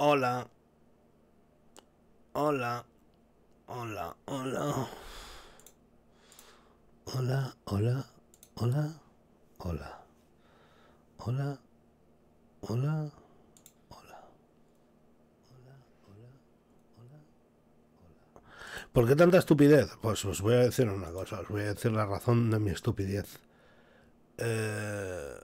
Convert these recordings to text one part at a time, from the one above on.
Hola. Hola. Hola, hola. Hola, hola, hola, hola. Hola, hola, hola. ¿Por qué tanta estupidez? Pues os voy a decir una cosa, os voy a decir la razón de mi estupidez. Eh,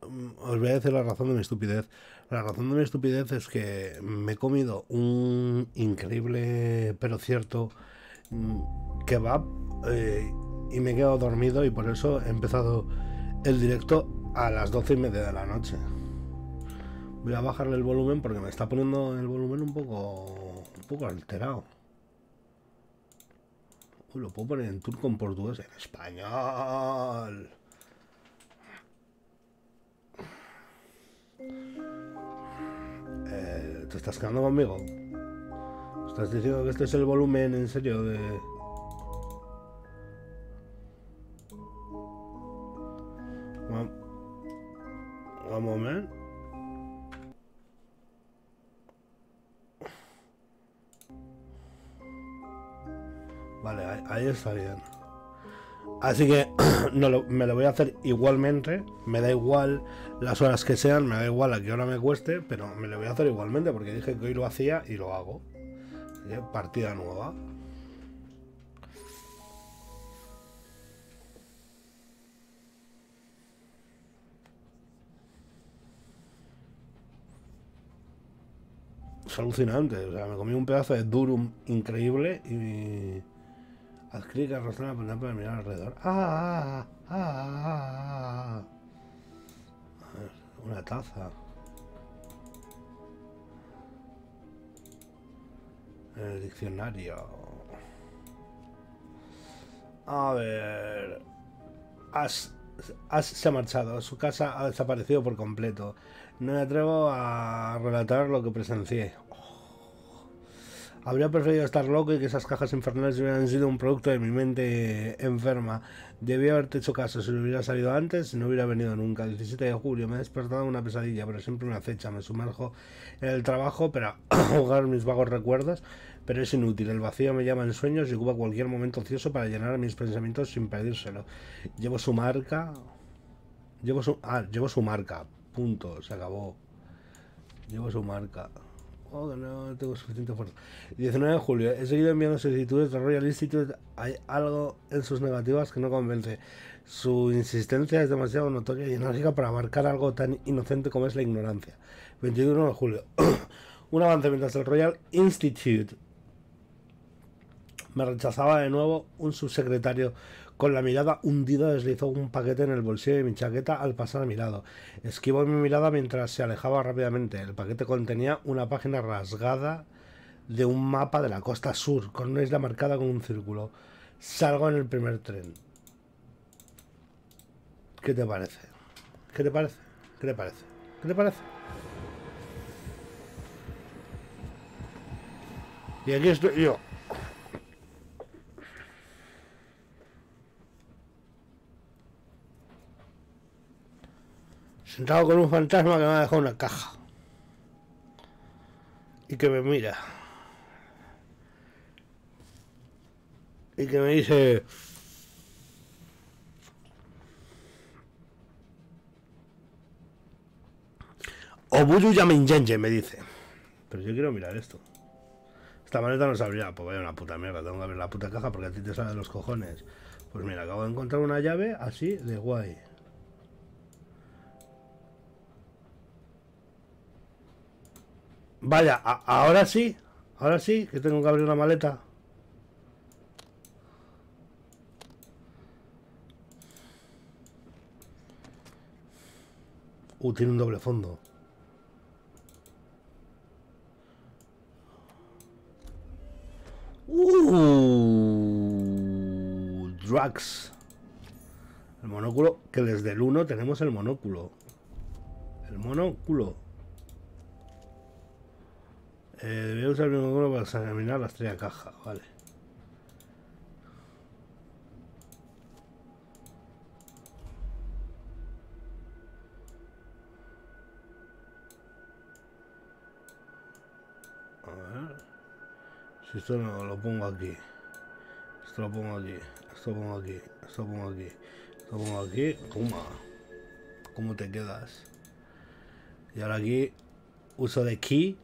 os voy a decir la razón de mi estupidez. La razón de mi estupidez es que me he comido un increíble, pero cierto, mm, kebab eh, y me he quedado dormido y por eso he empezado el directo a las doce y media de la noche. Voy a bajarle el volumen porque me está poniendo el volumen un poco, un poco alterado. Lo puedo poner en turco en portugués, en español. ¿Te estás quedando conmigo? ¿Estás diciendo que este es el volumen en serio de... One, one moment. Vale, ahí, ahí está bien. Así que no me lo voy a hacer igualmente. Me da igual las horas que sean, me da igual a qué hora me cueste, pero me lo voy a hacer igualmente porque dije que hoy lo hacía y lo hago. Partida nueva. Es alucinante, o sea, me comí un pedazo de durum increíble y arrastrar la pantalla para mirar alrededor. ¡Ah! ¡Ah! ¡Ah! A ver, Una taza. El diccionario. A ver. As, As se ha marchado. Su casa ha desaparecido por completo. No me atrevo a relatar lo que presencié. Habría preferido estar loco y que esas cajas infernales hubieran sido un producto de mi mente enferma. Debí haberte hecho caso si lo hubiera salido antes no hubiera venido nunca. El 17 de julio me he despertado una pesadilla, pero siempre me acecha. Me sumerjo en el trabajo para ahogar mis vagos recuerdos, pero es inútil. El vacío me llama en sueños y ocupa cualquier momento ocioso para llenar mis pensamientos sin pedírselo. Llevo su marca. Llevo su. Ah, llevo su marca. Punto. Se acabó. Llevo su marca. Oh, no tengo suficiente fuerza. 19 de julio. He seguido enviando solicitudes de Royal Institute. Hay algo en sus negativas que no convence. Su insistencia es demasiado notoria y enérgica para abarcar algo tan inocente como es la ignorancia. 21 de julio. Un avance mientras el Royal Institute me rechazaba de nuevo un subsecretario. Con la mirada hundida deslizó un paquete en el bolsillo de mi chaqueta al pasar a mi lado. Esquivó mi mirada mientras se alejaba rápidamente. El paquete contenía una página rasgada de un mapa de la costa sur, con una isla marcada con un círculo. Salgo en el primer tren. ¿Qué te parece? ¿Qué te parece? ¿Qué te parece? ¿Qué te parece? Y aquí estoy yo. Sentado con un fantasma que me ha dejado una caja. Y que me mira. Y que me dice... Obuyu Yaminyenye me dice. Pero yo quiero mirar esto. Esta maleta no se abrirá. Pues vaya una puta mierda. Tengo que abrir la puta caja porque a ti te sale de los cojones. Pues mira, acabo de encontrar una llave así de guay. Vaya, ahora sí, ahora sí que tengo que abrir la maleta. Uh, tiene un doble fondo. Uh, drugs. El monóculo, que desde el 1 tenemos el monóculo. El monóculo. Eh, usar el mismo para examinar la estrella caja, vale. A ver. Si esto no lo pongo aquí. Esto lo pongo aquí. Esto lo pongo aquí. Esto lo pongo aquí. Esto lo pongo aquí. Toma. ¿Cómo te quedas? Y ahora aquí uso de key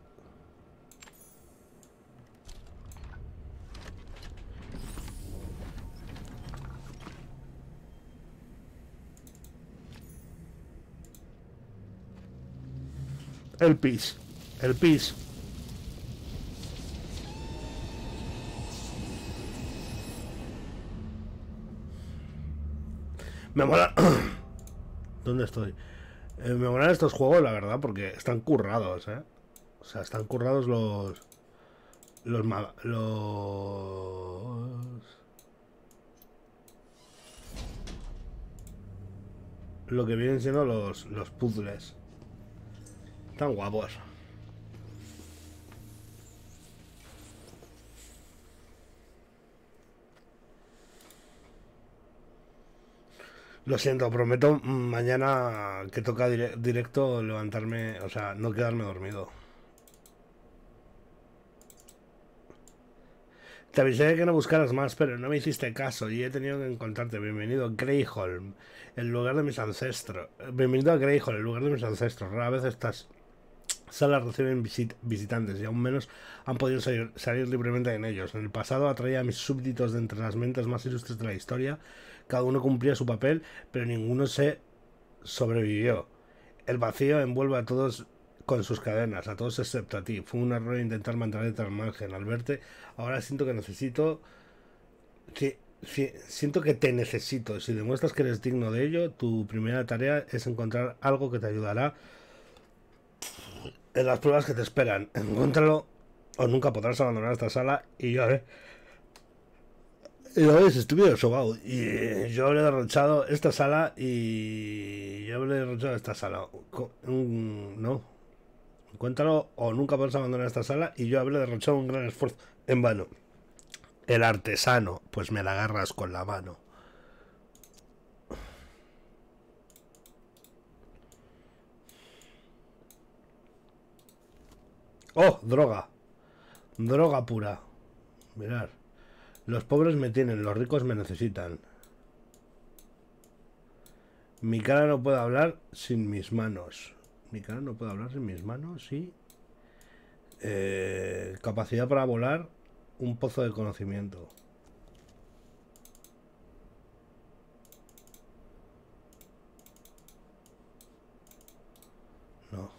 El pis. El pis. Me mola. ¿Dónde estoy? Eh, me molan estos juegos, la verdad, porque están currados, ¿eh? O sea, están currados los. Los. Los. Lo que vienen siendo los, los puzzles. Están guapos. Lo siento, prometo mañana que toca dire- directo levantarme, o sea, no quedarme dormido. Te avisé que no buscaras más, pero no me hiciste caso y he tenido que encontrarte. Bienvenido a Greyholm, el lugar de mis ancestros. Bienvenido a Greyholm, el lugar de mis ancestros. Rara vez estas salas reciben visit- visitantes y aún menos han podido salir, libremente en ellos. En el pasado atraía a mis súbditos de entre las mentes más ilustres de la historia. Cada uno cumplía su papel, pero ninguno se sobrevivió. El vacío envuelve a todos con sus cadenas, a todos excepto a ti. Fue un error intentar mantenerte al margen. Al verte, ahora siento que necesito... siento que te necesito. Si demuestras que eres digno de ello, tu primera tarea es encontrar algo que te ayudará en las pruebas que te esperan. Encuéntralo o nunca podrás abandonar esta sala y yo haré. Y lo ves, estuve sobao. Y yo habré derrochado esta sala y yo habré derrochado esta sala. No. Encuéntralo o nunca podrás abandonar esta sala y yo habré derrochado un gran esfuerzo en vano. El artesano, pues me la agarras con la mano. Oh, droga. Droga pura. Mirad. Los pobres me tienen, los ricos me necesitan. Mi cara no puede hablar sin mis manos. Mi cara no puede hablar sin mis manos y... eh, capacidad para volar, un pozo de conocimiento. No.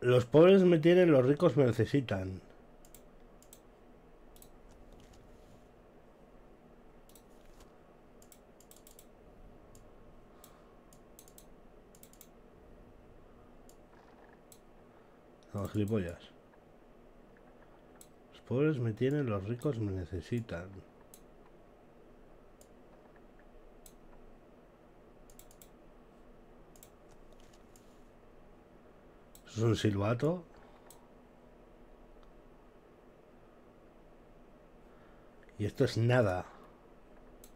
Los pobres me tienen, los ricos me necesitan. No, gilipollas. Los pobres me tienen, los ricos me necesitan. ¿Eso es un silbato? Y esto es nada.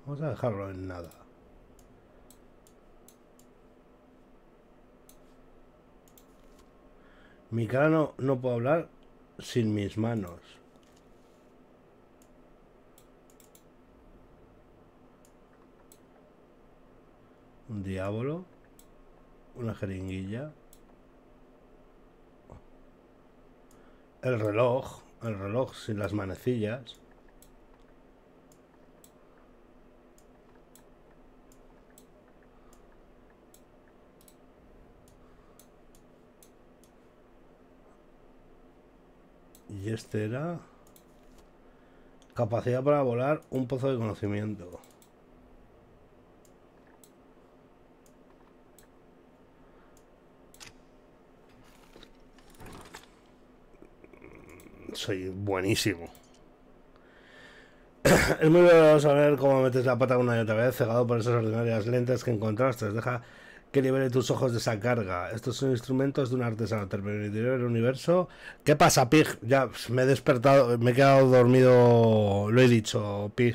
Vamos a dejarlo en nada. Mi cara no, no puedo hablar sin mis manos. Un diablo. Una jeringuilla. El reloj. El reloj sin las manecillas. Y este era... Capacidad para volar, un pozo de conocimiento. Soy buenísimo. Es muy bueno saber cómo metes la pata una y otra vez, cegado por esas ordinarias lentes que encontraste. Deja que libere tus ojos de esa carga. Estos son instrumentos de un artesano terminario del universo. ¿Qué pasa, Pig? Ya me he despertado, me he quedado dormido, lo he dicho, Pig.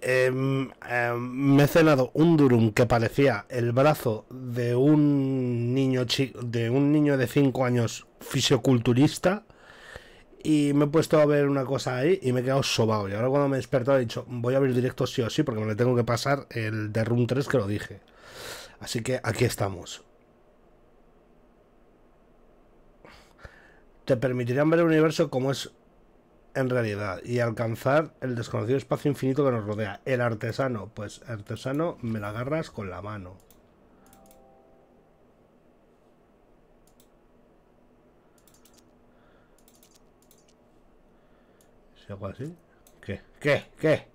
Em, em, me he cenado un durum que parecía el brazo de un niño de un niño de 5 años fisioculturista y me he puesto a ver una cosa ahí y me he quedado sobado. Y ahora cuando me he despertado he dicho, voy a abrir directo sí o sí porque me tengo que pasar el de Room 3 que lo dije. Así que aquí estamos. Te permitirían ver el universo como es en realidad y alcanzar el desconocido espacio infinito que nos rodea. El artesano, pues artesano me la agarras con la mano. Si hago así. ¿Qué? ¿Qué? ¿Qué?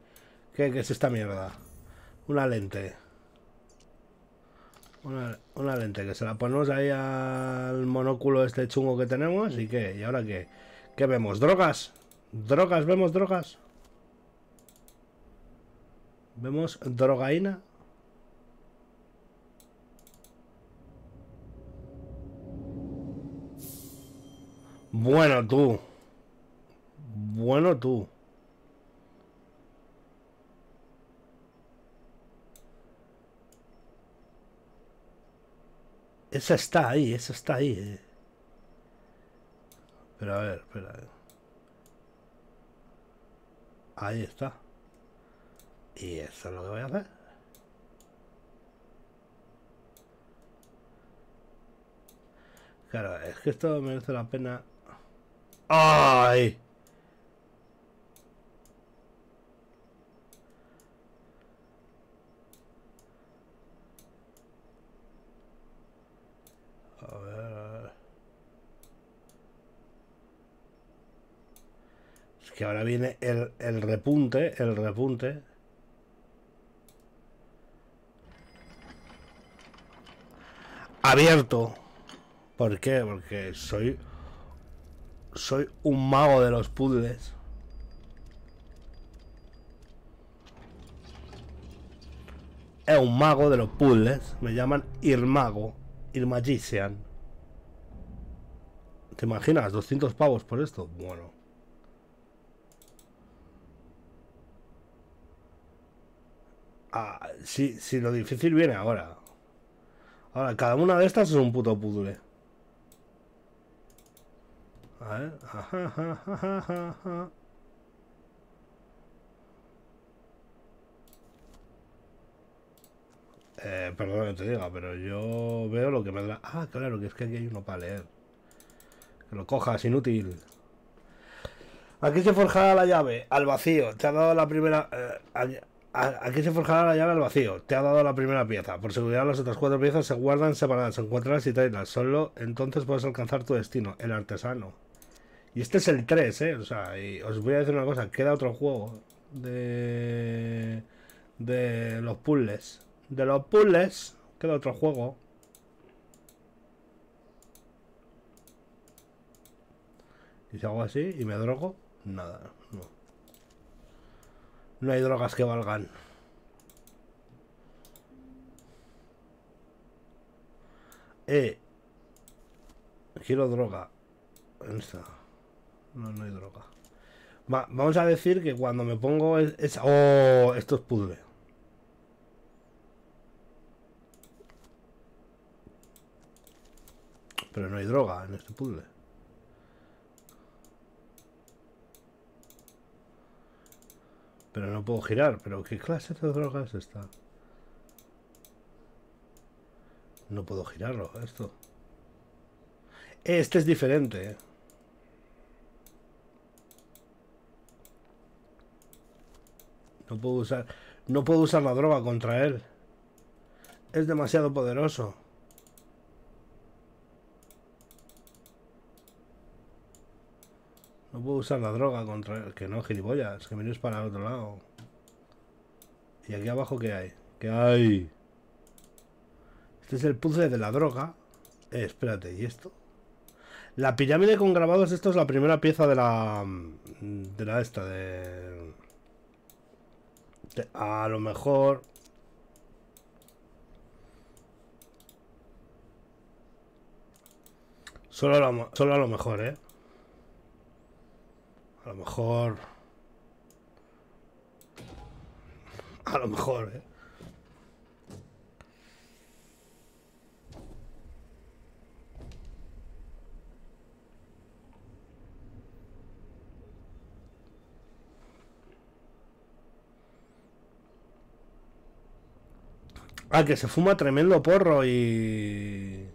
¿Qué, es esta mierda? Una lente. Una, lente que se la ponemos ahí al monóculo este chungo que tenemos y qué, y ahora qué, qué vemos, drogas, drogas, vemos drogas, vemos drogaína. Bueno tú. Bueno tú. Esa está ahí, esa está ahí. Eh. Pero a ver, espera. Ahí está. Y eso es lo que voy a hacer. Claro, es que esto merece la pena. ¡Ay! Que ahora viene el, repunte, el repunte. Abierto. ¿Por qué? Porque soy soy un mago de los puzzles. Es un mago de los puzzles. Me llaman Irmago. Irmagician. ¿Te imaginas? 200 pavos por esto. Bueno. Ah, sí, sí, lo difícil viene ahora. Ahora, cada una de estas es un puto puzzle. A ver. Eh, perdón que te diga, pero yo veo lo que me da. Ah, claro, que es que aquí hay uno para leer. Que lo cojas, inútil. Aquí se forjará la llave, al vacío. Te ha dado la primera. Eh, Aquí se forjará la llave al vacío. Te ha dado la primera pieza. Por seguridad, las otras cuatro piezas se guardan separadas. Se encuentran y traerlas. Solo entonces puedes alcanzar tu destino, el artesano. Y este es el 3, ¿eh? O sea, y os voy a decir una cosa. Queda otro juego de... De los puzzles. De los puzzles queda otro juego. Y si hago así y me drogo, nada. No. Hay drogas que valgan. Eh. Quiero droga. No, no hay droga. vamos a decir que cuando me pongo esa... Oh, esto es puzzle. Pero no hay droga en este puzzle. Pero no puedo girar. ¿Pero qué clase de droga es esta? No puedo girarlo, esto. Este es diferente. No puedo usar... No puedo usar la droga contra él. Es demasiado poderoso. Puedo usar la droga contra... el Que no, gilipollas, que venís para el otro lado. ¿Y aquí abajo qué hay? ¿Qué hay? Este es el puzzle de la droga. Eh, espérate, ¿y esto? La pirámide con grabados, esto es la primera pieza de la... Mm, de la esta, de... de a lo mejor... Solo a lo, solo a lo mejor, ¿eh? A lo mejor... A lo mejor, ¿eh? Ah, que se fuma tremendo porro y...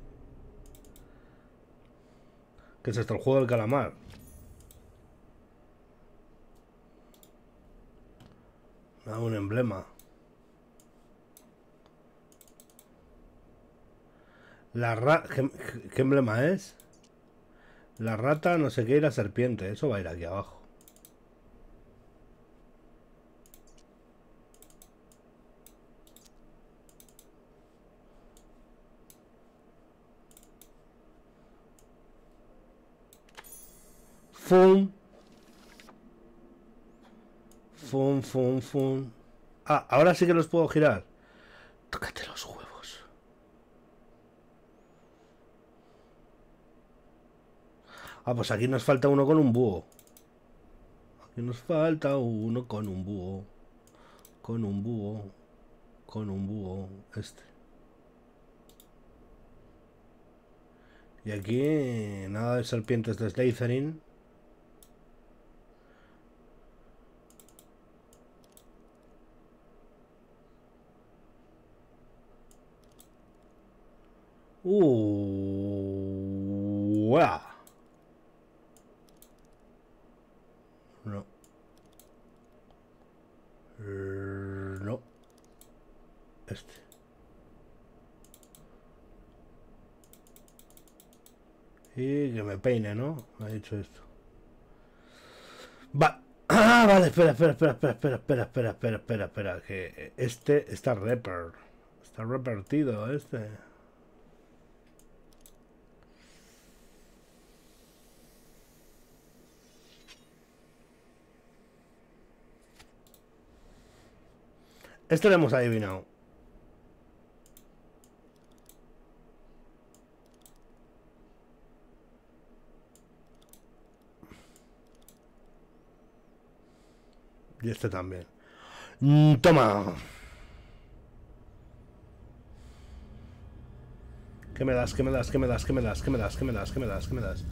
¿Qué es esto? El juego del calamar. Un emblema. La rata... ¿Qué, emblema es? La rata, no sé qué, y la serpiente. Eso va a ir aquí abajo. Fum. Fum, fum, fum. Ah, ahora sí que los puedo girar. Tócate los huevos. Ah, pues aquí nos falta uno con un búho. Aquí nos falta uno con un búho. Con un búho. Con un búho. Este. Y aquí nada de serpientes de Slytherin. Uh, No. No. Este. Y que me peine, ¿no? Me ha dicho esto. Va. Ah, vale, espera, espera, espera, espera, espera, espera, espera, espera, espera, espera, que este está reper. Está repartido este. Esto lo hemos adivinado. Y este también. Mm, toma. ¿Qué me das? ¿Qué me das? ¿Qué me das? ¿Qué me das? ¿Qué me das? ¿Qué me das? ¿Qué me das? ¿Qué me das?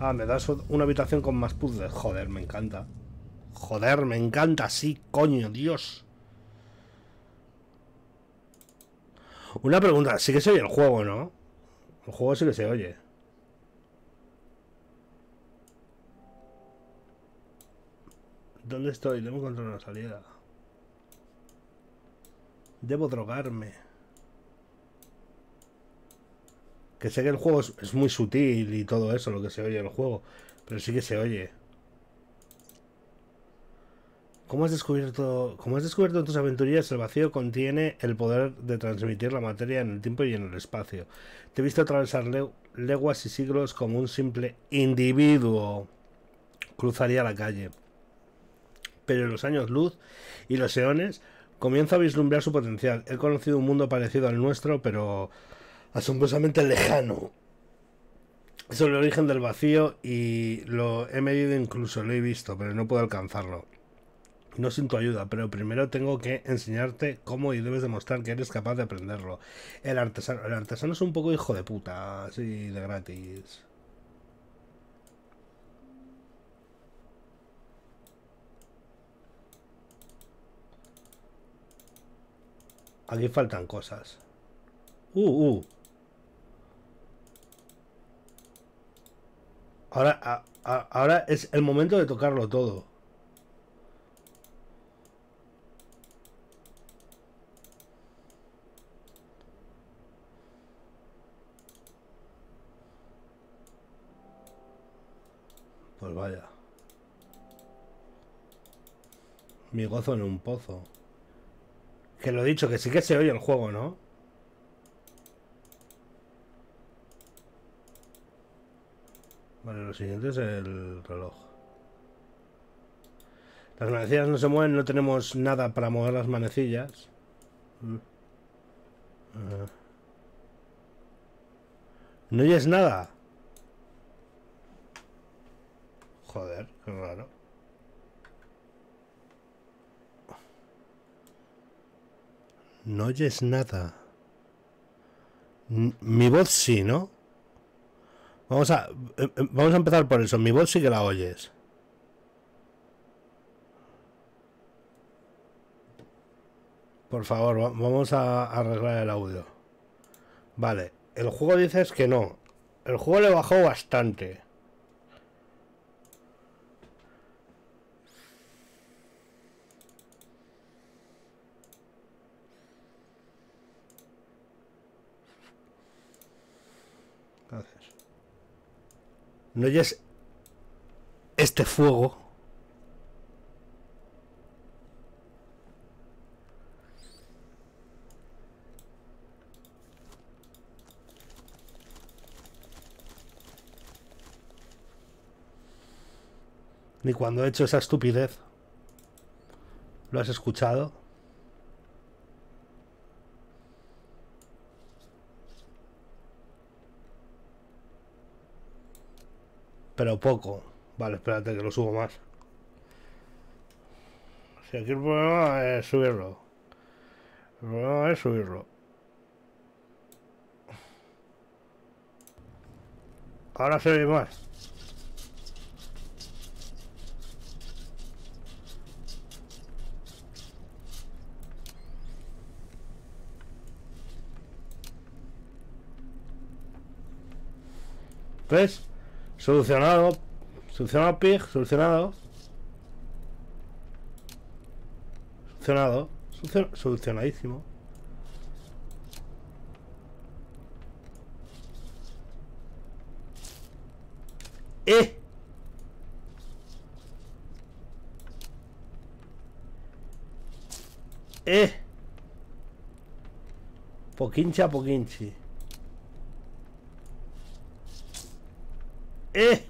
Ah, me das una habitación con más puzzles. Joder, me encanta. Joder, me encanta, sí, coño, Dios. Una pregunta, sí que se oye el juego, ¿no? El juego sí que se oye. ¿Dónde estoy? Debo encontrar una salida. Debo drogarme. Que sé que el juego es, muy sutil y todo eso, lo que se oye en el juego. Pero sí que se oye. ¿Cómo has descubierto, como has descubierto en tus aventurillas, el vacío contiene el poder de transmitir la materia en el tiempo y en el espacio. Te he visto atravesar leguas y siglos como un simple individuo cruzaría la calle. Pero en los años luz y los eones comienza a vislumbrar su potencial. He conocido un mundo parecido al nuestro, pero asombrosamente lejano. Es el origen del vacío y lo he medido incluso, lo he visto, pero no puedo alcanzarlo. No sin tu ayuda, pero primero tengo que enseñarte cómo y debes demostrar que eres capaz de aprenderlo. El artesano, el artesano es un poco hijo de puta, así de gratis. Aquí faltan cosas. Uh, uh. Ahora, ahora es el momento de tocarlo todo. Pues vaya. Mi gozo en un pozo. Que lo he dicho, que sí que se oye el juego, ¿no? Vale, lo siguiente es el reloj. Las manecillas no se mueven, no tenemos nada para mover las manecillas. Mm. No oyes nada. Joder, qué raro. No oyes nada. Mi voz sí, ¿no? Vamos a, em, em, vamos a empezar por eso. Mi voz sí que la oyes. Por favor, vamos a arreglar el audio. Vale, el juego dices que no. El juego le bajó bastante. ¿No oyes este fuego? Ni cuando he hecho esa estupidez. ¿Lo has escuchado? Pero poco. Vale, espérate que lo subo más. Si aquí el problema es subirlo. El problema es subirlo. Ahora se ve más. ¿Ves? Solucionado. Solucionado, Pig. Solucionado. Solucionado. Solucion- solucionadísimo. ¡Eh! ¡Eh! Poquinchi a poquinchi. ¡Eh!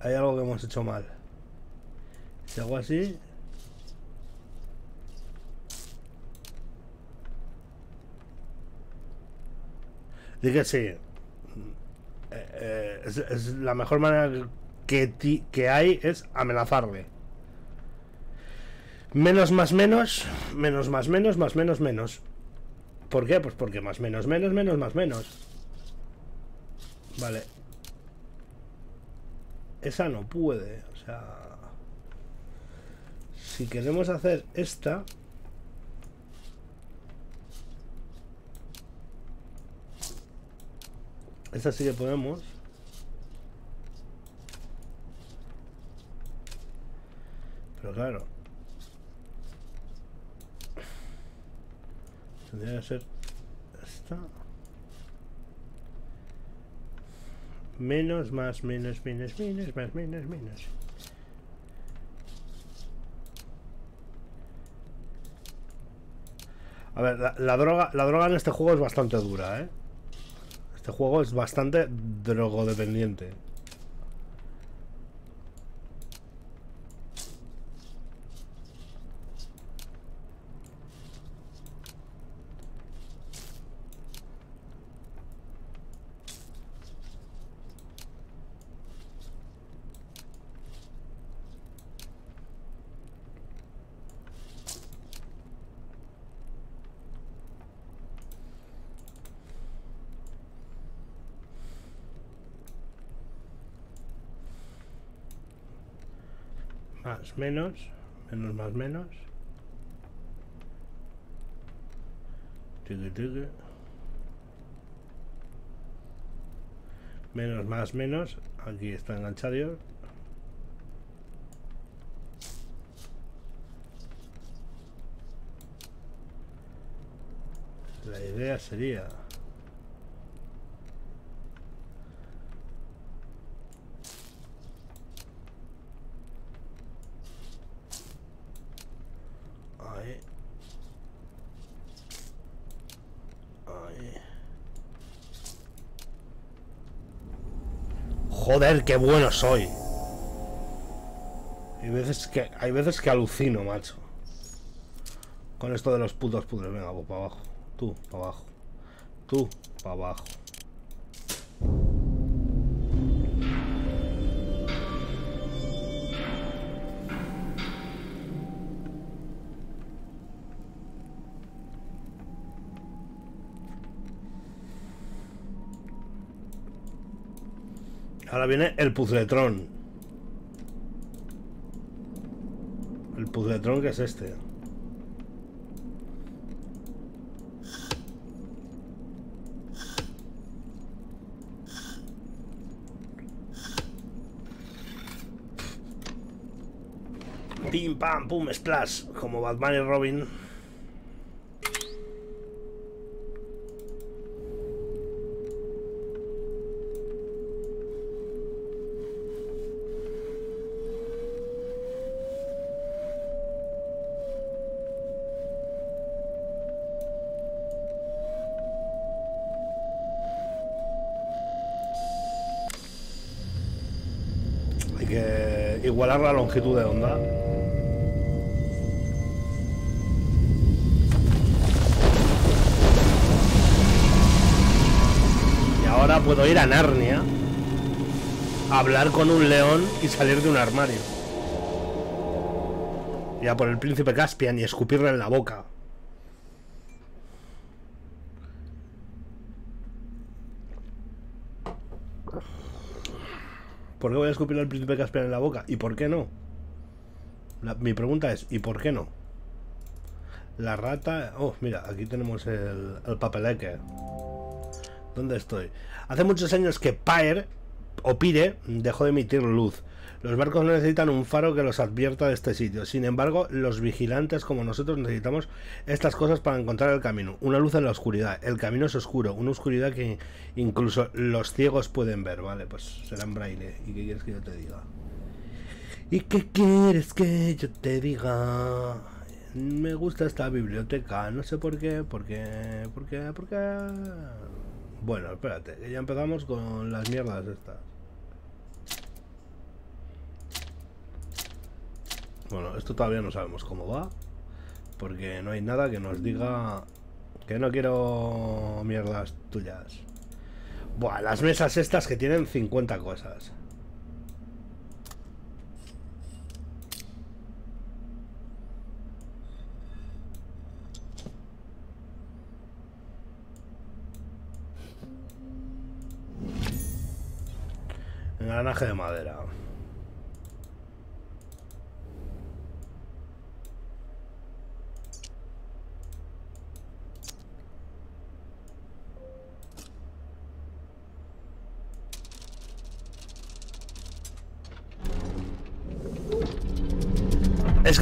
Hay algo que hemos hecho mal. Si hago así... Di que sí. Eh, eh, la mejor manera que, ti- que hay es amenazarle. Menos más menos, menos más menos, más menos menos. ¿Por qué? Pues porque más menos menos menos más menos. Vale. Esa no puede, o sea... Si queremos hacer esta... Esta sí que podemos. Pero claro. Tendría que ser esta. Menos, más, menos, menos, menos, más, menos, menos. A ver, la, la droga, la droga en este juego es bastante dura, ¿eh? Este juego es bastante drogodependiente. Más, menos, menos, más, menos. Tiqui, tiqui. Menos, más, menos. Aquí está enganchado. La idea sería... Ahí. Ahí. Joder, qué bueno soy. Hay veces que hay veces que alucino, macho. Con esto de los putos puzzles. Venga, pues para abajo. Tú, para abajo. Tú, para abajo. Ahora viene el Puzletron. El Puzletron que es este. Pim, pam, pum, splash. Como Batman y Robin. La longitud de onda. Y ahora puedo ir a Narnia, hablar con un león y salir de un armario. Y a por el príncipe Caspian y escupirle en la boca. ¿Por qué voy a escupirle al príncipe Caspian en la boca? ¿Y por qué no? Mi pregunta es, ¿y por qué no? La rata... Oh, mira, aquí tenemos el, el papeleque. ¿Dónde estoy? Hace muchos años que Pyre o Pire dejó de emitir luz. Los barcos no necesitan un faro que los advierta de este sitio. Sin embargo, los vigilantes como nosotros necesitamos estas cosas para encontrar el camino. Una luz en la oscuridad. El camino es oscuro. Una oscuridad que incluso los ciegos pueden ver. Vale, pues será en braille. ¿Y qué quieres que yo te diga? ¿Y qué quieres que yo te diga? Me gusta esta biblioteca. No sé por qué. ¿Por qué? ¿Por qué? ¿Por qué? Bueno, espérate. que Ya empezamos con las mierdas estas. Bueno, esto todavía no sabemos cómo va. Porque no hay nada que nos diga que no quiero mierdas tuyas. Buah, las mesas estas que tienen 50 cosas. Engranaje de madera.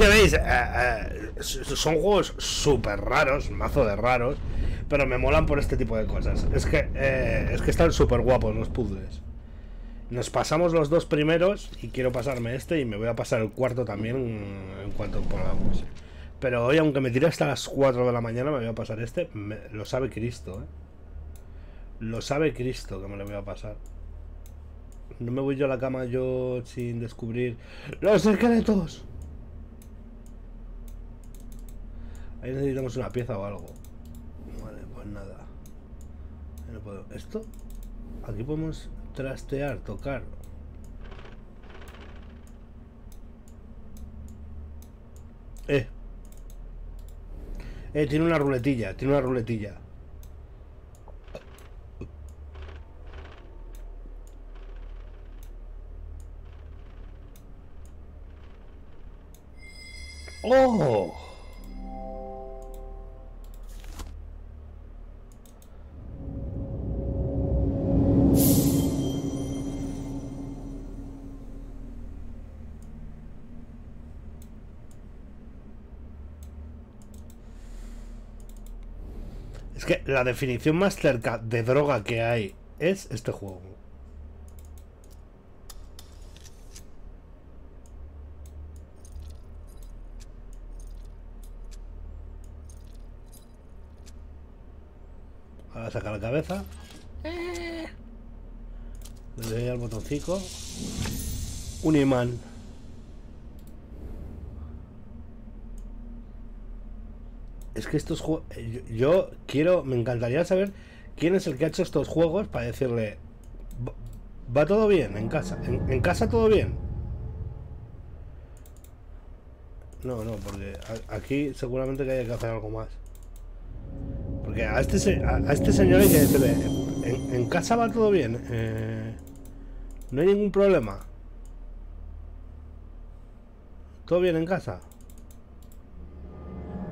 Que veis, eh, eh, son juegos súper raros, mazo de raros, pero me molan por este tipo de cosas. Es que, eh, es que están súper guapos los puzzles. Nos pasamos los dos primeros y quiero pasarme este y me voy a pasar el cuarto también en cuanto podamos. Pero hoy, aunque me tire hasta las 4 de la mañana, me voy a pasar este. Lo sabe Cristo, ¿eh? Lo sabe Cristo que me lo voy a pasar. No me voy yo a la cama yo sin descubrir los esqueletos. Ahí necesitamos una pieza o algo. Vale, pues nada. No puedo. ¿Esto? Aquí podemos trastear, tocar. Eh. Eh, tiene una ruletilla, tiene una ruletilla. ¡Oh! Que la definición más cerca de droga que hay es este juego. Ahora saca la cabeza. Le doy al botoncito. Un imán. Es que estos juegos. Yo, yo quiero. Me encantaría saber quién es el que ha hecho estos juegos para decirle. "Va- todo bien en casa. En, casa todo bien. No, no, porque aquí seguramente que haya que hacer algo más. Porque a este, a este señor hay que decirle. En, en casa va todo bien. Eh, No hay ningún problema. ¿Todo bien en casa?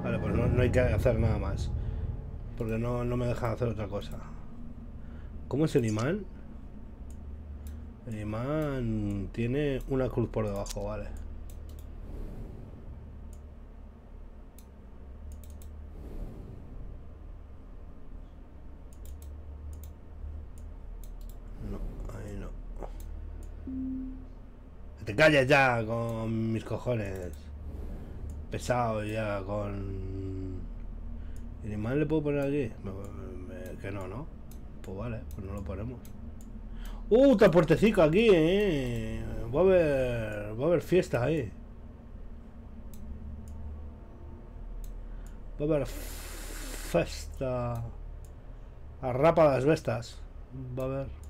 Vale, pues no, hay que hacer nada más. Porque no, no me dejan hacer otra cosa. ¿Cómo es el imán? El imán tiene una cruz por debajo, vale. te calles ya con mis cojones. Pesado ya con... ¿Y más le puedo poner aquí? que no, ¿no? Pues vale, pues no lo ponemos. ¡Uh! Otra puertecica aquí, ¿eh? Va a haber... Va a haber fiesta ahí. Va a haber festa. Arrapa las bestas. Va a haber...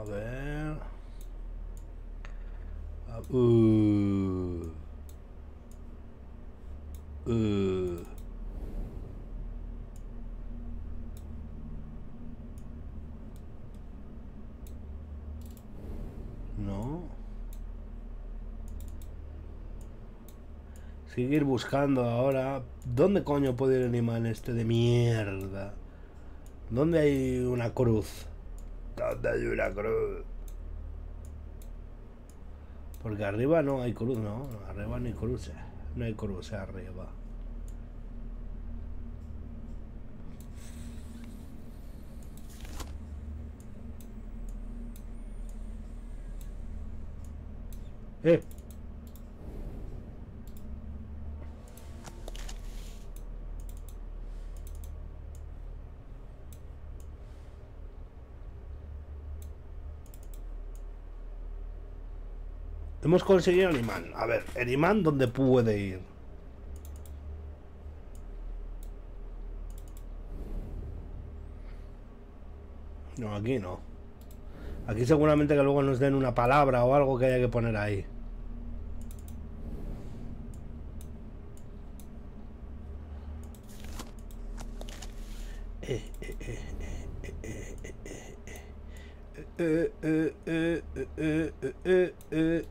A ver. Uh. Uh. No. Seguir buscando ahora. ¿Dónde coño puede ir el imán este de mierda? ¿Dónde hay una cruz? ¿Dónde hay una cruz? Porque arriba no hay cruz, ¿no? Arriba no hay cruces. No hay cruces arriba. Eh. Hemos conseguido el imán. A ver, el imán, ¿dónde puede ir? No, aquí no. Aquí seguramente que luego nos den una palabra o algo que haya que poner ahí. eh, eh, eh,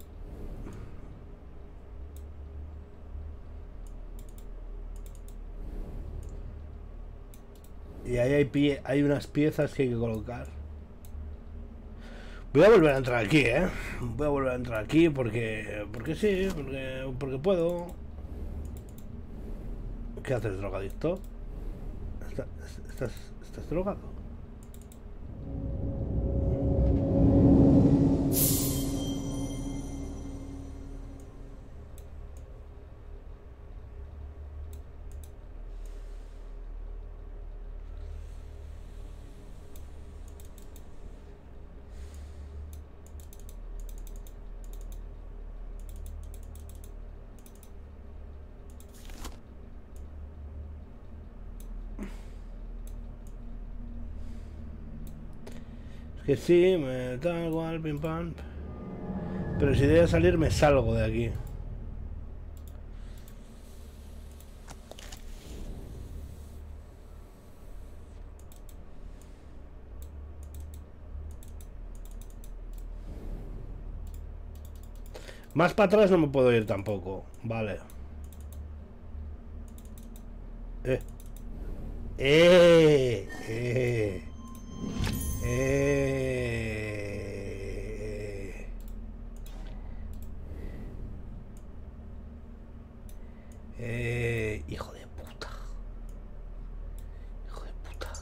Y ahí hay, pie, hay unas piezas que hay que colocar. Voy a volver a entrar aquí, ¿eh? Voy a volver a entrar aquí porque... Porque sí, porque, porque puedo. ¿Qué haces, drogadicto? ¿Estás, estás drogado? Que sí, me da igual, pim pam. Pero si debe salir, me salgo de aquí. Más para atrás no me puedo ir tampoco. Vale. Eh. Eh. Eh. Eh... Eh... Hijo de puta. Hijo de puta.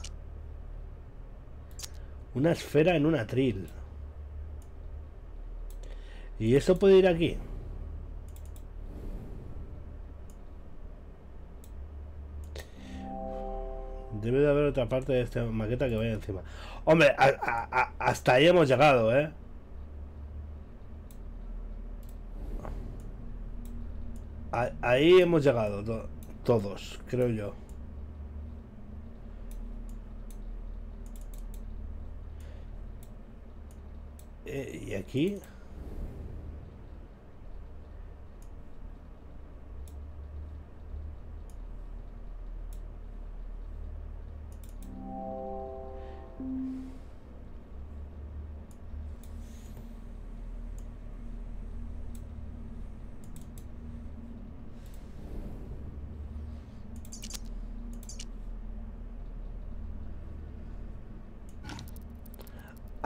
Una esfera en un atril. ¿Y eso puede ir aquí? Debe de haber otra parte de esta maqueta que vaya encima. Hombre, hasta ahí hemos llegado, ¿eh? ahí hemos llegado todos, creo yo. Eh, ¿Y aquí?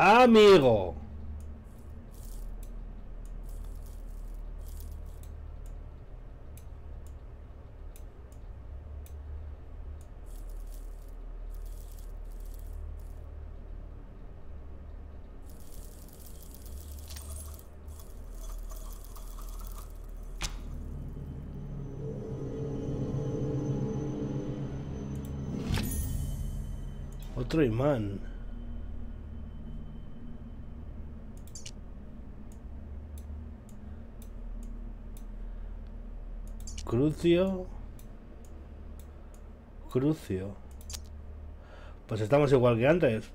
Amigo. Otro imán. Crucio. Crucio. Pues estamos igual que antes.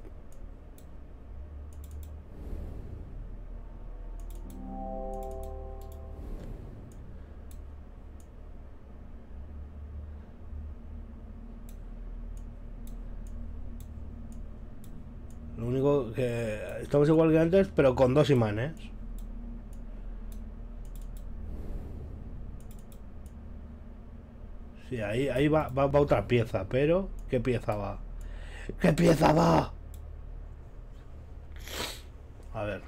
Lo único que estamos igual que antes, pero con dos imanes. Sí, ahí, ahí va, va, otra pieza, pero ¿qué pieza va? ¿Qué pieza va? A ver.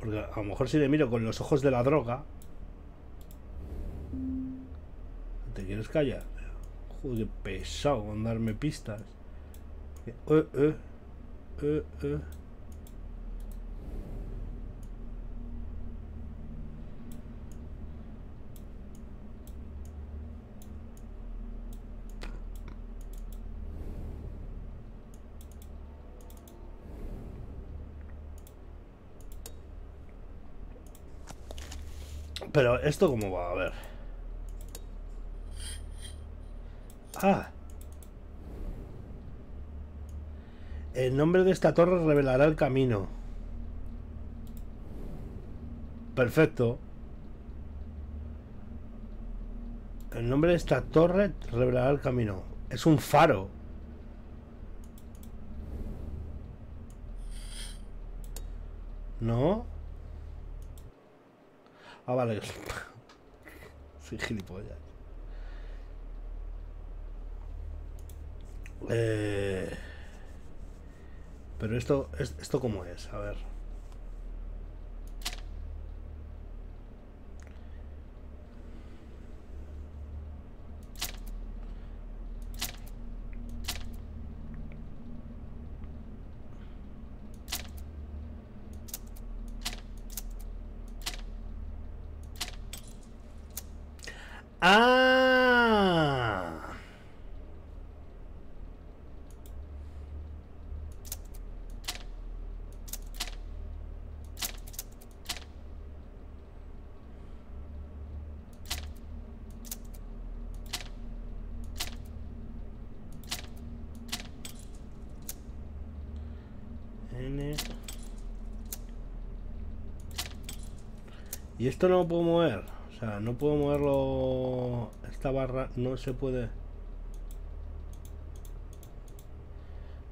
Porque a lo mejor si le miro con los ojos de la droga. ¿Te quieres callar? Joder, pesado con darme pistas. Eh, eh, eh, eh. Pero esto cómo va, a ver. Ah. El nombre de esta torre revelará el camino. Perfecto. El nombre de esta torre revelará el camino. Es un faro. ¿No? Ah, vale. Soy gilipollas. Eh... Pero esto, es- esto cómo es, a ver. Ah. Y esto no lo puedo mover. O sea, no puedo moverlo. Esta barra no se puede.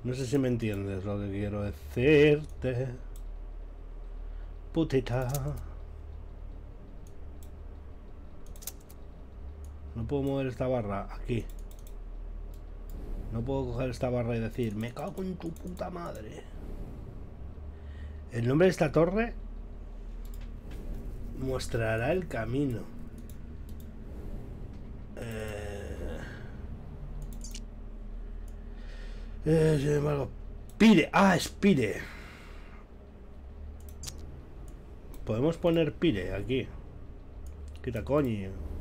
No sé si me entiendes lo que quiero decirte. Putita. No puedo mover esta barra aquí. No puedo coger esta barra y decir, me cago en tu puta madre. El nombre de esta torre mostrará el camino. Eh... Eh, sin embargo, Pire. Ah, es Pire. Podemos poner Pire aquí. Quita coño.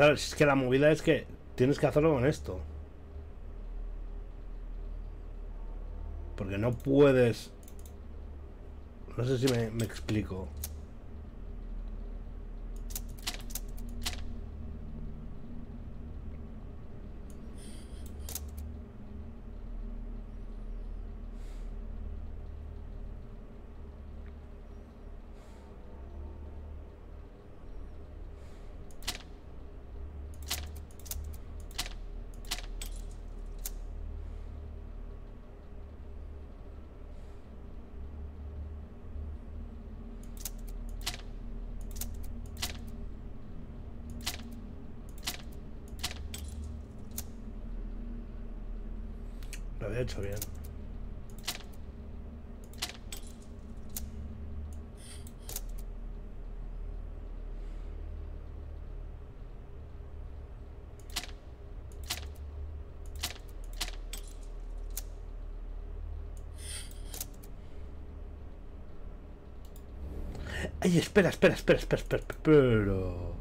Claro, es que la movida es que tienes que hacerlo con esto. Porque no puedes... No sé si me, me explico. Lo había hecho bien. Ay, espera, espera, espera, espera, espera, pero...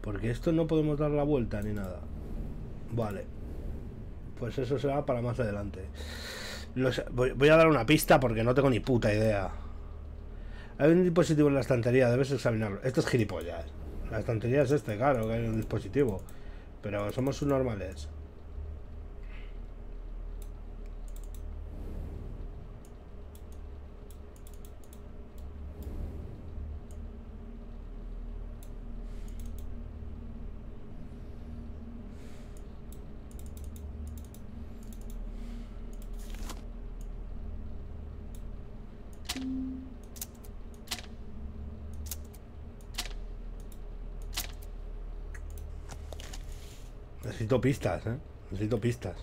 Porque esto no podemos dar la vuelta ni nada. Vale. Pues eso será para más adelante. voy, a dar una pista porque no tengo ni puta idea. Hay un dispositivo en la estantería, debes examinarlo. Esto es gilipollas. La estantería es este, claro, que hay un dispositivo. Pero somos subnormales. Necesito pistas, ¿eh? Necesito pistas.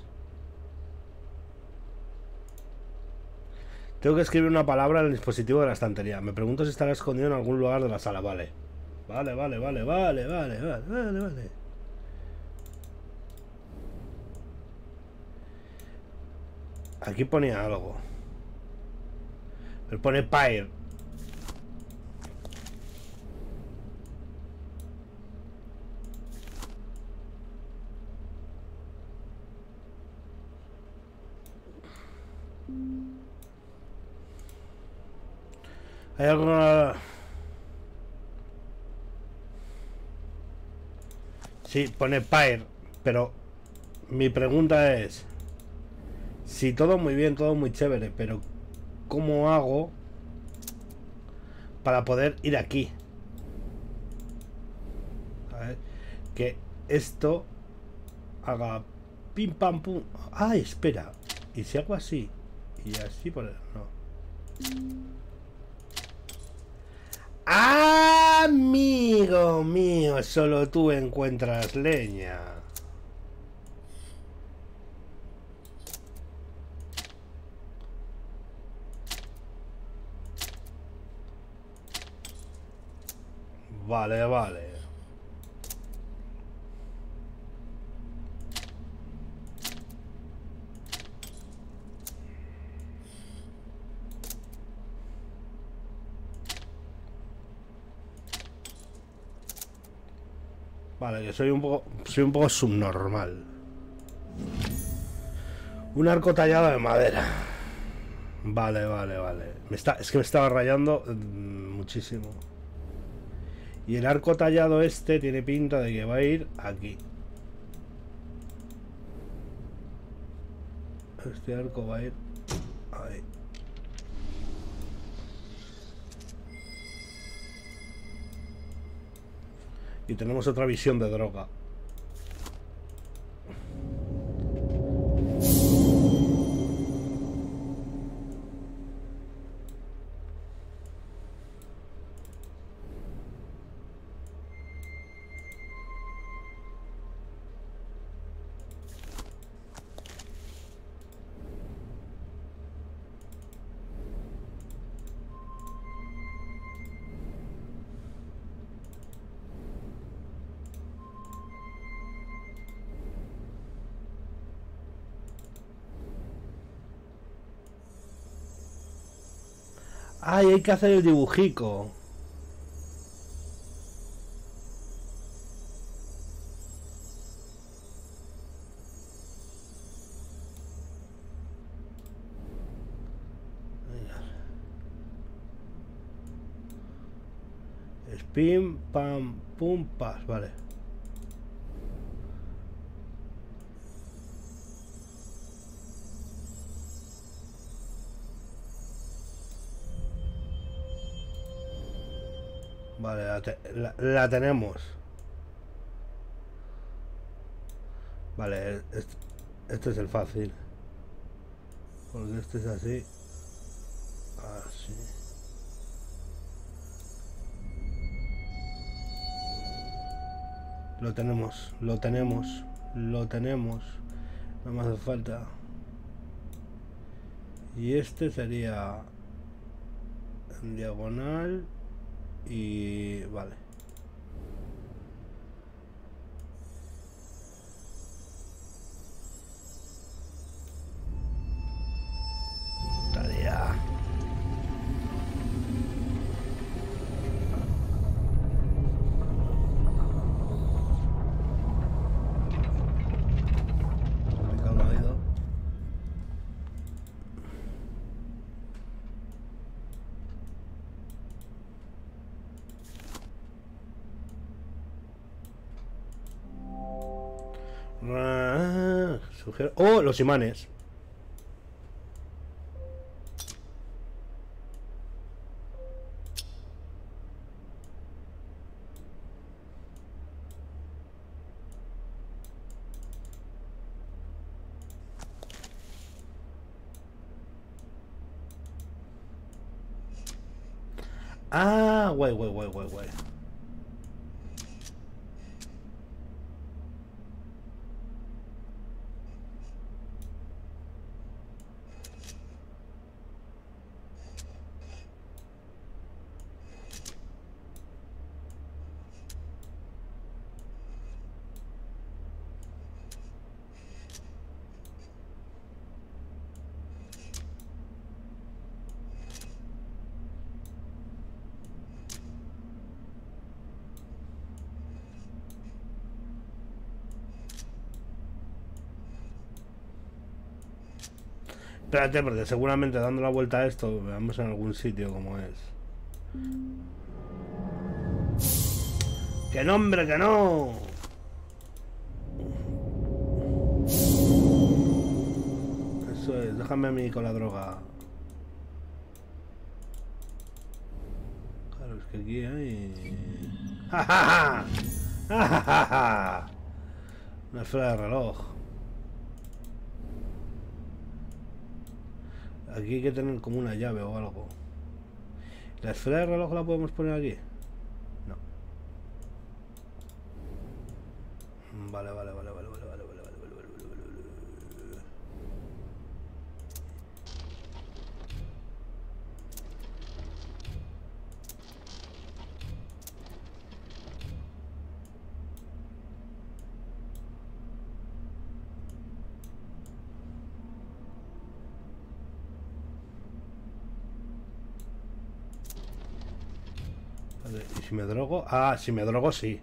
Tengo que escribir una palabra en el dispositivo de la estantería. Me pregunto si estará escondido en algún lugar de la sala. Vale. Vale, vale, vale, vale, vale, vale, vale, vale. Aquí ponía algo. Me pone Pyre. Sí, pone Pyre, pero mi pregunta es, si todo muy bien, todo muy chévere, pero ¿cómo hago para poder ir aquí? A ver, que esto haga pim pam pum. Ay, espera. Y si hago así y así por no. Amigo mío, solo tú encuentras leña. Vale, vale. Vale, que soy un poco. Soy un poco subnormal. Un arco tallado de madera. Vale, vale, vale. Me está, es que me estaba rayando mm, muchísimo. Y el arco tallado este tiene pinta de que va a ir aquí. Este arco va a ir ahí. Y tenemos otra visión de droga. Hay que hacer el dibujico. Spin, pam, pum, pas, vale. Vale, la, tenemos. Vale, este, este, es el fácil. Porque este es así. Así. Lo tenemos, lo tenemos, lo tenemos. No me hace falta. Y este sería en diagonal y vale. O los imanes. Espérate, porque seguramente dando la vuelta a esto, veamos en algún sitio como es. ¡Que nombre, que no! Eso es, déjame a mí con la droga. Claro, es que aquí hay... ¡Ja, ja, ja! ¡Ja, ja, ja, ja! Una esfera de reloj. Aquí hay que tener como una llave o algo. ¿La esfera de reloj la podemos poner aquí? Ah, si me drogo, sí.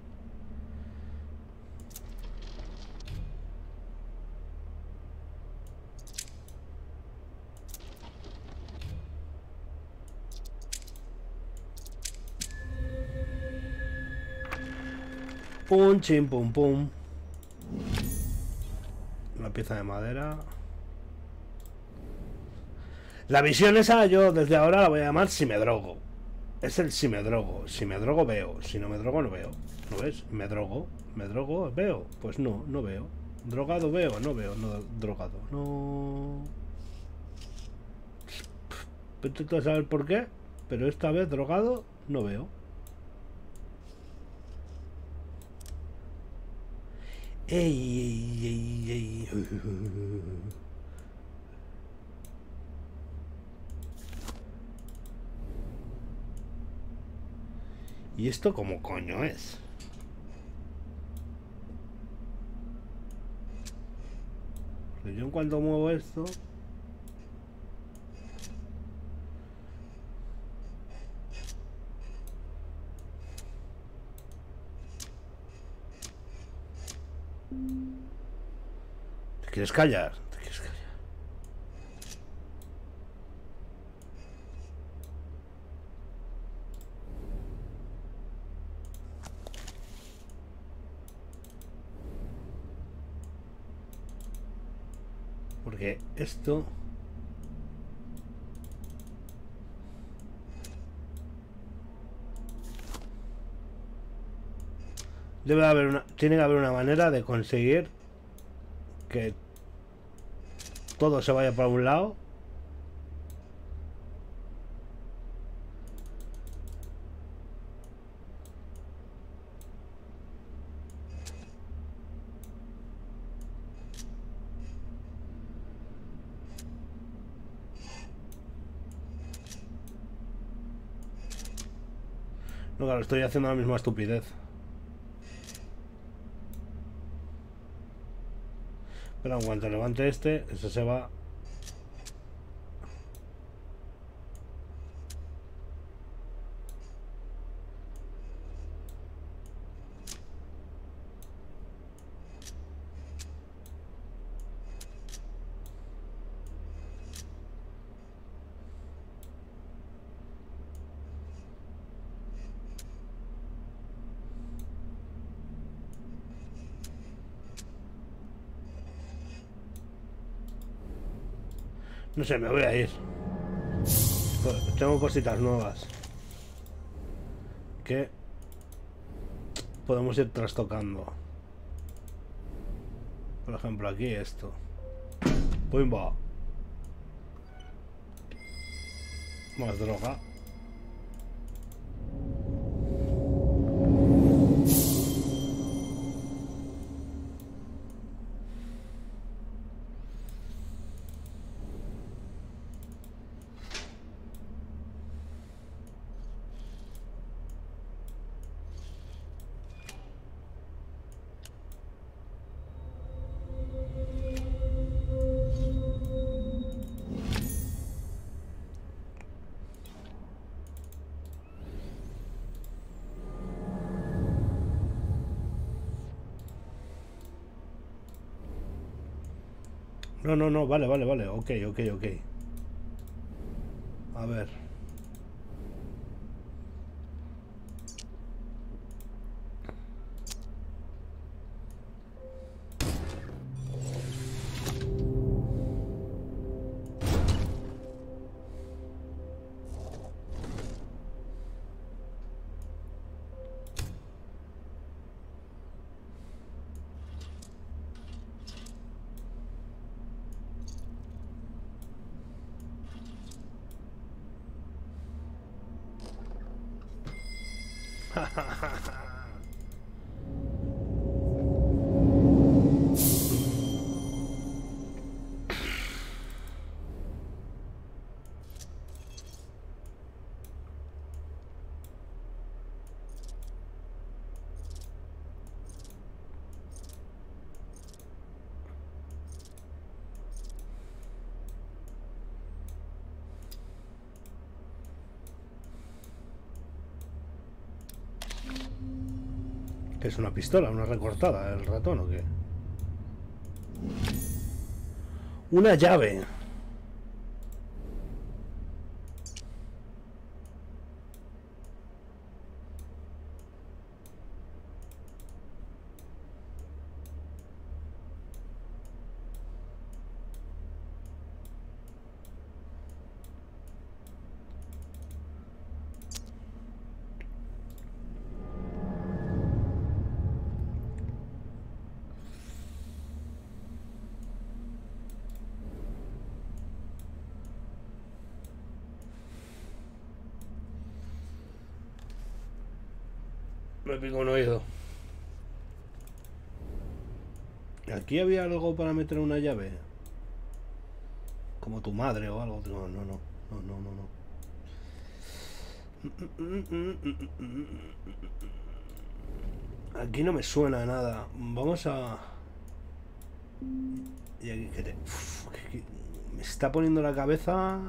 Pum, chim, pum, pum. Una pieza de madera. La visión esa yo desde ahora la voy a llamar si me drogo. Es el si me drogo. Si me drogo veo. Si no me drogo no veo. ¿No ves? Me drogo. Me drogo veo. Pues no, no veo. Drogado veo. No veo. No drogado. No. Tú a saber por qué. Pero esta vez drogado no veo. Ey, ey, ey, ey. ¿Y esto cómo coño es? Yo en cuanto muevo esto... ¿Te quieres callar? ¿Te quieres callar? Porque esto... Debe haber una, tiene que haber una manera de conseguir que todo se vaya para un lado. Estoy haciendo la misma estupidez. Pero en cuanto levante este, eso se va sé, me voy a ir. Tengo cositas nuevas. Que podemos ir trastocando. Por ejemplo, aquí esto. Pumba. Más droga. No, no, vale, vale, vale. Ok, ok, ok. Una pistola? ¿Una recortada? ¿El ratón o qué? Una llave. Pico oído. ¿Aquí había algo para meter una llave? Como tu madre o algo. No, no, no. No, no, no, no. Aquí no me suena nada. Vamos a... Y aquí que te... me está poniendo la cabeza...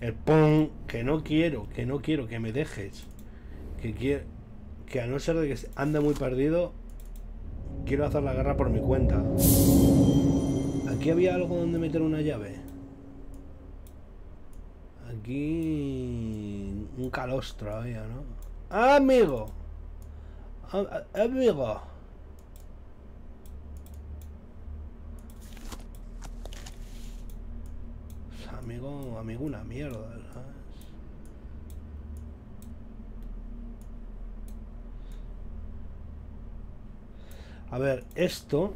El pon... Que no quiero, que no quiero, que me dejes. Que quiero que a no ser de que anda muy perdido, quiero hacer la guerra por mi cuenta. Aquí había algo donde meter una llave. Aquí un calostro había, ¿no? ¡Ah, amigo! Ah, amigo. Amigo, amigo, una mierda, ¿sabes? A ver, esto...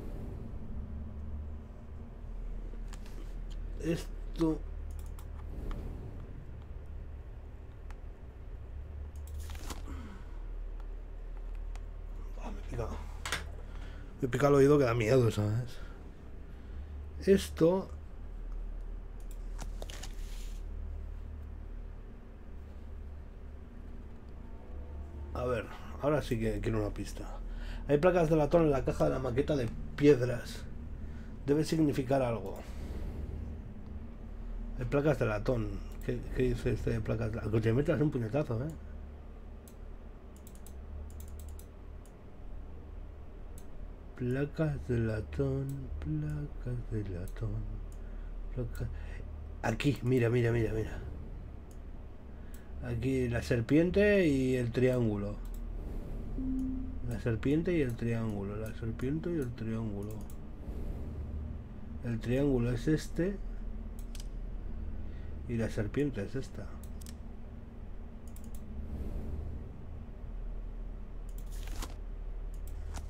Esto... Me pica. Me pica el oído que da miedo, ¿sabes? Esto A ver, ahora sí que quiero una pista. Hay placas de latón en la caja de la maqueta de piedras. Debe significar algo. Hay placas de latón. ¿Qué, qué dice este de placas de latón? Te metas un puñetazo, ¿eh? Placas de latón, placas de latón. Placas... Aquí, mira, mira, mira, mira. Aquí la serpiente y el triángulo. La serpiente y el triángulo. La serpiente y el triángulo. El triángulo es este. Y la serpiente es esta.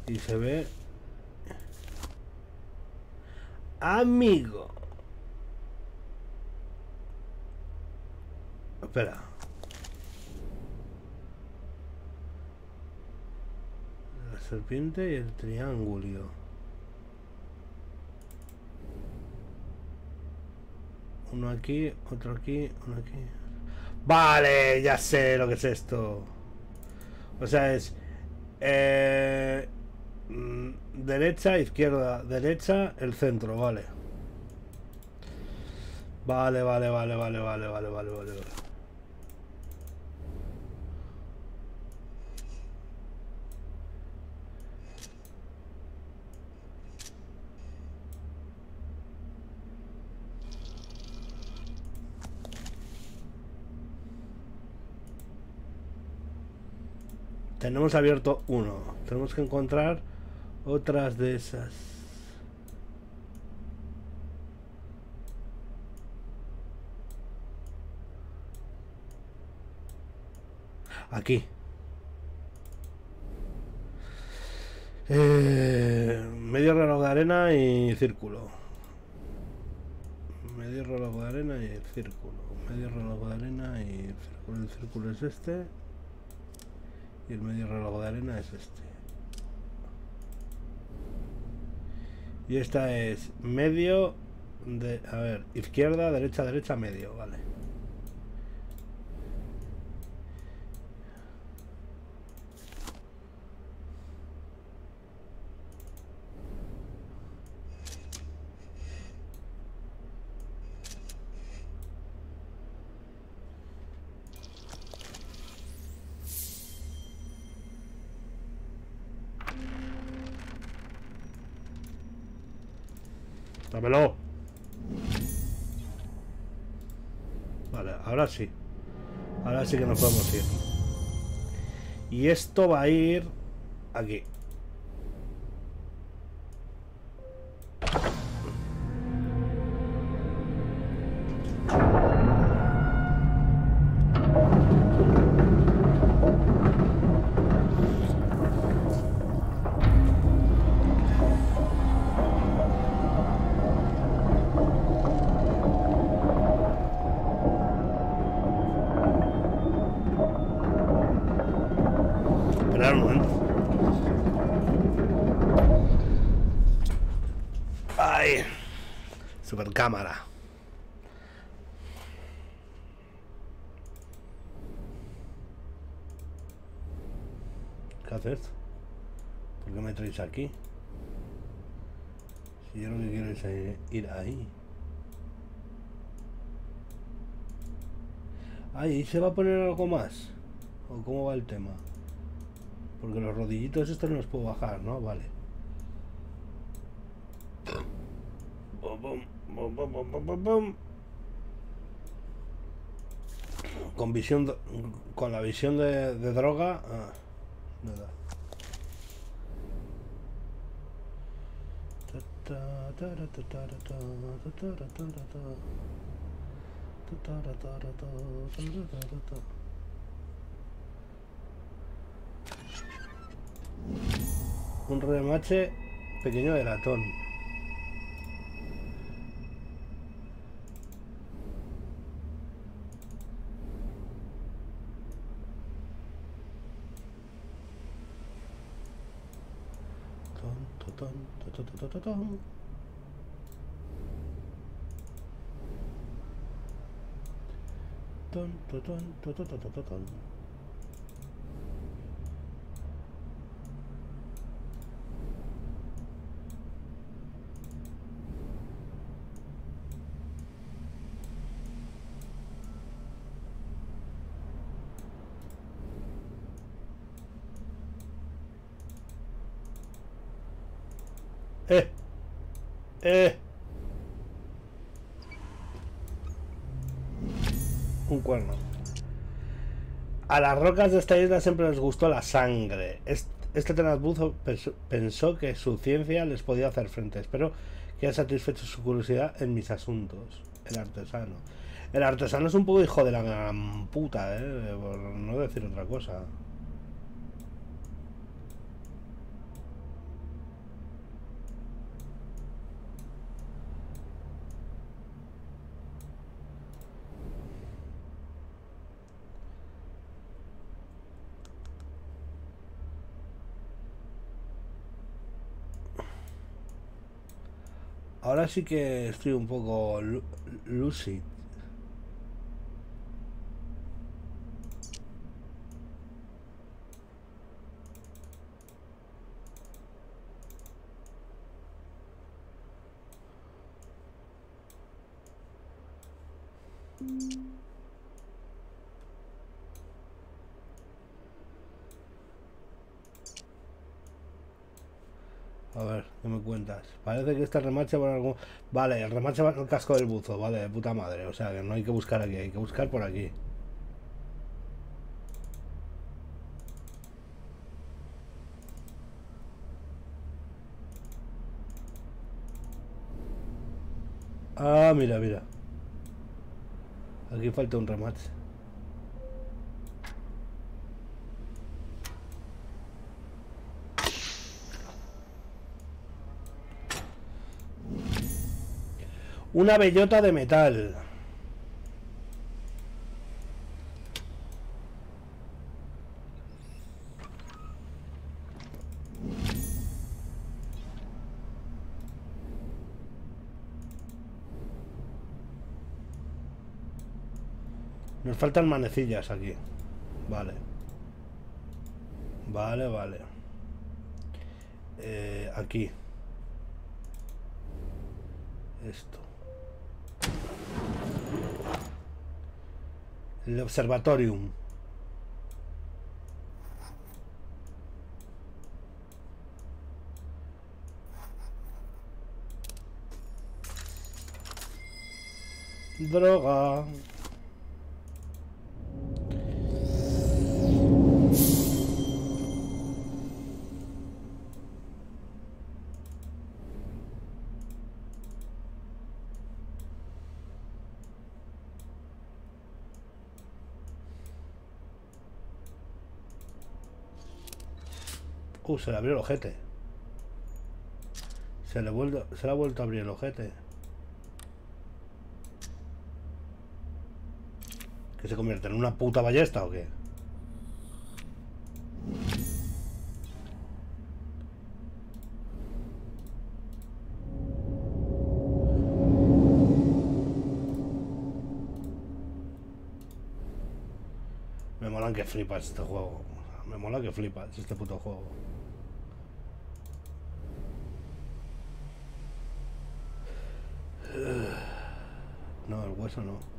Y se ve... Amigo. Espera. La serpiente y el triángulo. Uno aquí, otro aquí, uno aquí. Vale, ya sé lo que es esto. O sea, es... Eh, mm, derecha, izquierda, derecha, el centro, vale. Vale, vale, vale, vale, vale, vale, vale, vale. Tenemos abierto uno. Tenemos que encontrar otras de esas. Aquí. Eh, medio reloj de arena y círculo. Medio reloj de arena y círculo. Medio reloj de arena y círculo. El círculo es este. Y el medio reloj de arena es este. Y esta es medio de... A ver, izquierda, derecha, derecha, medio, vale. Dámelo. Vale, ahora sí. Ahora sí que nos podemos ir. Y esto va a ir aquí. Cámara. ¿Qué haces? ¿Por qué me traes aquí? Si yo lo que quiero es ir ahí. Ahí se va a poner algo más. ¿O cómo va el tema? Porque los rodillitos estos no los puedo bajar, ¿no? Vale. Con visión, con la visión de, droga, ah, nada. Un remache pequeño de latón. トトトトトントントトントトトトトン ¡Eh! Un cuerno. A las rocas de esta isla siempre les gustó la sangre. Este tenazbuzo pensó que su ciencia les podía hacer frente. Espero que haya satisfecho su curiosidad en mis asuntos. El artesano. El artesano es un poco hijo de la gran puta, ¿eh? Por no decir otra cosa. Ahora sí que estoy un poco lucid. A ver, ¿qué me cuentas? Parece que este remache por algún... Vale, el remache va en el casco del buzo, vale, de puta madre. O sea, que no hay que buscar aquí, hay que buscar por aquí. Ah, mira, mira. Aquí falta un remache. Una bellota de metal. Nos faltan manecillas aquí. Vale. Vale, vale. Eh, aquí. Esto. El observatorium. Droga. Uh, se le abrió el ojete. Se le, vuelto, se le ha vuelto a abrir el ojete. ¿Que se convierte en una puta ballesta o qué? Me mola que flipas este juego. Me mola que flipas este puto juego. No, el hueso no.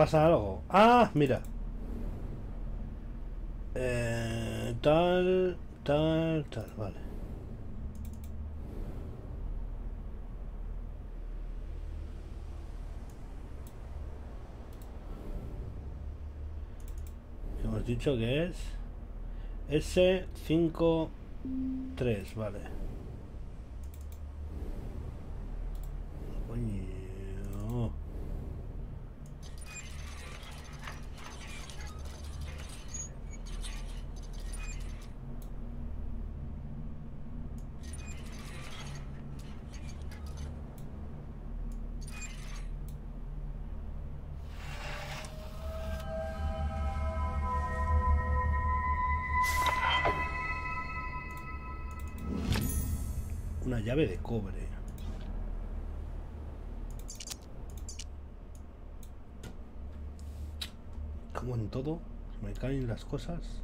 Pasa algo. Ah, mira. Eh, tal, tal, tal, vale. Hemos dicho que es S53, vale. Las cosas.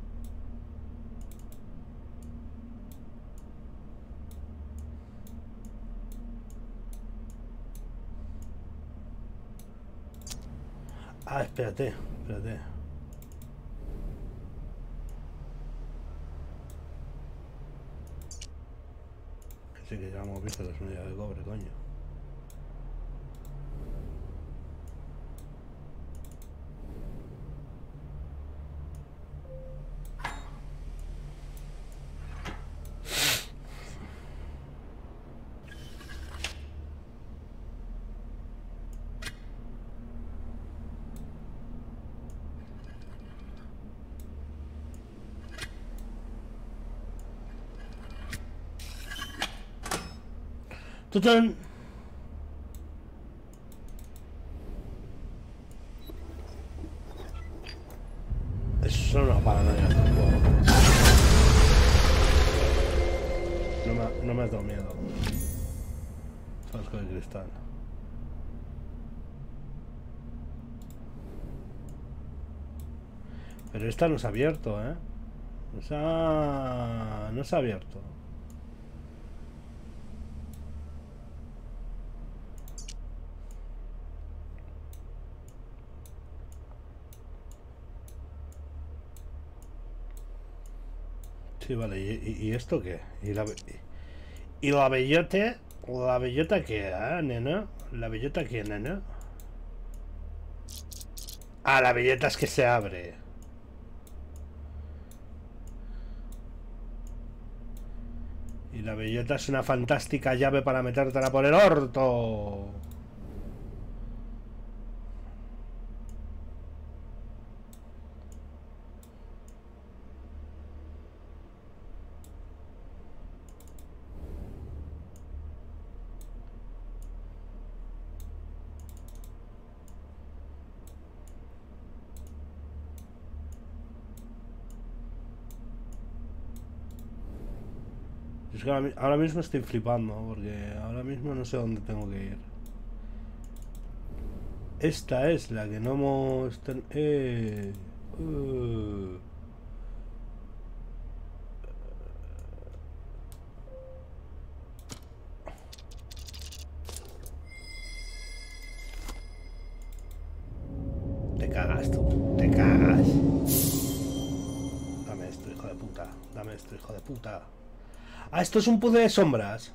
Ah, espérate, espérate. Sí que ya hemos visto las unidades de cobre, coño. Eso no para nada. No me, no me has dado miedo. Frasco de cristal. Pero esta no se ha abierto, ¿eh? O sea, no se ha abierto. Sí, vale, ¿y, y esto qué? ¿Y la, y la bellota? ¿La bellota qué, ah, nena? ¿La bellota qué, nena? Ah, la bellota es que se abre. Y la bellota es una fantástica llave para metértela por el orto. Ahora, mismo estoy flipando, porque ahora mismo no sé dónde tengo que ir. Esta es la que no hemos... Eh, uh. Ah, esto es un puzzle de sombras.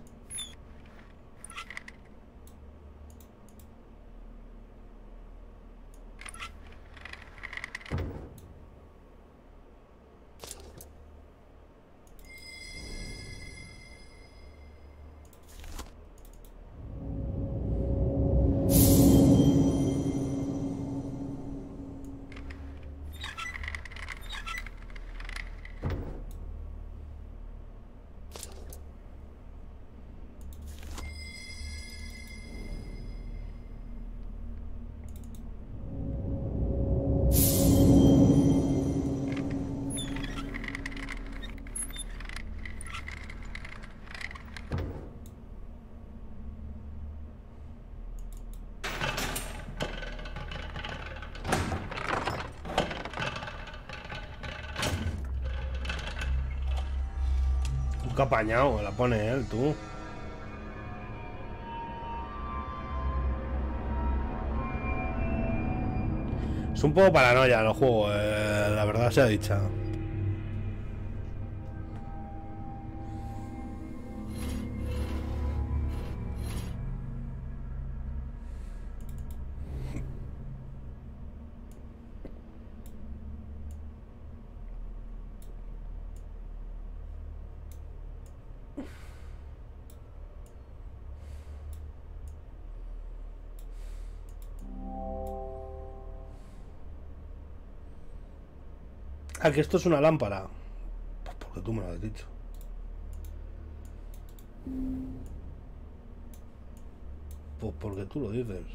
La pone él, tú. Es un poco paranoia el juego, eh, la verdad sea dicha. Ah, que esto es una lámpara. Pues porque tú me lo has dicho. Pues porque tú lo dices.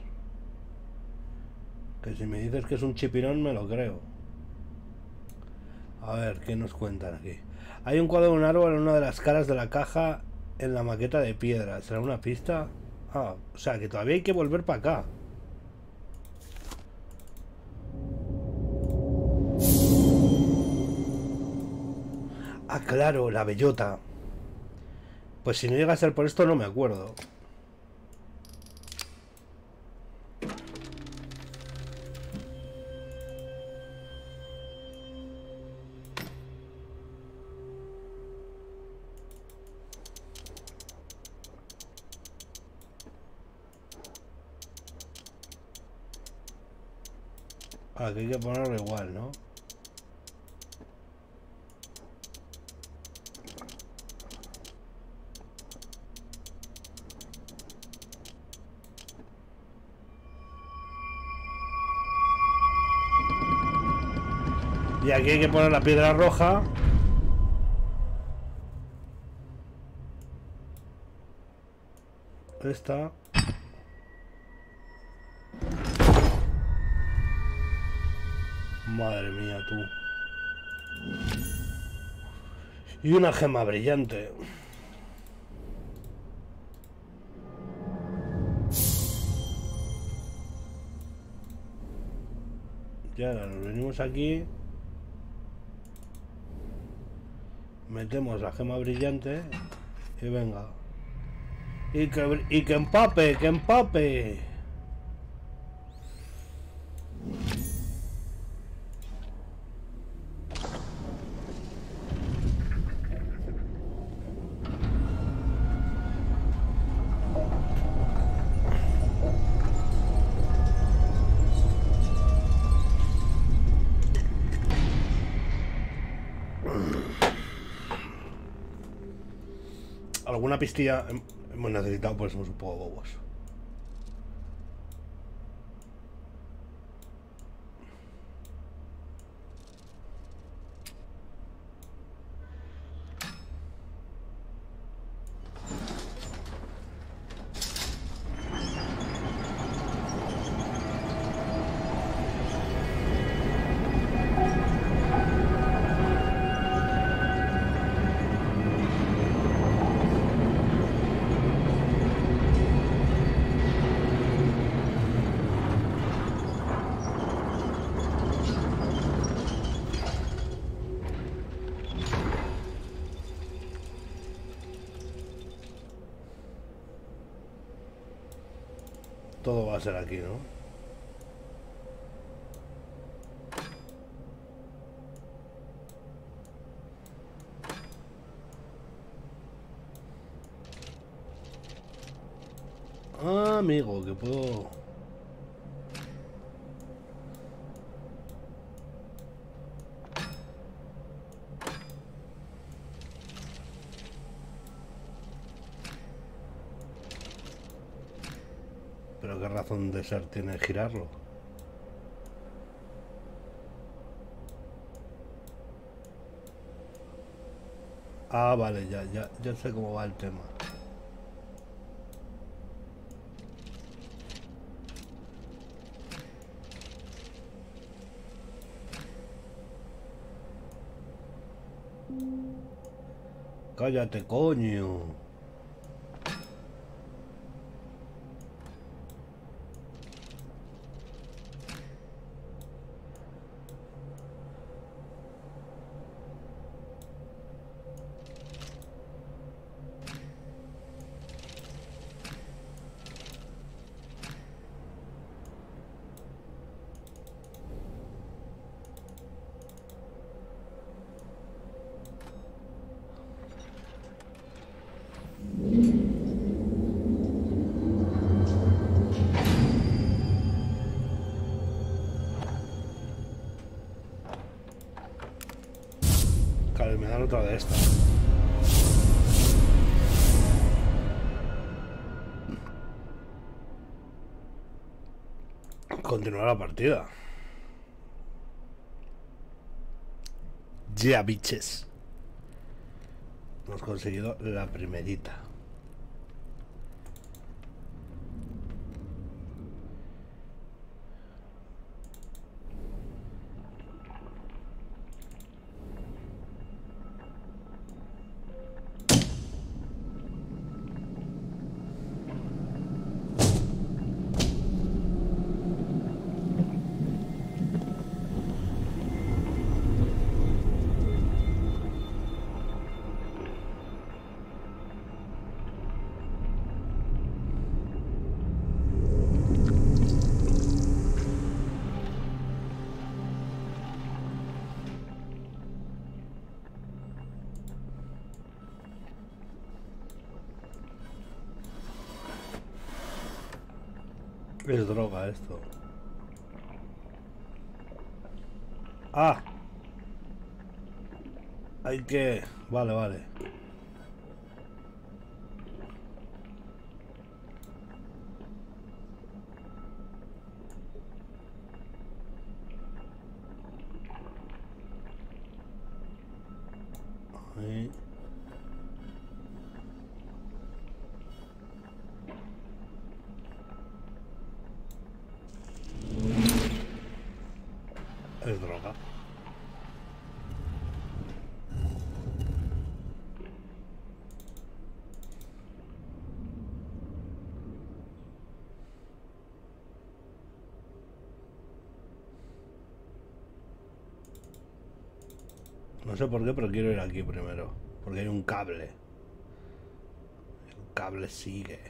Que si me dices que es un chipirón, me lo creo. A ver, ¿qué nos cuentan aquí? Hay un cuadro de un árbol en una de las caras de la caja en la maqueta de piedra. ¿Será una pista? Ah, o sea, que todavía hay que volver para acá. Claro, la bellota. Pues si no llega a ser por esto no me acuerdo. Que hay que ponerlo igual, ¿no? Aquí hay que poner la piedra roja. Esta. Madre mía, tú. Y una gema brillante. Ya nos venimos aquí. Metemos la gema brillante y venga. Y que, y que empape, que empape. Pistilla hemos necesitado, pues somos un poco bobos. Ser aquí, ¿no? Ah, amigo, que puedo... Pero ser tiene girarlo. Ah, vale, ya, ya, ya sé cómo va el tema. Cállate, coño. Me dan otra de estas. Continuar la partida. Ya, biches. Hemos conseguido la primerita. Esto. Ah. Hay que... Vale, vale. Ahí. Es droga. No sé por qué, pero quiero ir aquí primero. Porque hay un cable. El cable sigue.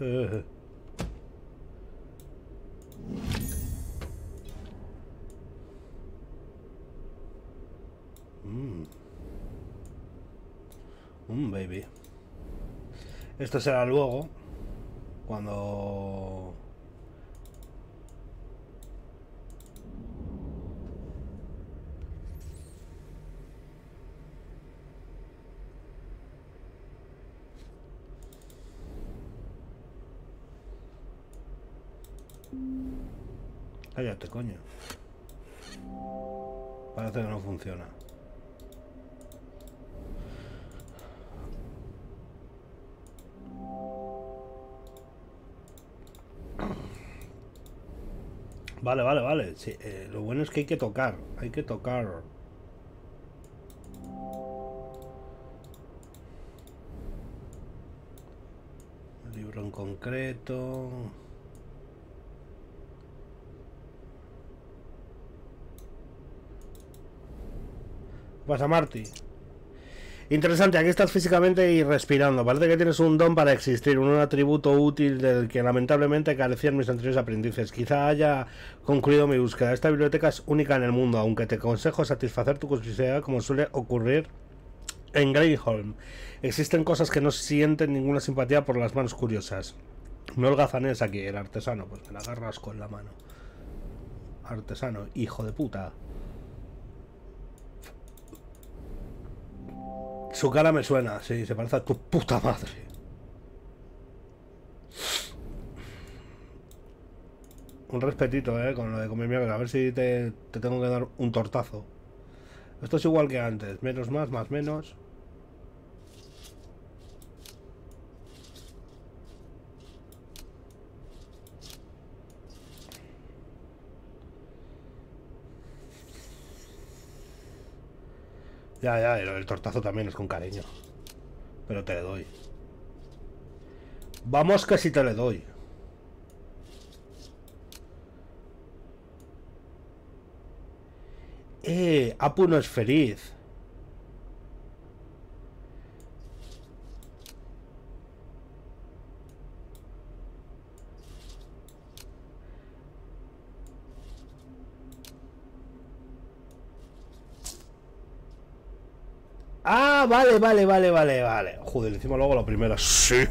Eh. Mm. Mm, baby. Esto será luego, cuando... Cállate, coño. Parece que no funciona. Vale, vale, vale. Sí, eh, lo bueno es que hay que tocar. Hay que tocar. Libro en concreto. ¿Qué pasa, Marty? Interesante, aquí estás físicamente y respirando. Parece que tienes un don para existir, un atributo útil del que lamentablemente carecían mis anteriores aprendices. Quizá haya concluido mi búsqueda. Esta biblioteca es única en el mundo, aunque te aconsejo satisfacer tu curiosidad como suele ocurrir en Greyholm. Existen cosas que no sienten ninguna simpatía por las manos curiosas. No holgazanes aquí, el artesano, pues me la agarras con la mano. Artesano, hijo de puta. Su cara me suena, sí, se parece a tu puta madre. Un respetito, eh, con lo de comer mierda. A ver si te, te tengo que dar un tortazo. Esto es igual que antes. Menos más, más menos. Ya, ya, el, tortazo también es con cariño. Pero te le doy. Vamos que si te le doy. Eh, Apu no es feliz. Ah, vale, vale, vale, vale, vale. Joder, encima luego la primera. Sí.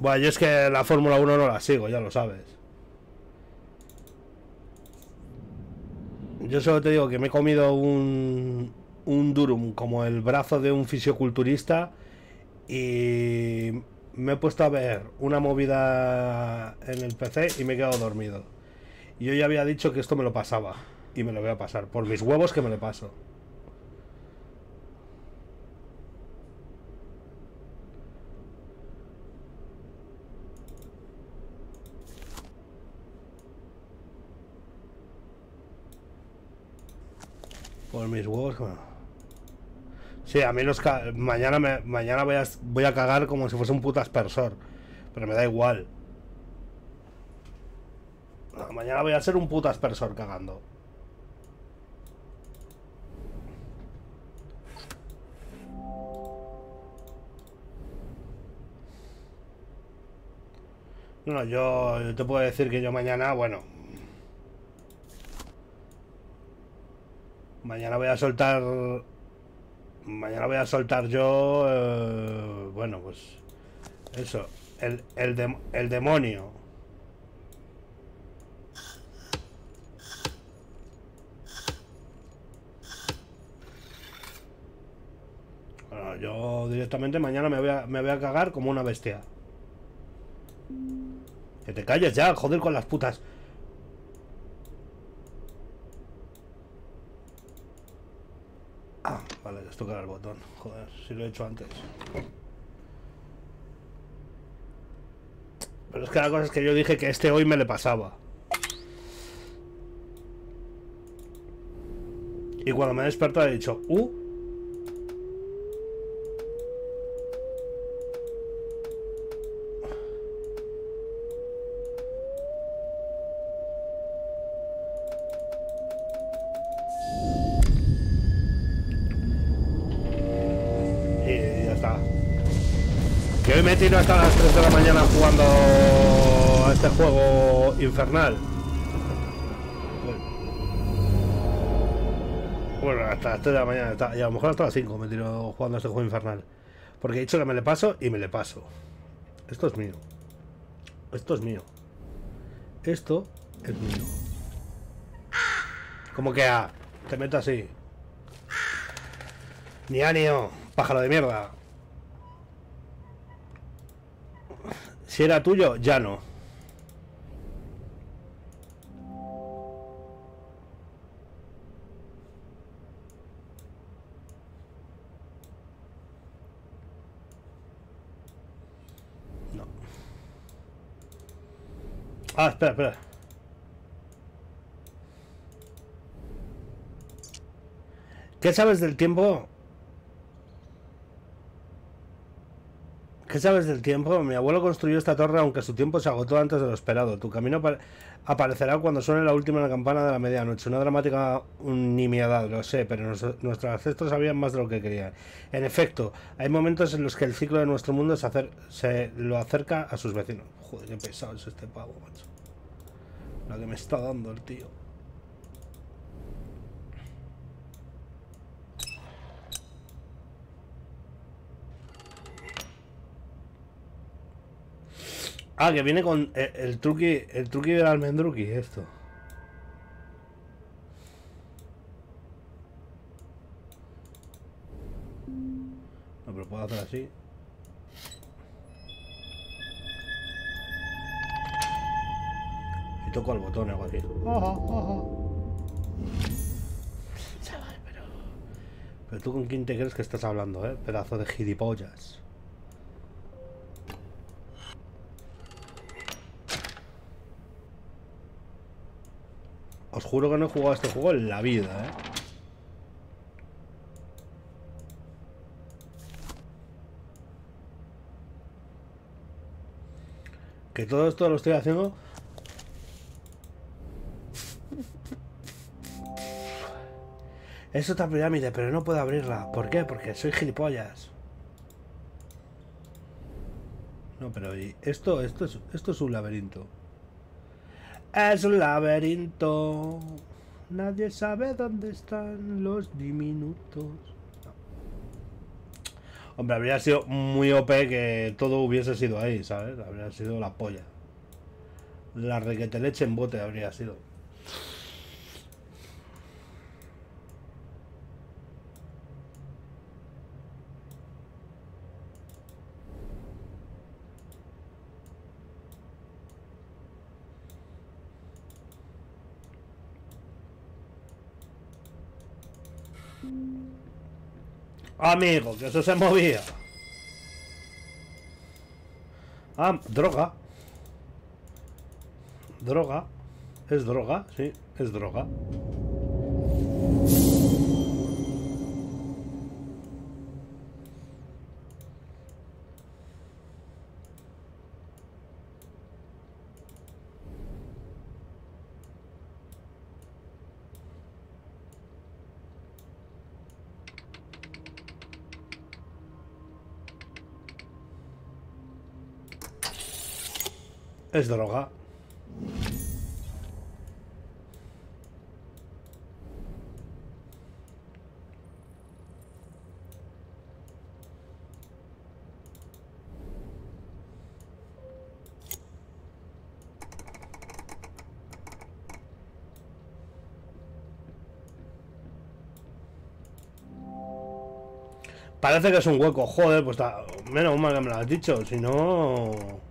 Bueno, yo es que la Fórmula 1 no la sigo, ya lo sabes. Yo solo te digo que me he comido un, un durum como el brazo de un fisioculturista y me he puesto a ver una movida en el PC y me he quedado dormido. Yo ya había dicho que esto me lo pasaba y me lo voy a pasar. Por mis huevos que me lo paso. Por mis huevos. que me- Sí, a mí los mañana mañana voy a, voy a cagar como si fuese un puto aspersor. Pero me da igual. Mañana voy a ser un puto aspersor cagando. No, yo, te puedo decir que yo mañana, bueno, Mañana voy a soltar. Mañana voy a soltar yo. Eh, bueno, pues. Eso. El, el, el demonio. Bueno, yo directamente mañana me voy a, me voy a cagar como una bestia. Que te calles ya, joder con las putas. Ah, vale, es tocar el botón. Joder, si lo he hecho antes. Pero es que la cosa es que yo dije que este hoy me le pasaba. Y cuando me he despertado he dicho, uh. Infernal. Bueno, hasta las 3 de la mañana, y a lo mejor hasta las 5 me tiro jugando este juego infernal. Porque he dicho que me le paso y me le paso. Esto es mío. Esto es mío. Esto es mío. ¿Cómo que a? Te meto así. Ni ánimo, pájaro de mierda. Si era tuyo, ya. No. Ah, espera, espera. ¿Qué sabes del tiempo? ¿Qué sabes del tiempo? Mi abuelo construyó esta torre aunque su tiempo se agotó antes de lo esperado. Tu camino apa- aparecerá cuando suene la última campana de la medianoche. Una dramática nimiedad, lo sé, pero nuestros ancestros sabían más de lo que querían. En efecto, hay momentos en los que el ciclo de nuestro mundo se lo acerca a sus vecinos. Joder, qué pesado es este pavo, macho. La que me está dando el tío. Ah, que viene con el, el truqui, el truqui del almendruqui, esto. No, pero puedo hacer así. Y toco el botón o algo así. Chaval, pero... Pero tú con quién te crees que estás hablando, eh? Pedazo de gilipollas. Os juro que no he jugado a este juego en la vida, ¿eh? Que todo esto lo estoy haciendo... Es otra pirámide, pero no puedo abrirla. ¿Por qué? Porque soy gilipollas. No, pero ¿y esto, esto, es, esto es un laberinto. Es un laberinto. Nadie sabe dónde están los diminutos. Hombre, habría sido muy OP que todo hubiese sido ahí, ¿sabes? Habría sido la polla. La requete leche en bote habría sido. Amigo, que eso se movía. Ah, droga. Droga. Es droga, sí, es droga. Es droga. Parece que es un hueco, joder, pues está... menos mal que me lo has dicho, si no...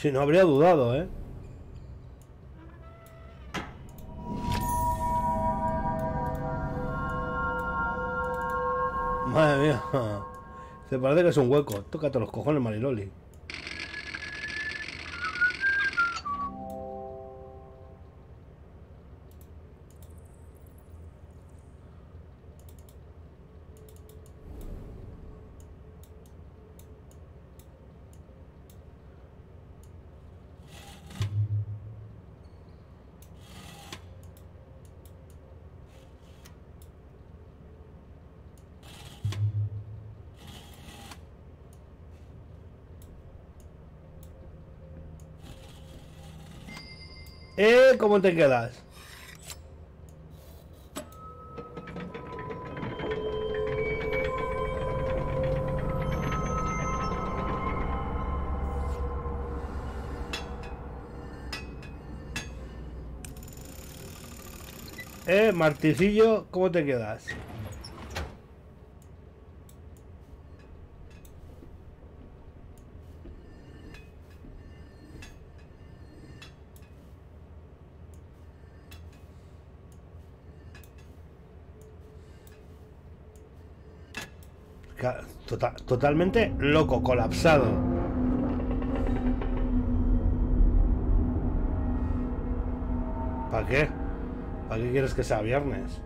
Si no habría dudado, ¿eh? Madre mía. Se parece que es un hueco. Tócate los cojones, Mariloli. ¿Eh? ¿Cómo te quedas? ¿Eh? Marticillo, ¿cómo te quedas? Totalmente loco, colapsado. ¿Para qué? ¿Para qué quieres que sea viernes?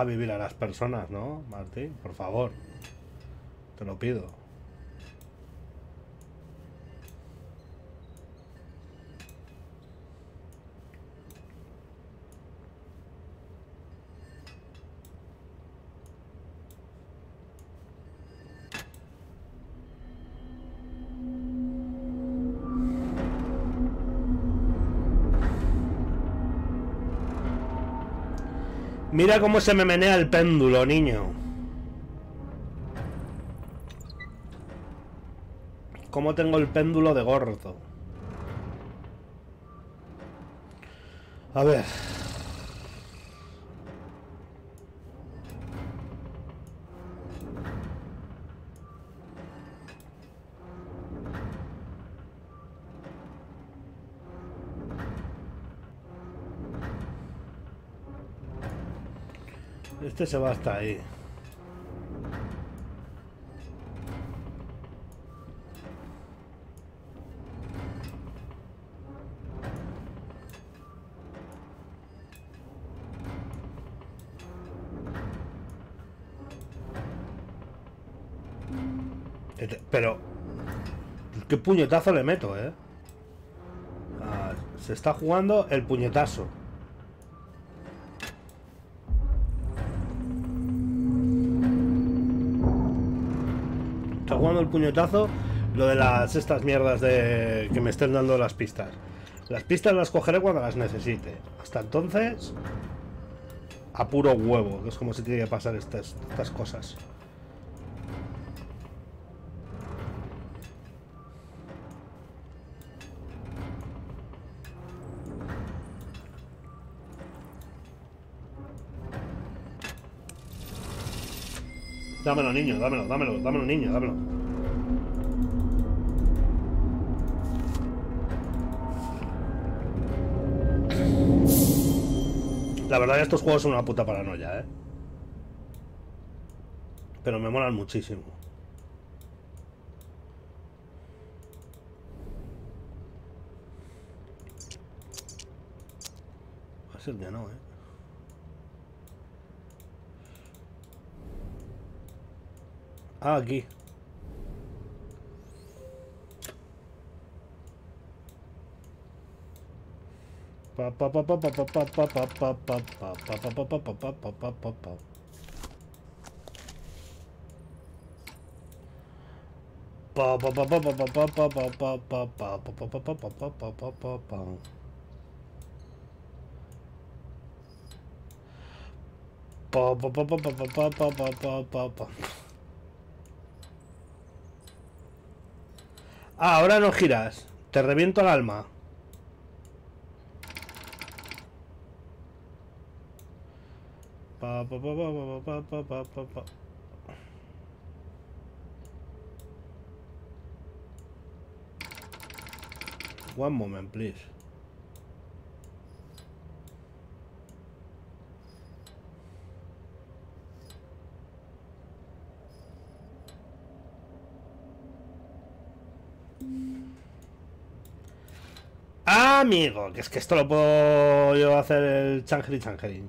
Deja vivir a las personas, ¿no, Martín? Por favor. Te lo pido. Mira cómo se me menea el péndulo, niño. Cómo tengo el péndulo de gordo. A ver. Este se va hasta ahí. Este, pero... ¿Qué puñetazo le meto, eh? Ah, se está jugando el puñetazo. El puñetazo lo de las estas mierdas de que me estén dando las pistas. Las pistas las cogeré cuando las necesite. Hasta entonces, a puro huevo, que es como se tiene que pasar estas, estas cosas. Dámelo, niño, dámelo, dámelo, dámelo, niño, dámelo. La verdad que estos juegos son una puta paranoia, ¿eh? Pero me molan muchísimo. Va a ser ya no, ¿eh? Ah, aquí. Ah, ahora no giras. Te reviento el alma. One moment, please. Amigo, que es que esto lo puedo yo hacer el Changerin Changerin.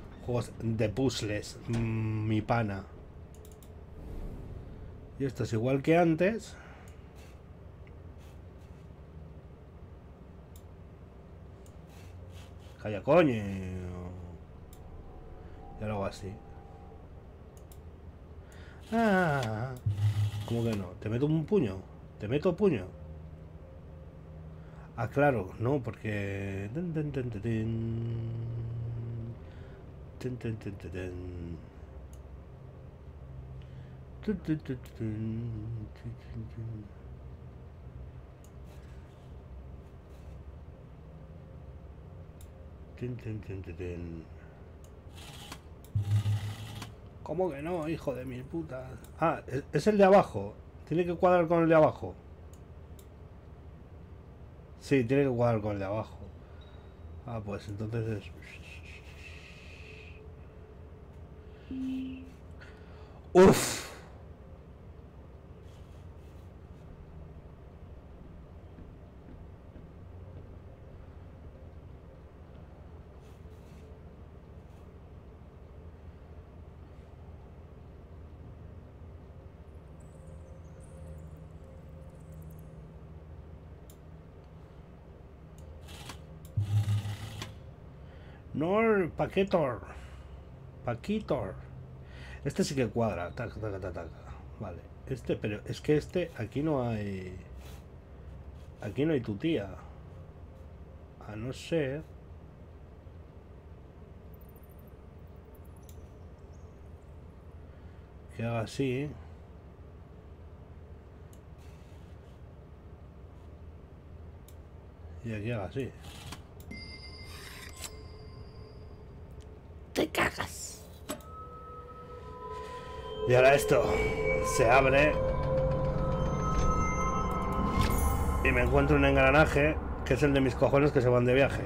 juegos de puzzles, mm, mi pana. Y esto es igual que antes. Calla coño. Y algo así. Ah, ¿Cómo que no? ¿Te meto un puño? ¿Te meto puño? Ah, claro, no, porque... ¿Cómo que no, hijo de mi puta? Ah, es el de abajo. Tiene que cuadrar con el de abajo. Sí, tiene que cuadrar con el de abajo. Ah, pues entonces es... Uf. No, Paquetor. Paquitor. Este sí que cuadra. Vale. Este, pero es que este, aquí no hay... Aquí no hay tu tía. A no ser... Que haga así. Y aquí haga así. te cagas. Y ahora esto se abre. Y me encuentro un engranaje, que es el de mis cojones que se van de viaje.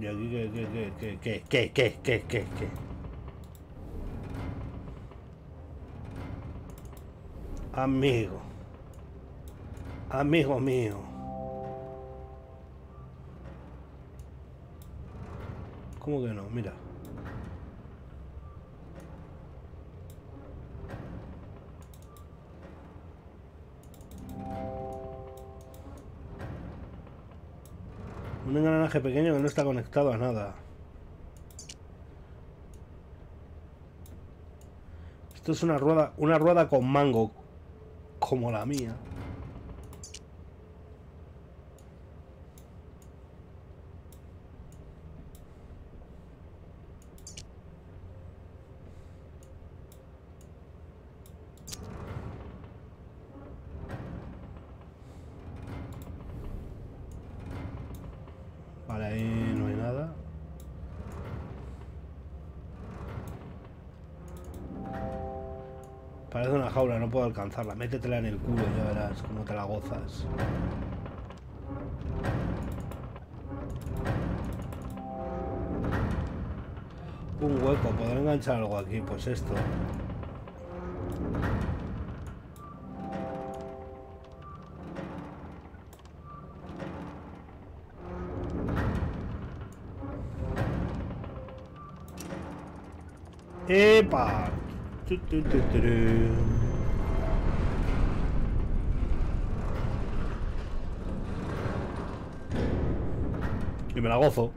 ¿Y aquí qué, qué, qué, qué, qué, qué, qué, qué? Amigo. Amigo mío. ¿Cómo que no? Mira. Un engranaje pequeño que no está conectado a nada. Esto es una rueda, una rueda con mango, como la mía. alcanzarla. Métetela en el culo y ya verás cómo te la gozas. Un hueco, podré enganchar algo aquí, pues esto. ¡Epa! Y me la gozo.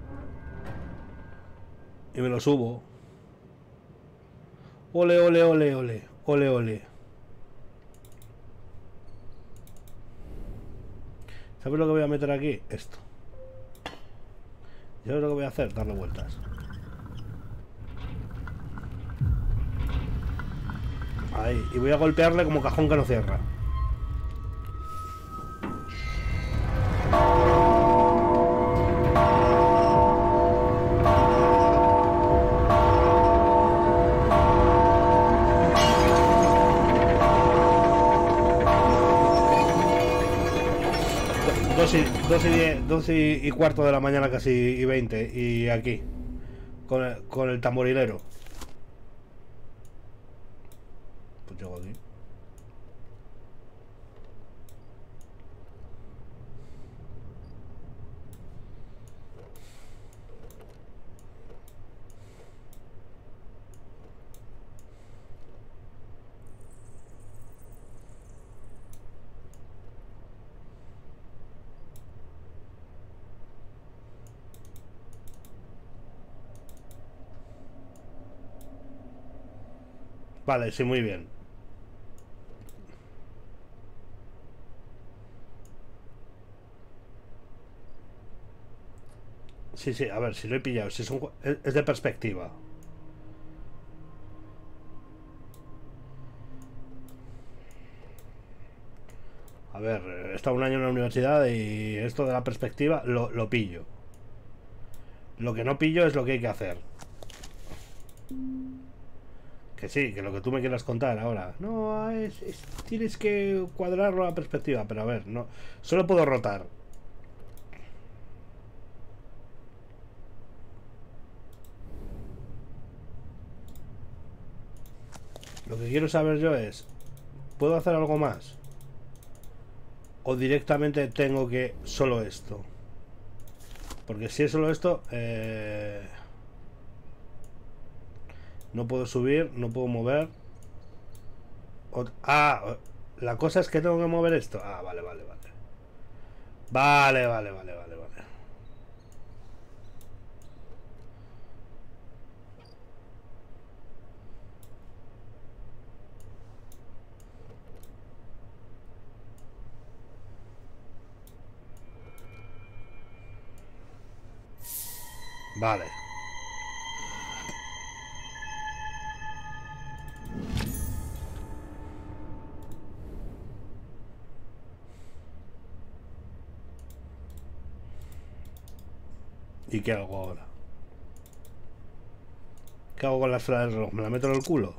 Y me lo subo. Ole, ole, ole, ole. Ole, ole. ¿Sabes lo que voy a meter aquí? Esto. ¿Sabes lo que voy a hacer? Darle vueltas. Ahí. Y voy a golpearle como cajón que no cierra. Dos y, dos y, diez- dos y, y cuarto de la mañana casi y 20 y aquí con el, con el tamborilero pues llego aquí vale sí muy bien sí sí a ver si lo he pillado si es, es de perspectiva A ver, he estado un año en la universidad y esto de la perspectiva lo, lo pillo. Lo que no pillo es lo que hay que hacer. Que sí, que lo que tú me quieras contar ahora. No, es, es- tienes que cuadrarlo a perspectiva, pero a ver, no. Solo puedo rotar. Lo que quiero saber yo es, ¿puedo hacer algo más? O directamente tengo que solo esto. Porque si es solo esto, eh, no puedo subir, no puedo mover. Ah, la cosa es que tengo que mover esto. Ah, vale, vale, vale. Vale, vale, vale, vale, vale. Vale. ¿Y qué hago ahora? ¿Qué hago con la esfera del reloj? ¿Me la meto en el culo?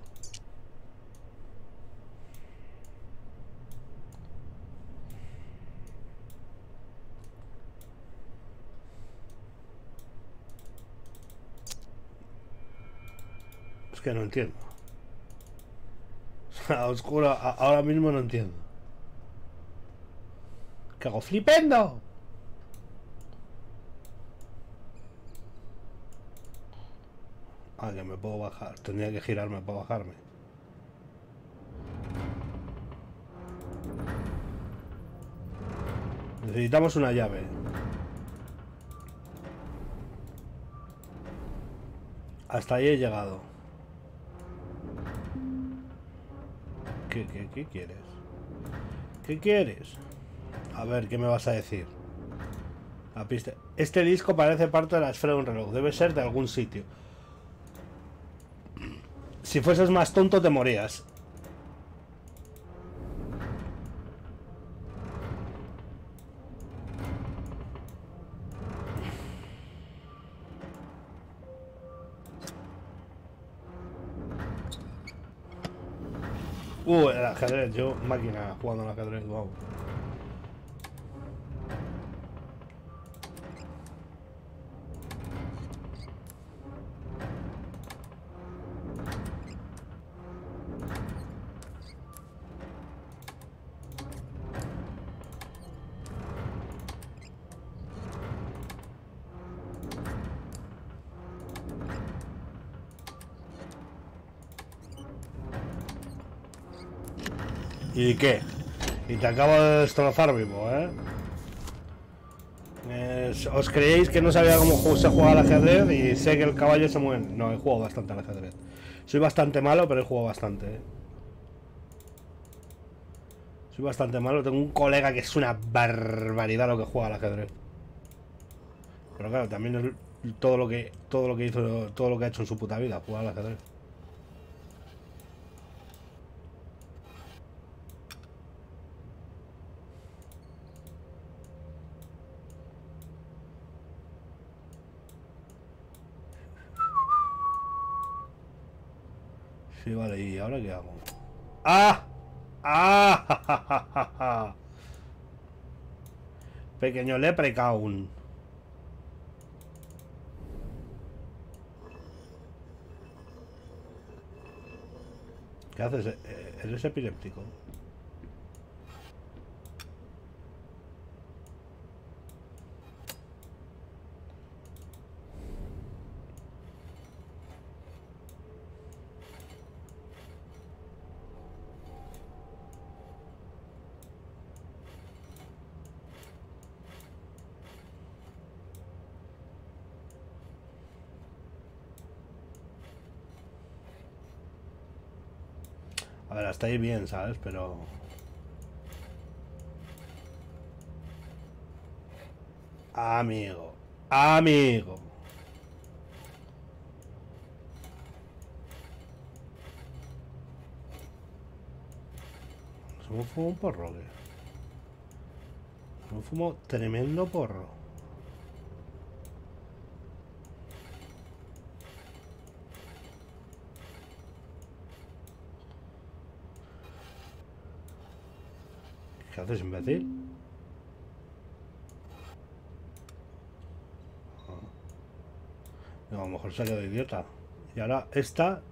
Es que no entiendo. A oscuro, ahora mismo no entiendo. ¿Qué hago? ¡Flipendo! Ah, que me puedo bajar. Tendría que girarme para bajarme. Necesitamos una llave. Hasta ahí he llegado. ¿Qué, quieres? ¿Qué quieres? A ver, ¿qué me vas a decir? La pista. Este disco parece parte de la esfera de un reloj. Debe ser de algún sitio. Si fueses más tonto te morías. Uh, el ajedrez, yo máquina jugando al ajedrez, wow. ¿Y qué? Y te acabo de destrozar vivo, ¿eh? ¿Os creéis que no sabía cómo se juega al ajedrez? Y sé que el caballo se mueve. No, he jugado bastante al ajedrez. Soy bastante malo, pero he jugado bastante. ¿eh? Soy bastante malo. Tengo un colega que es una barbaridad lo que juega al ajedrez. Pero claro, también es todo lo que todo lo que hizo, todo lo que ha hecho en su puta vida, jugar al ajedrez. Sí, vale, ¿y ahora qué hago? ¡Ah! ¡Ah! Pequeño leprecaun. ¿Qué haces? Eh, ¿Eres epiléptico? A ver, hasta ahí bien, ¿sabes? Pero... Amigo. Amigo. ¿Se me fumo un porro, ¿qué? Se me fumo tremendo porro. Haces, imbécil? No, a lo mejor se ha quedado idiota. Y ahora esta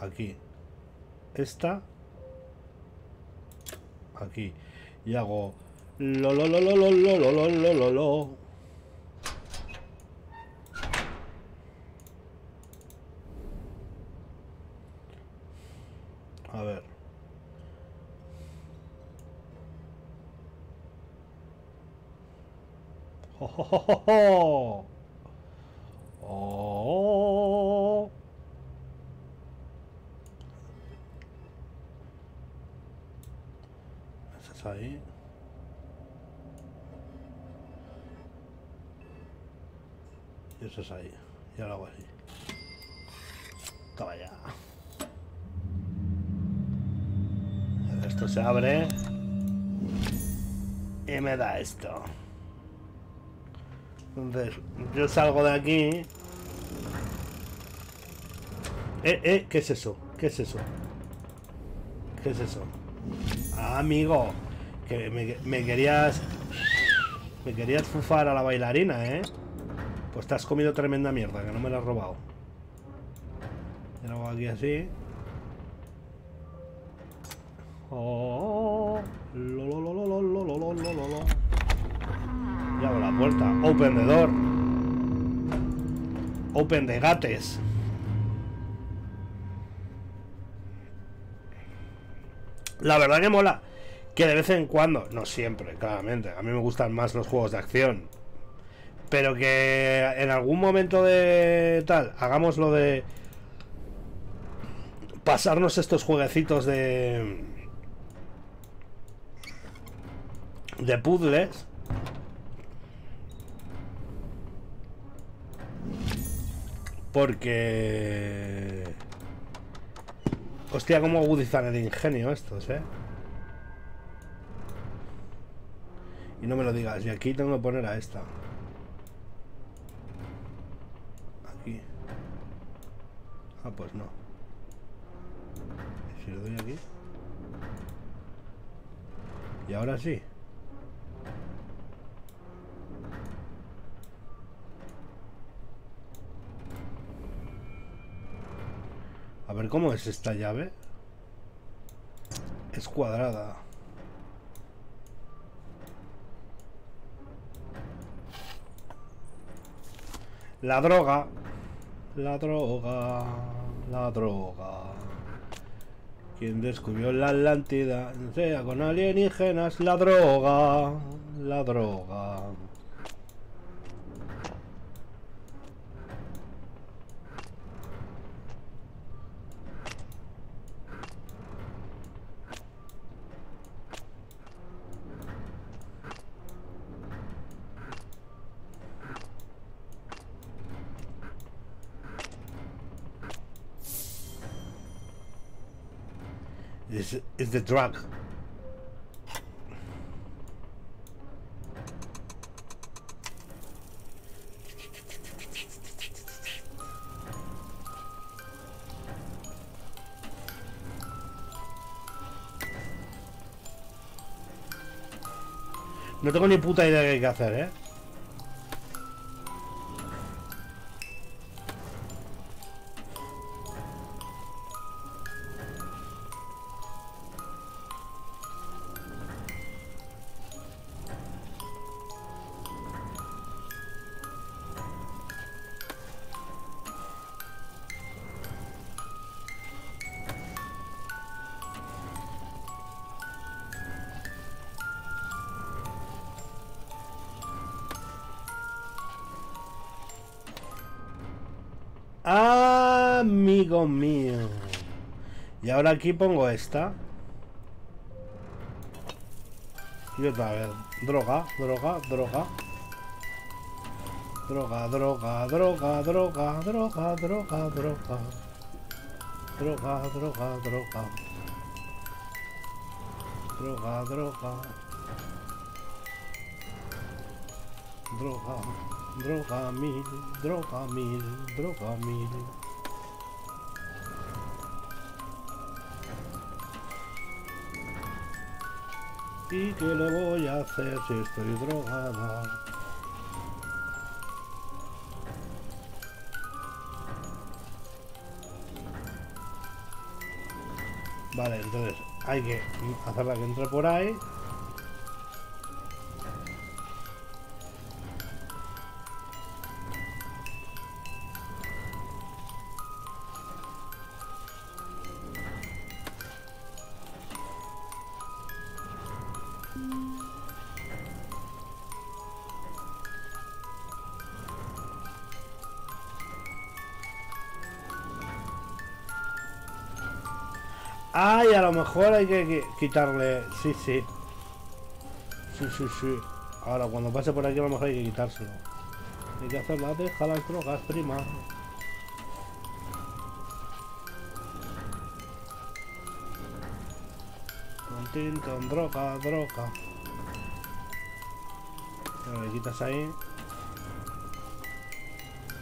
aquí. Esta aquí. Y hago lo lo lo lo lo lo lo lo lo lo A ver. ¡Oh! ¡Oh! ¿Estás ahí? Y eso es ahí. Y ahora hago así. Toma ya. Esto se abre. Y me da esto. Yo salgo de aquí. Eh, eh, ¿qué es eso? ¿Qué es eso? ¿Qué es eso? Ah, amigo, que me, querías... Me querías fufar a la bailarina, ¿eh? Pues te has comido tremenda mierda, que no me la has robado. Y hago aquí así. Oh, lo, lo, lo, lo, lo, lo, lo, lo, lo, lo. Y abro la puerta. Open the door. Open de gates. La verdad que mola que de vez en cuando, no siempre, claramente, a mí me gustan más los juegos de acción, pero que en algún momento de tal, hagamos lo de pasarnos estos jueguecitos de de puzzles Porque... Hostia, cómo agudizan el ingenio estos, ¿eh? Y no me lo digas. Y aquí tengo que poner a esta. Aquí. Ah, pues no. ¿Y si lo doy aquí? Y ahora sí. A ver cómo es esta llave. Es cuadrada. La droga. La droga. La droga. Quien descubrió la Atlántida, sea con alienígenas, la droga, la droga. The drug. No tengo ni puta idea de qué hay que hacer, ¿eh? Ahora aquí pongo esta. Y otra vez. Droga, droga, droga. Droga, droga, droga, droga, droga, droga, droga. Droga, droga, droga. Droga, droga. Droga, droga mil, droga mil, droga mil. ¿Y qué le voy a hacer si estoy drogada? Vale, entonces hay que hacerla que entre por ahí. Ay, a lo mejor hay que quitarle... Sí, sí. Sí, sí, sí. Ahora, cuando pase por aquí, a lo mejor hay que quitárselo. Hay que hacer la las drogas, prima. Tinton, droga, droga. Le quitas ahí.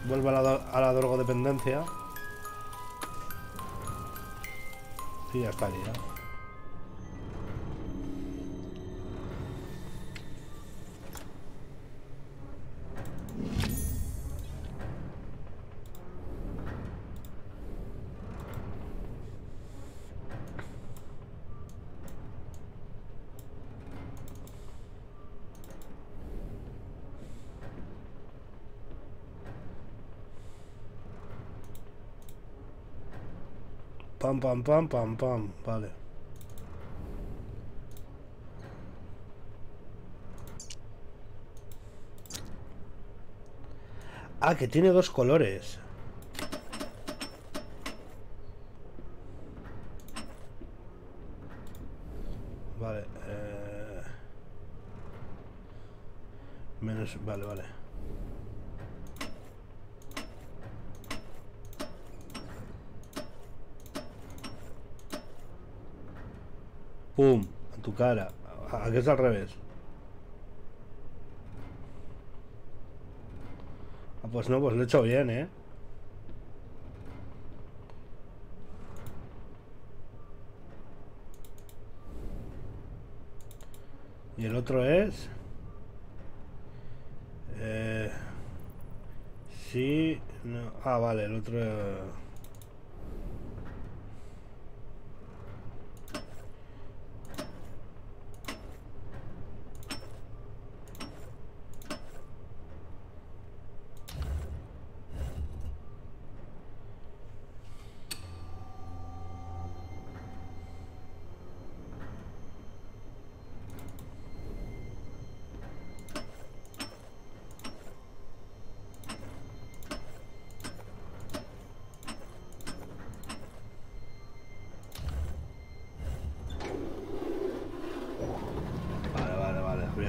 Vuelve a la drogodependencia. Y ya estaría. Pam, pam, pam, pam. Vale. Ah, que tiene dos colores. Vale. Eh... Menos... Vale, vale. ¡Pum! A tu cara. ¿A qué es al revés? Ah, pues no, pues lo he hecho bien, ¿eh? Y el otro es... Eh... Sí... No. Ah, vale, el otro...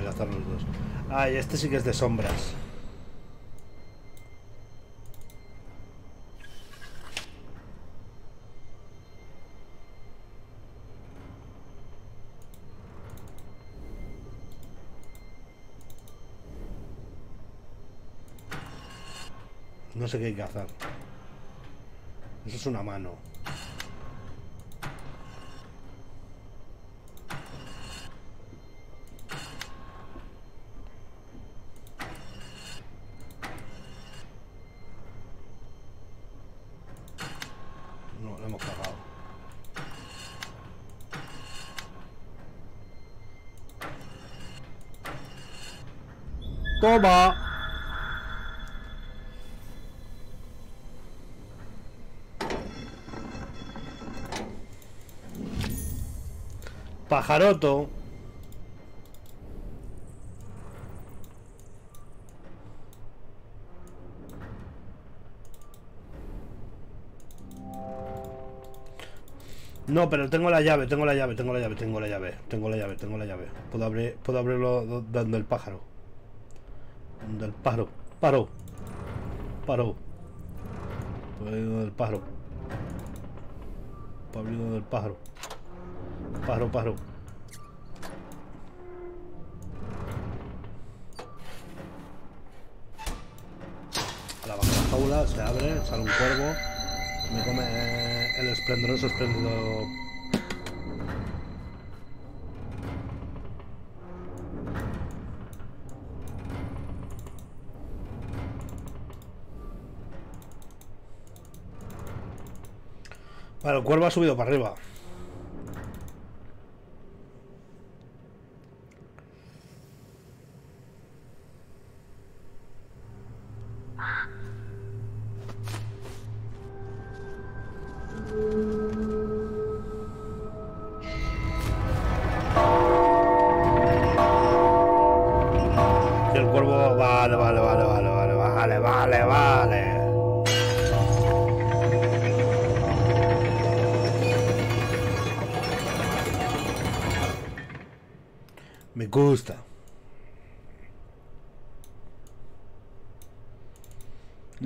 gastar los dos. Ah, y este sí que es de sombras. No sé qué hay que hacer. Eso es una mano. No, lo hemos cagado. Toma. Pajaroto. No, pero tengo la llave, tengo la llave, tengo la llave, tengo la llave, tengo la llave, tengo la llave. Puedo abrir, puedo abrirlo dando el pájaro. Pájaro, paro. Paro. Puedo del pájaro. Abrirlo del pájaro. Pájaro, pájaro. La baja la jaula, se abre, sale un cuervo. Me come el esplendoroso, espléndido Vale, el cuervo ha subido para arriba.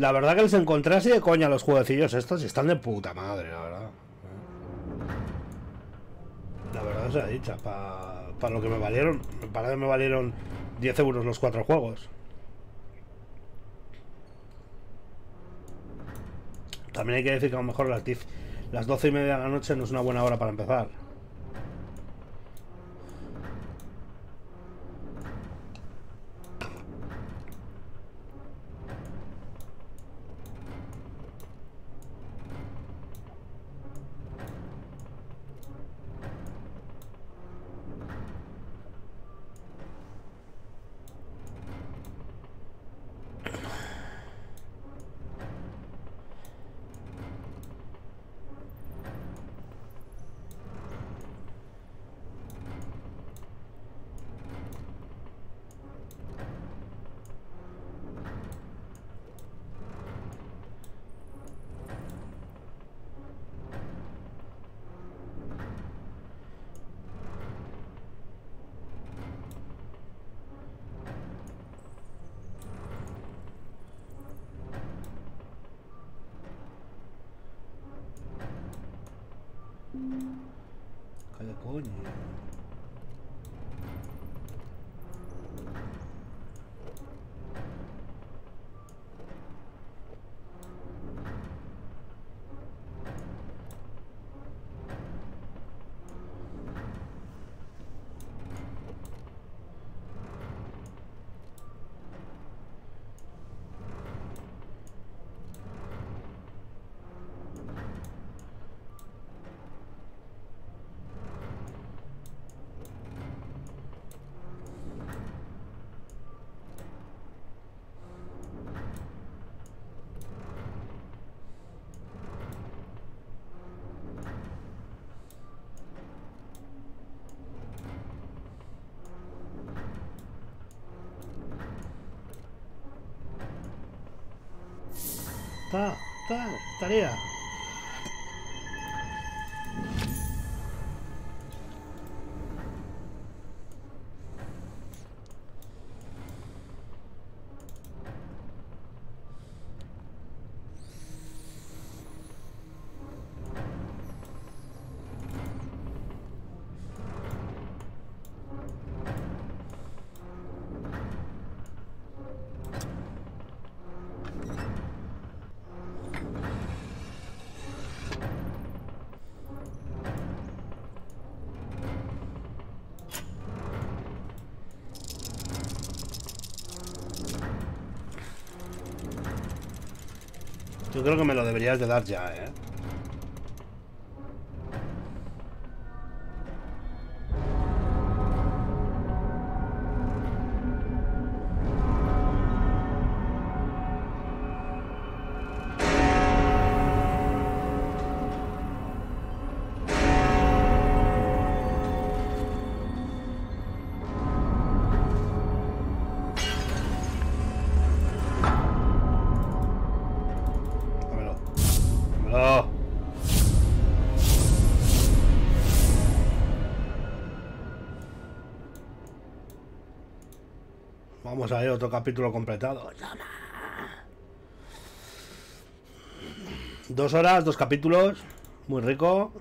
La verdad que les encontré así de coña los jueguecillos estos y están de puta madre, la verdad. La verdad sea dicha, para lo que me valieron, para que me valieron 10 euros los cuatro juegos. También hay que decir que a lo mejor las, 10, las 12 y media de la noche no es una buena hora para empezar. Tarea. Yo creo que me lo deberías de dar ya, ¿eh? Otro capítulo completado. Dos horas, dos capítulos. Muy rico.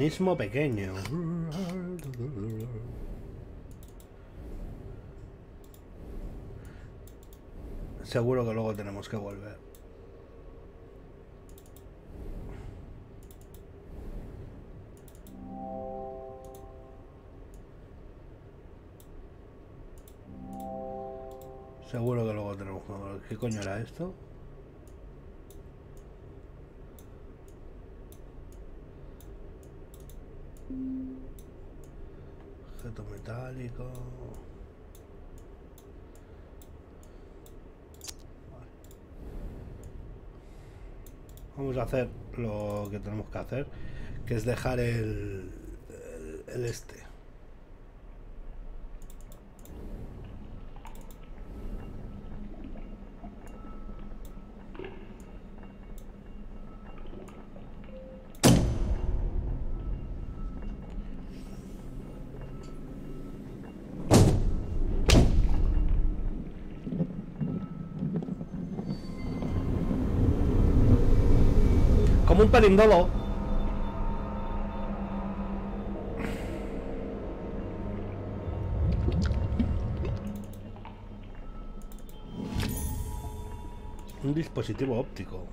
Mecanismo pequeño. Seguro que luego tenemos que volver. Seguro que luego tenemos que volver. ¿Qué coño era esto? Objeto metálico. Vamos a hacer lo que tenemos que hacer, que es dejar el, el este. Como un perindolo. Un dispositivo óptico.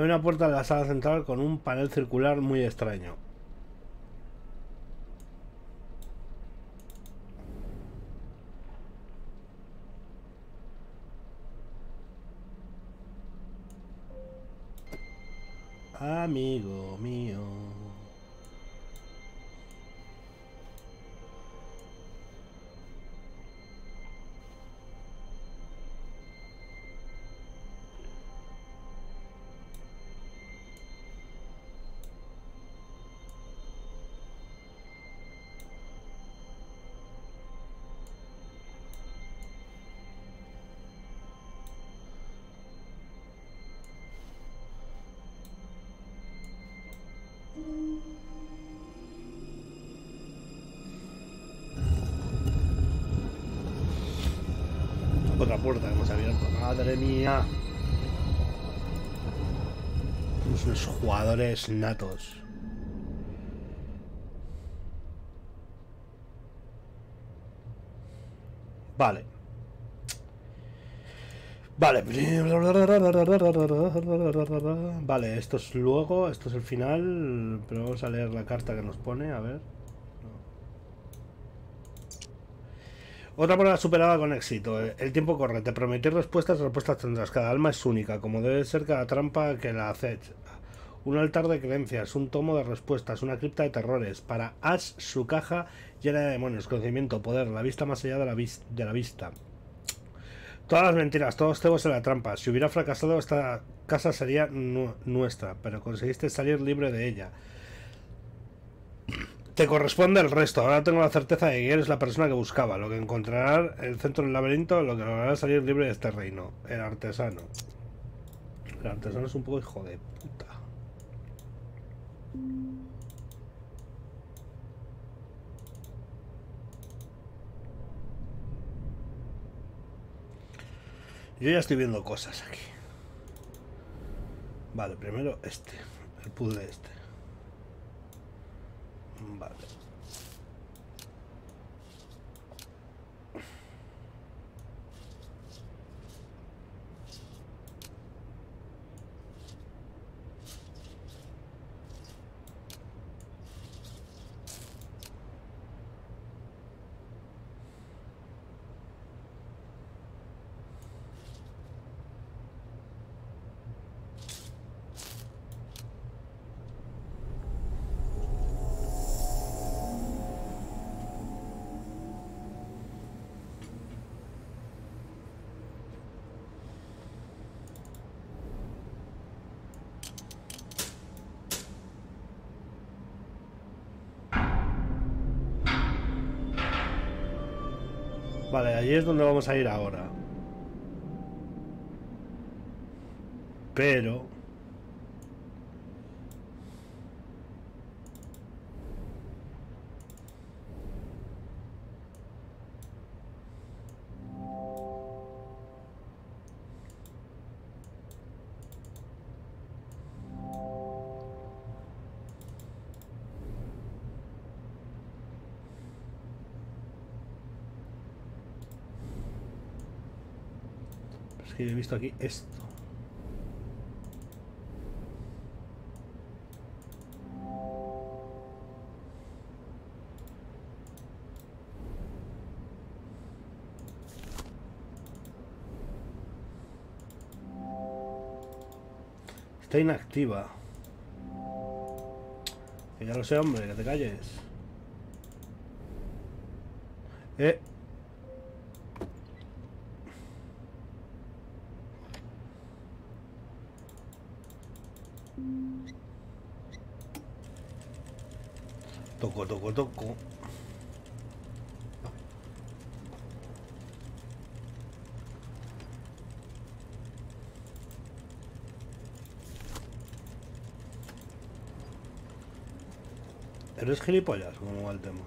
Hay una puerta de la sala central con un panel circular muy extraño. Mía. Somos unos jugadores natos. Vale. Vale. Vale, esto es luego, esto es el final, pero vamos a leer la carta que nos pone, a ver. Otra prueba superada con éxito. El tiempo corre. Te prometí respuestas, respuestas tendrás. Cada alma es única, como debe ser cada trampa que la acecha. Un altar de creencias, un tomo de respuestas, una cripta de terrores. Para Ash, su caja llena de demonios, conocimiento, poder, la vista más allá de la, de la vista. Todas las mentiras, todos cebos en la trampa. Si hubiera fracasado, esta casa sería nuestra, pero conseguiste salir libre de ella. Te corresponde el resto. Ahora tengo la certeza de que eres la persona que buscaba. Lo que encontrará el centro del laberinto, lo que logrará salir libre de este reino. El artesano. El artesano es un poco hijo de puta. Yo ya estoy viendo cosas aquí. Vale, primero este. El puzzle este. Vale. Vale, allí es donde vamos a ir ahora. Pero... aquí esto. Está inactiva. Que ya lo sé, hombre, que te calles. Eh, Toco, toco, toco. ¿Eres gilipollas? ¿Cómo va el tema?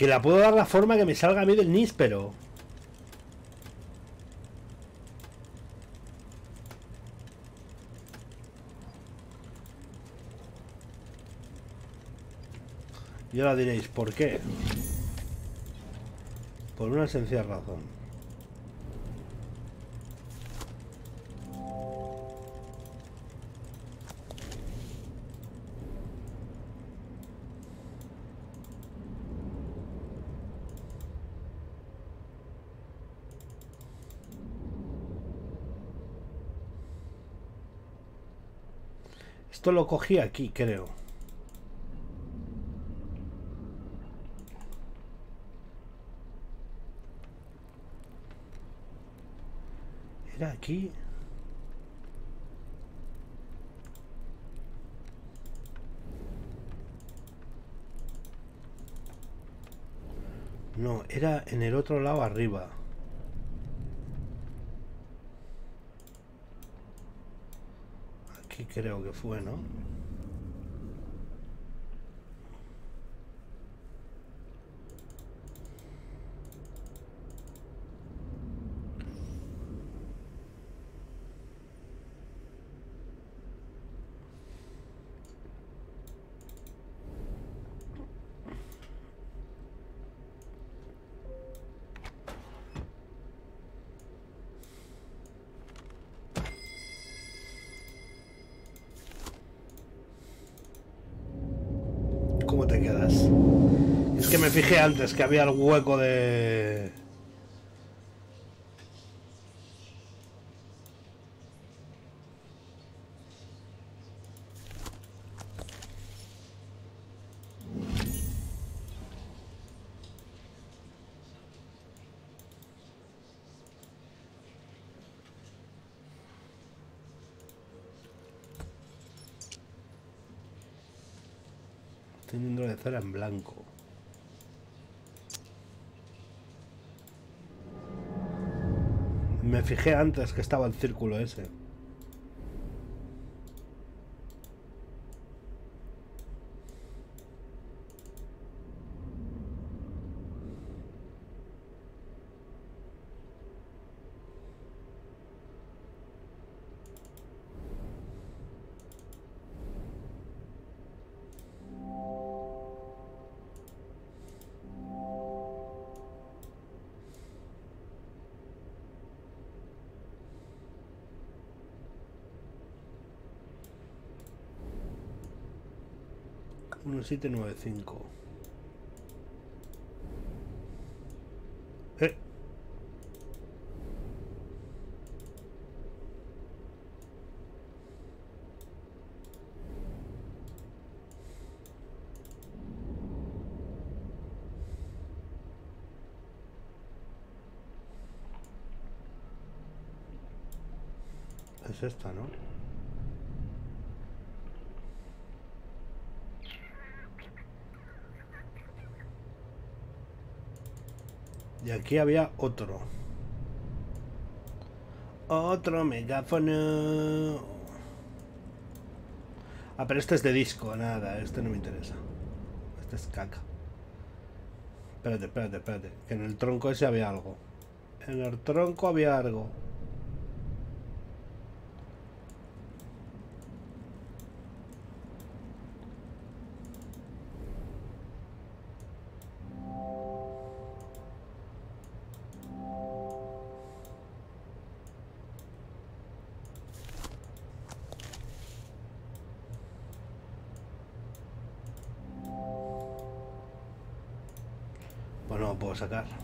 Que la puedo dar la forma que me salga a mí del níspero. Y ahora diréis, ¿por qué? Por una sencilla razón. Esto lo cogí aquí, creo. Era aquí. No, era en el otro lado arriba. Creo que fue, ¿no? Fijé antes que había el hueco de... De cera en blanco. Me fijé antes que estaba el círculo ese. Uno siete nueve cinco. Eh. Es esta. Y aquí había otro. Otro megáfono. Ah, pero este es de disco, nada, este no me interesa. Este es caca. Espérate, espérate, espérate. Que en el tronco ese había algo. En el tronco había algo. Sacar.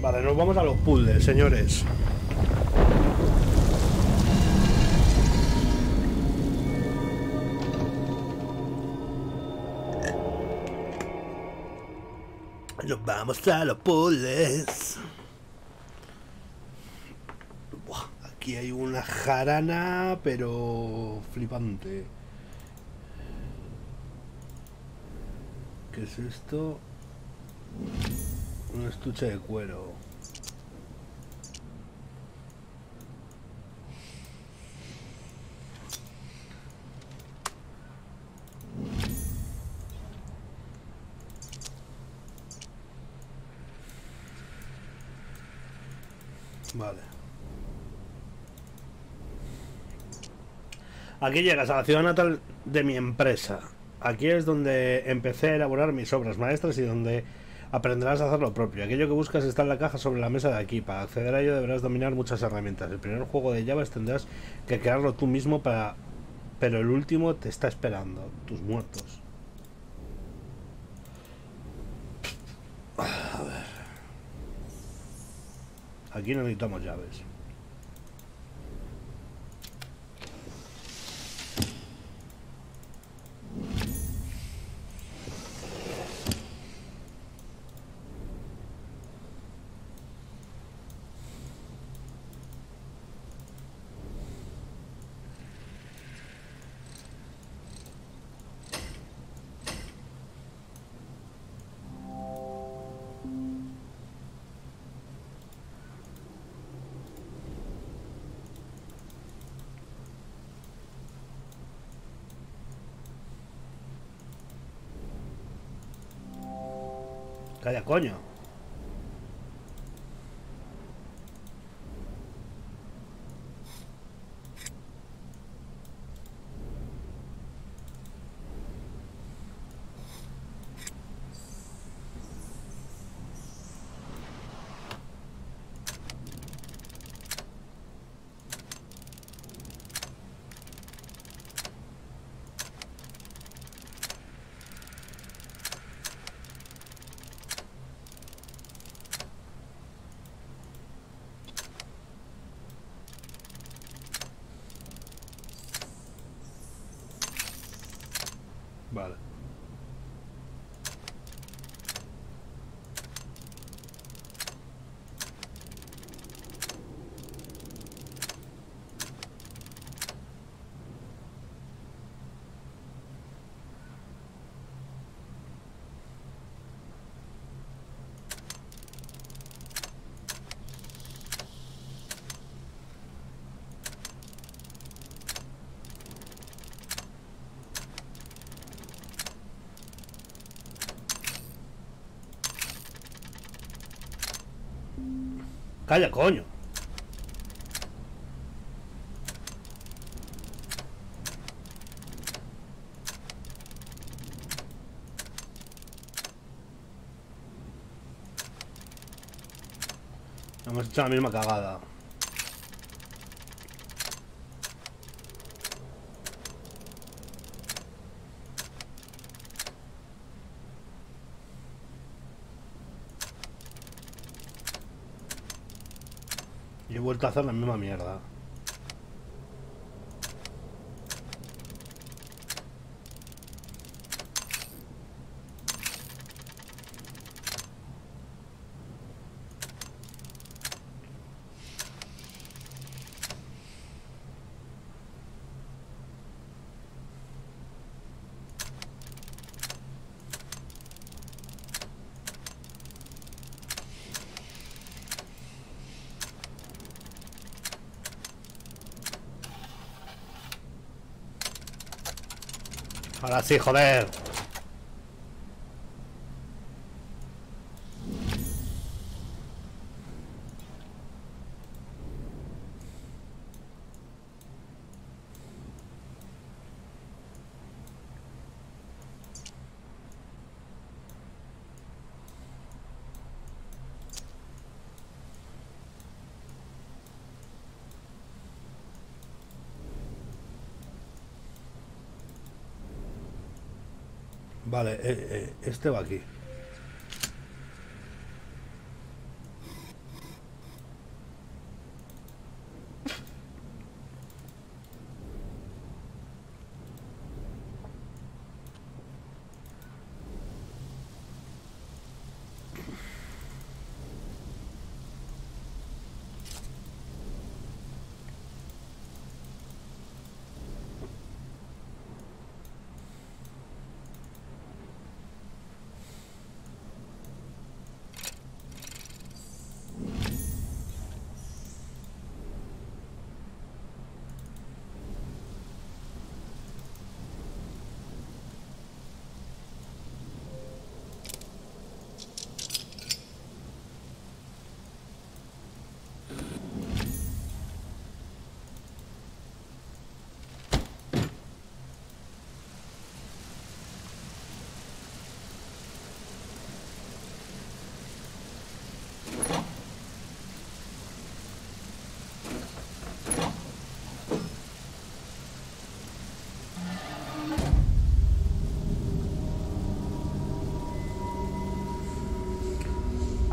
Vale, nos vamos a los puzzles, señores. Nos vamos a los puzzles. Buah, aquí hay una jarana, pero flipante. Es esto? Un estuche de cuero. Vale. Aquí llegas a la ciudad natal de mi empresa. Aquí es donde empecé a elaborar mis obras maestras y donde aprenderás a hacer lo propio. Aquello que buscas está en la caja sobre la mesa de aquí. Para acceder a ello deberás dominar muchas herramientas. El primer juego de llaves tendrás que crearlo tú mismo para... Pero el último te está esperando. Tus muertos. A ver. Aquí no necesitamos llaves. Calla, coño. Vale. Calla, coño. Hemos hecho la misma cagada. Vuelto a hacer la misma mierda. Ahora sí, joder. Vale, eh, eh, este va aquí.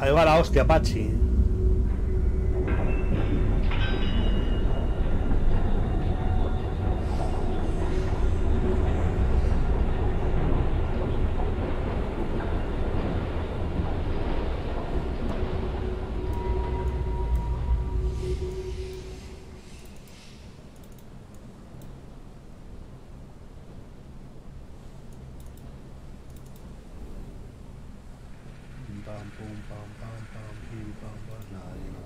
Ahí va la hostia, Pachi. Pim, pam, pum, pam, pam, pam, pim, pam, pam, nadie.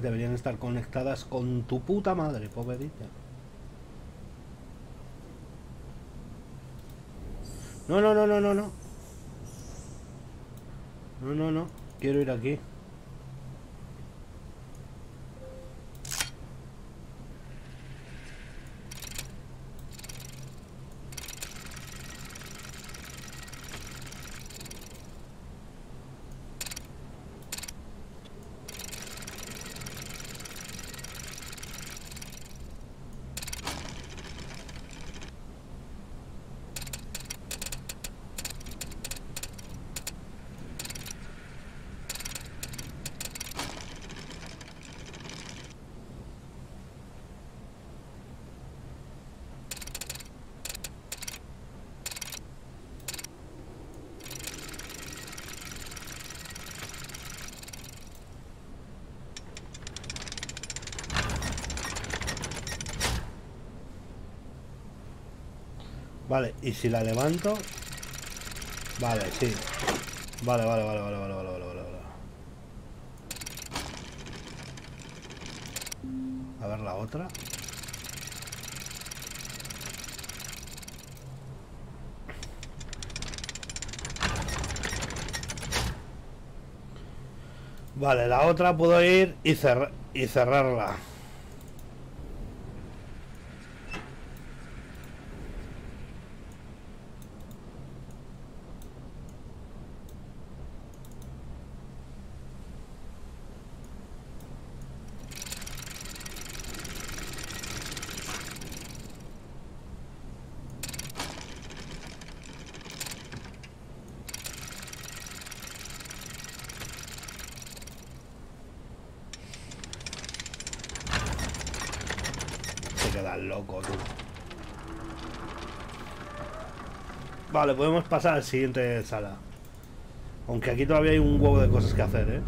Deberían estar conectadas con tu puta madre, pobrecita. No, no, no, no, no, no. No, no, no. Quiero ir aquí. Vale, y si la levanto... Vale, sí. Vale, vale, vale, vale, vale, vale, vale, vale. A ver la otra. Vale, la otra puedo ir y, cer y cerrarla. Vale, podemos pasar al siguiente sala. Aunque aquí todavía hay un huevo de cosas que hacer, ¿eh?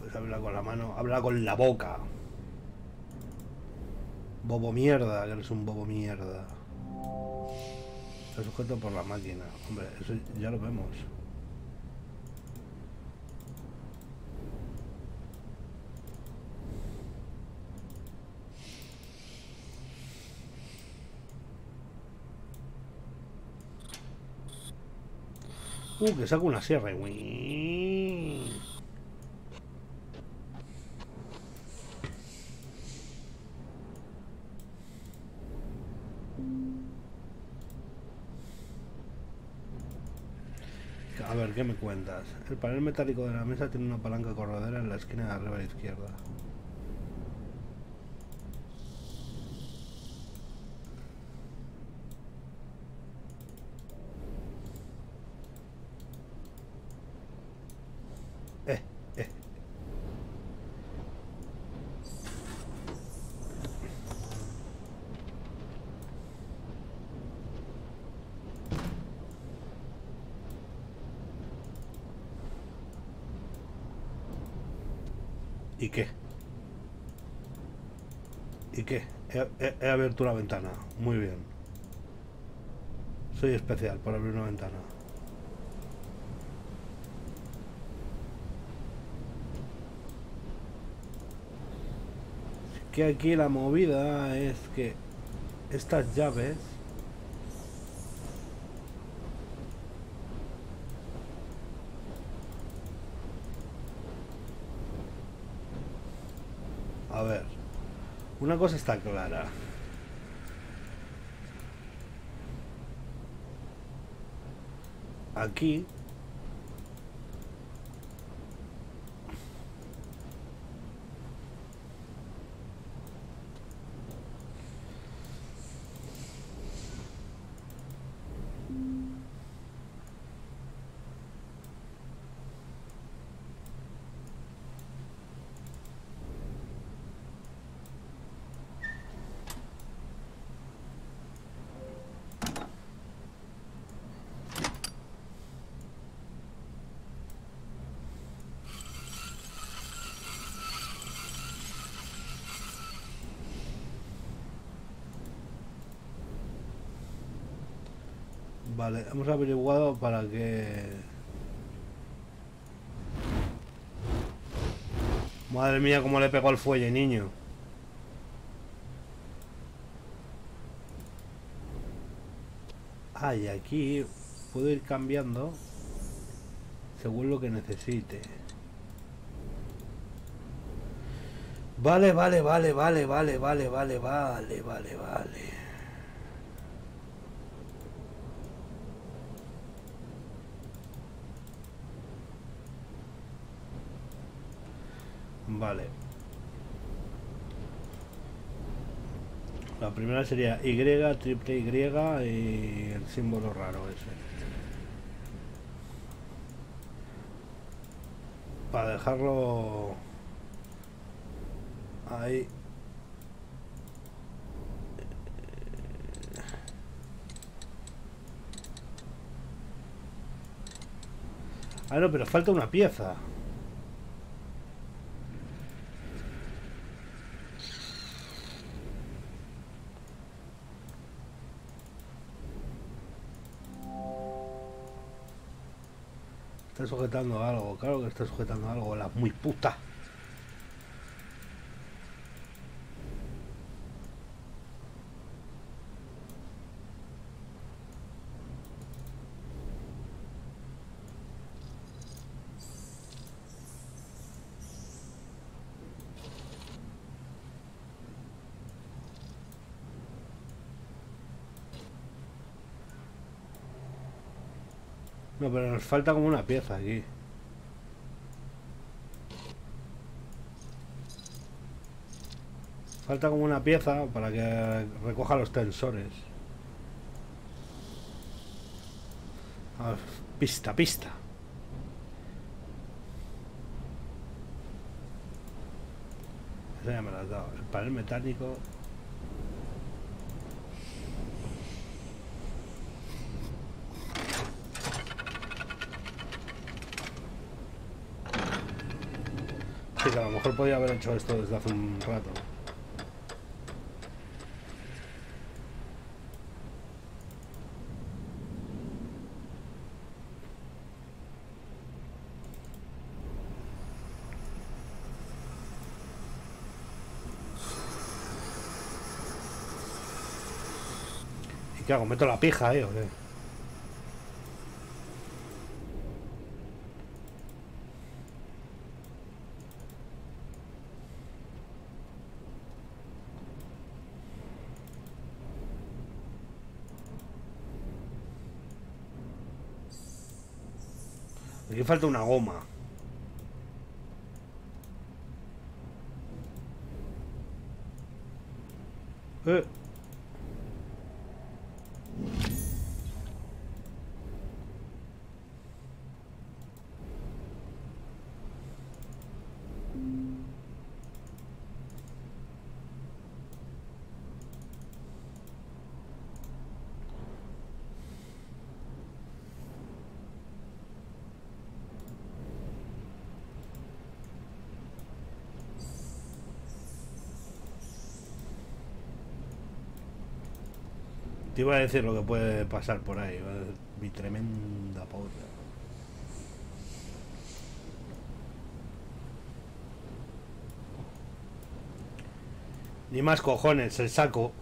Puedes hablar con la mano, habla con la boca. Bobo mierda, que eres un bobo mierda. Está sujeto por la máquina. Hombre, eso ya lo vemos. Uh, que saco una sierra. ¿qué me cuentas? El panel metálico de la mesa tiene una palanca corredera en la esquina de arriba a la izquierda. ¿Y qué? ¿Y qué? Una ventana. Muy bien. Soy especial por abrir una ventana. Que aquí la movida es que estas llaves Una cosa está clara. Aquí Vale, hemos averiguado para que... Madre mía, cómo le pegó el fuelle, niño. Ah, y aquí puedo ir cambiando según lo que necesite. Vale, vale, vale, vale, vale, vale, vale, vale, vale, vale. Vale. La primera sería Y, triple Y y el símbolo raro ese. Para dejarlo ahí. Ah, no, pero falta una pieza. Está sujetando algo, claro que está sujetando algo, la muy puta. No, pero falta como una pieza aquí. Falta como una pieza para que recoja los tensores. Pista, pista. Esa ya me la has dado. El panel metálico Sí, que a lo mejor podía haber esto desde hace un rato. ¿Y qué hago? ¿Meto la pija ahí o? Falta una goma. Eh. Te iba a decir lo que puede pasar por ahí. Mi tremenda polla. Ni más cojones, el saco.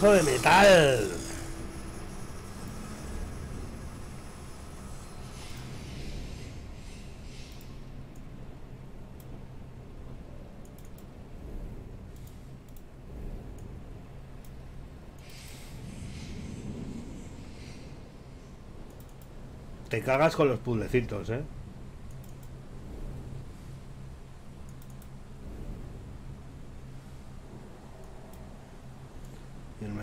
de metal. Te cagas con los puzzlecitos, ¿eh?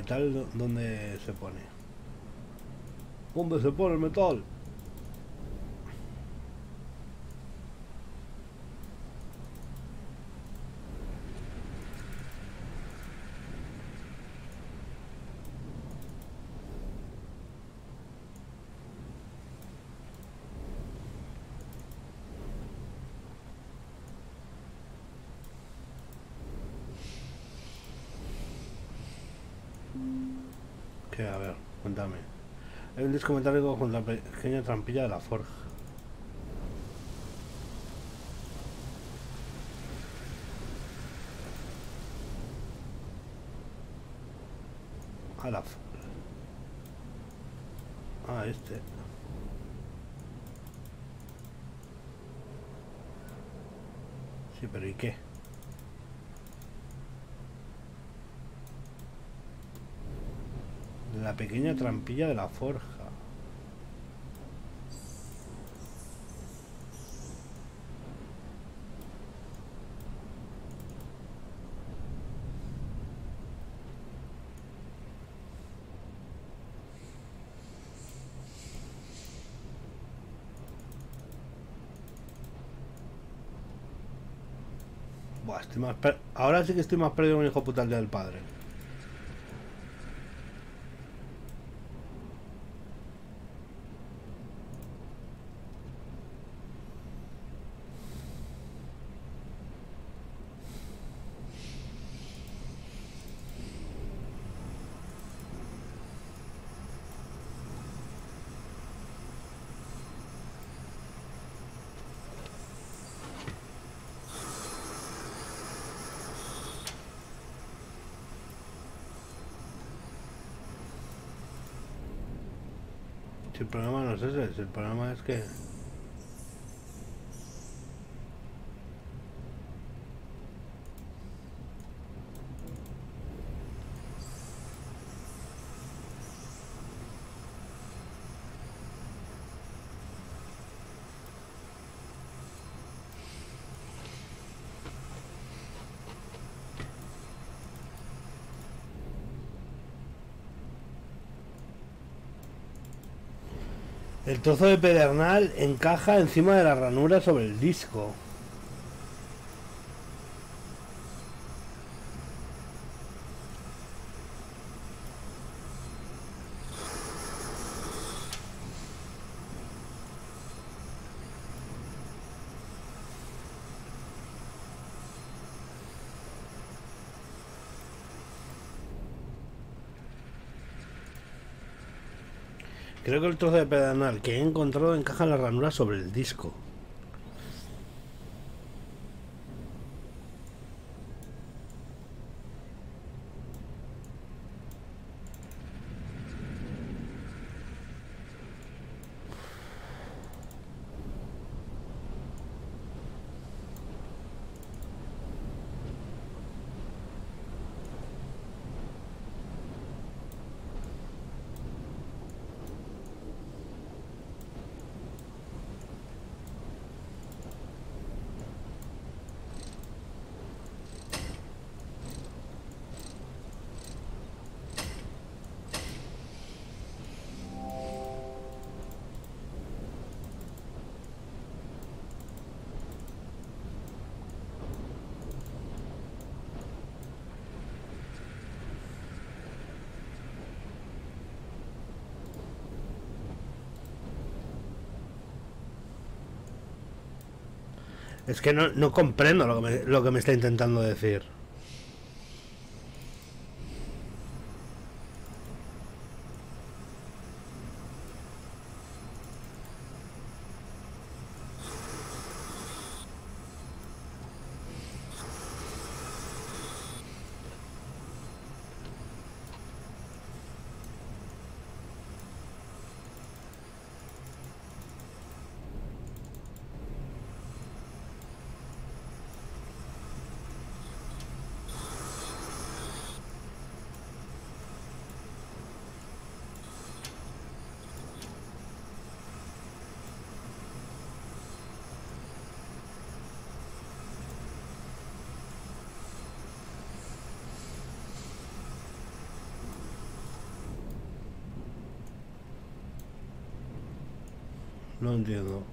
Metal dó- dónde se pone? ¿Dónde se pone el metal? Que a ver, cuéntame. Un disco metálico con la pequeña trampilla de la forja. A la f- Ah, este. Sí, pero ¿y qué? La pequeña trampilla de la forja. Buah, estoy más per- Ahora sí que estoy más perdido que un hijo puta el día del padre. Si el problema no es ese, si el problema es que... El trozo de pedernal encaja encima de la ranura sobre el disco. Creo que el trozo de pedernal que he encontrado encaja en la ranura sobre el disco. Es que no, no comprendo lo que, me, lo que me está intentando decir. Entiendo.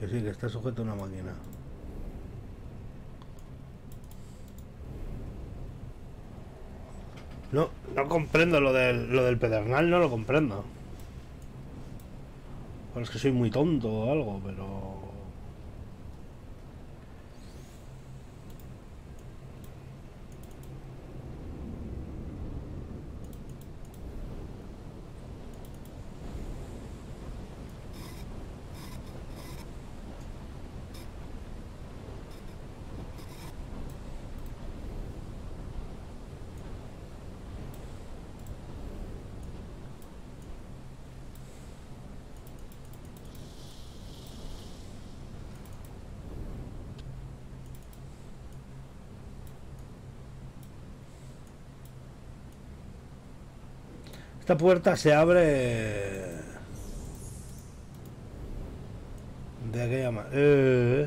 Que sí, que está sujeto a una máquina. No, no comprendo lo del, lo del pedernal, no lo comprendo. Bueno, es que soy muy tonto o algo, pero... Esta puerta se abre de aquella manera. Eh.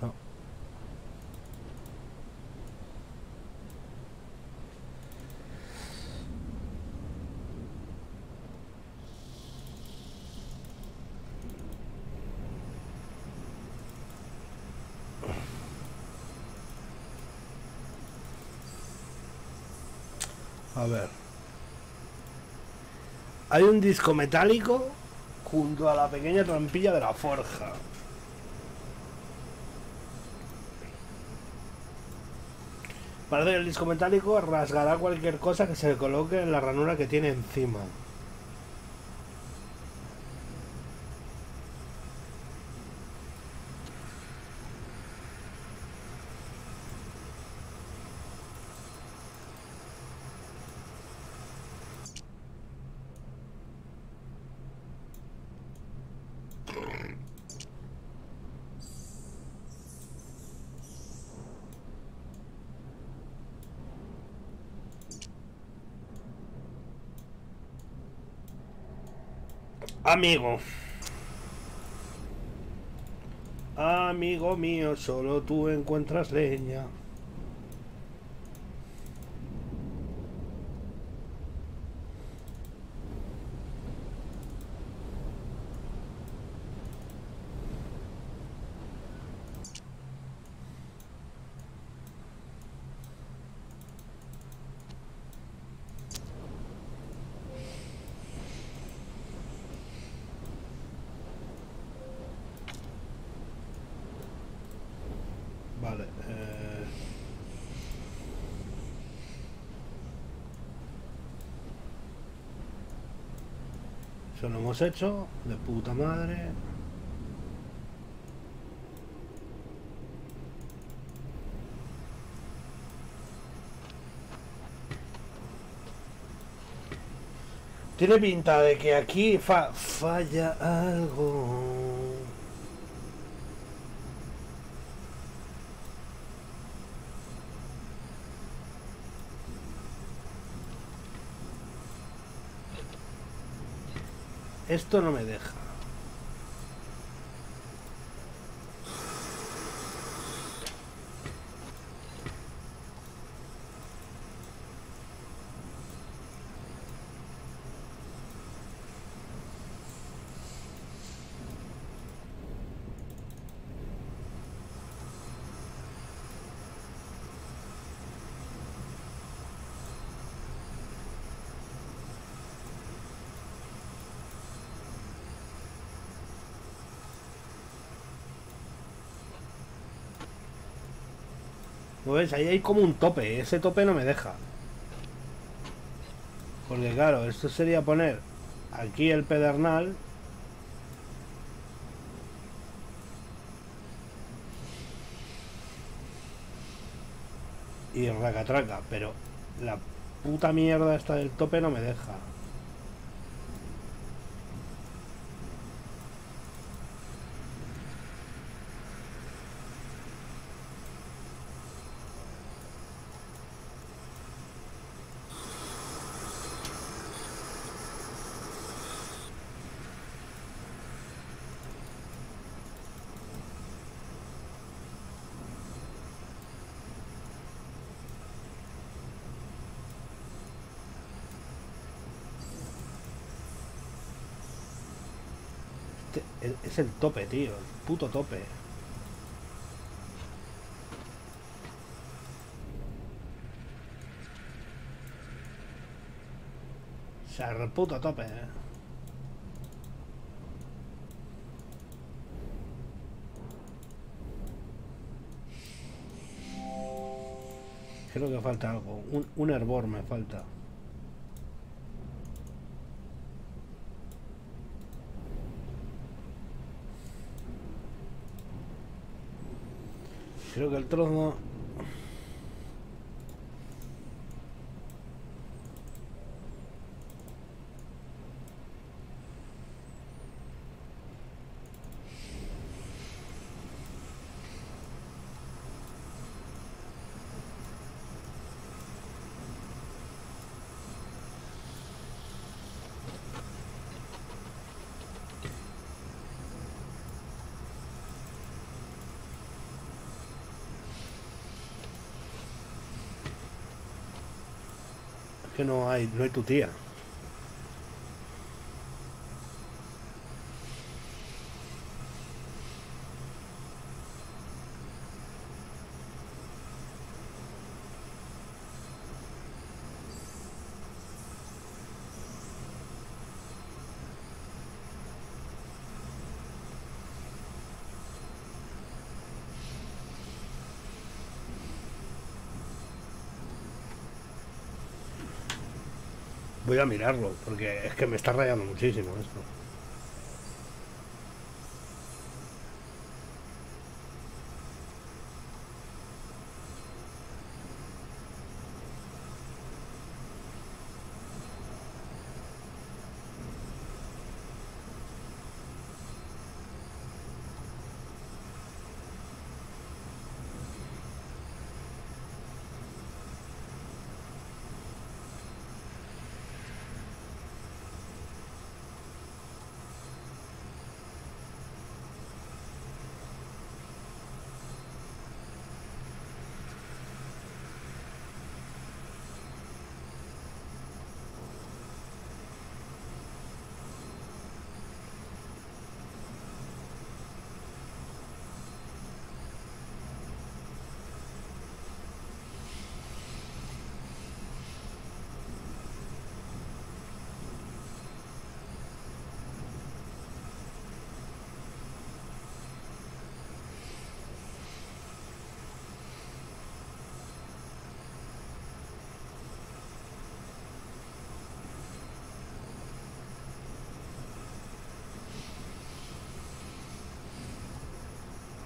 No. A ver. Hay un disco metálico junto a la pequeña trampilla de la forja. Parece que el disco metálico rasgará cualquier cosa que se le coloque en la ranura que tiene encima. Amigo. Amigo mío, solo tú encuentras leña. Vale. eh. Eso lo hemos hecho. De puta madre. Tiene pinta de que aquí fa- falla algo. Esto no me deja. Ves? Ahí hay como un tope. Ese tope no me deja. Porque claro, esto sería poner aquí el pedernal. Y racatraca, pero la puta mierda esta del tope no me deja. Es el tope, tío. El puto tope. O sea, el puto tope, eh. Creo que falta algo. Un, un hervor me falta. Creo que el trono... que no hay, no hay tu tía. Voy a mirarlo, porque es que me está rayando muchísimo esto.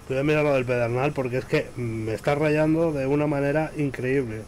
Voy a mirar lo del pedernal porque es que me está rayando de una manera increíble.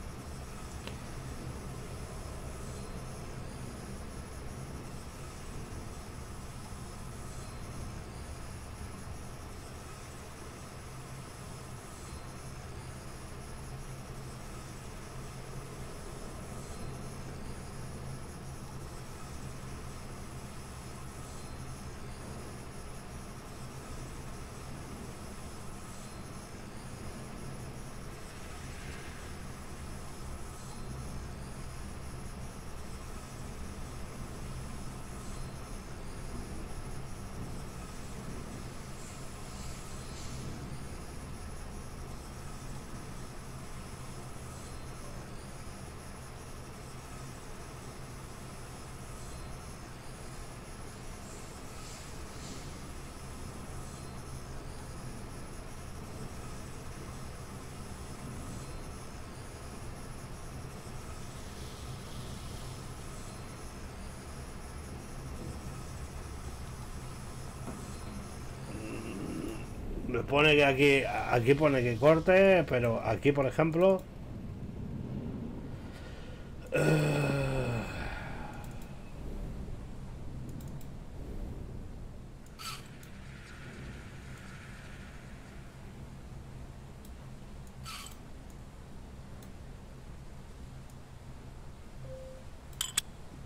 Me pone que aquí, aquí pone que corte, pero aquí, por ejemplo...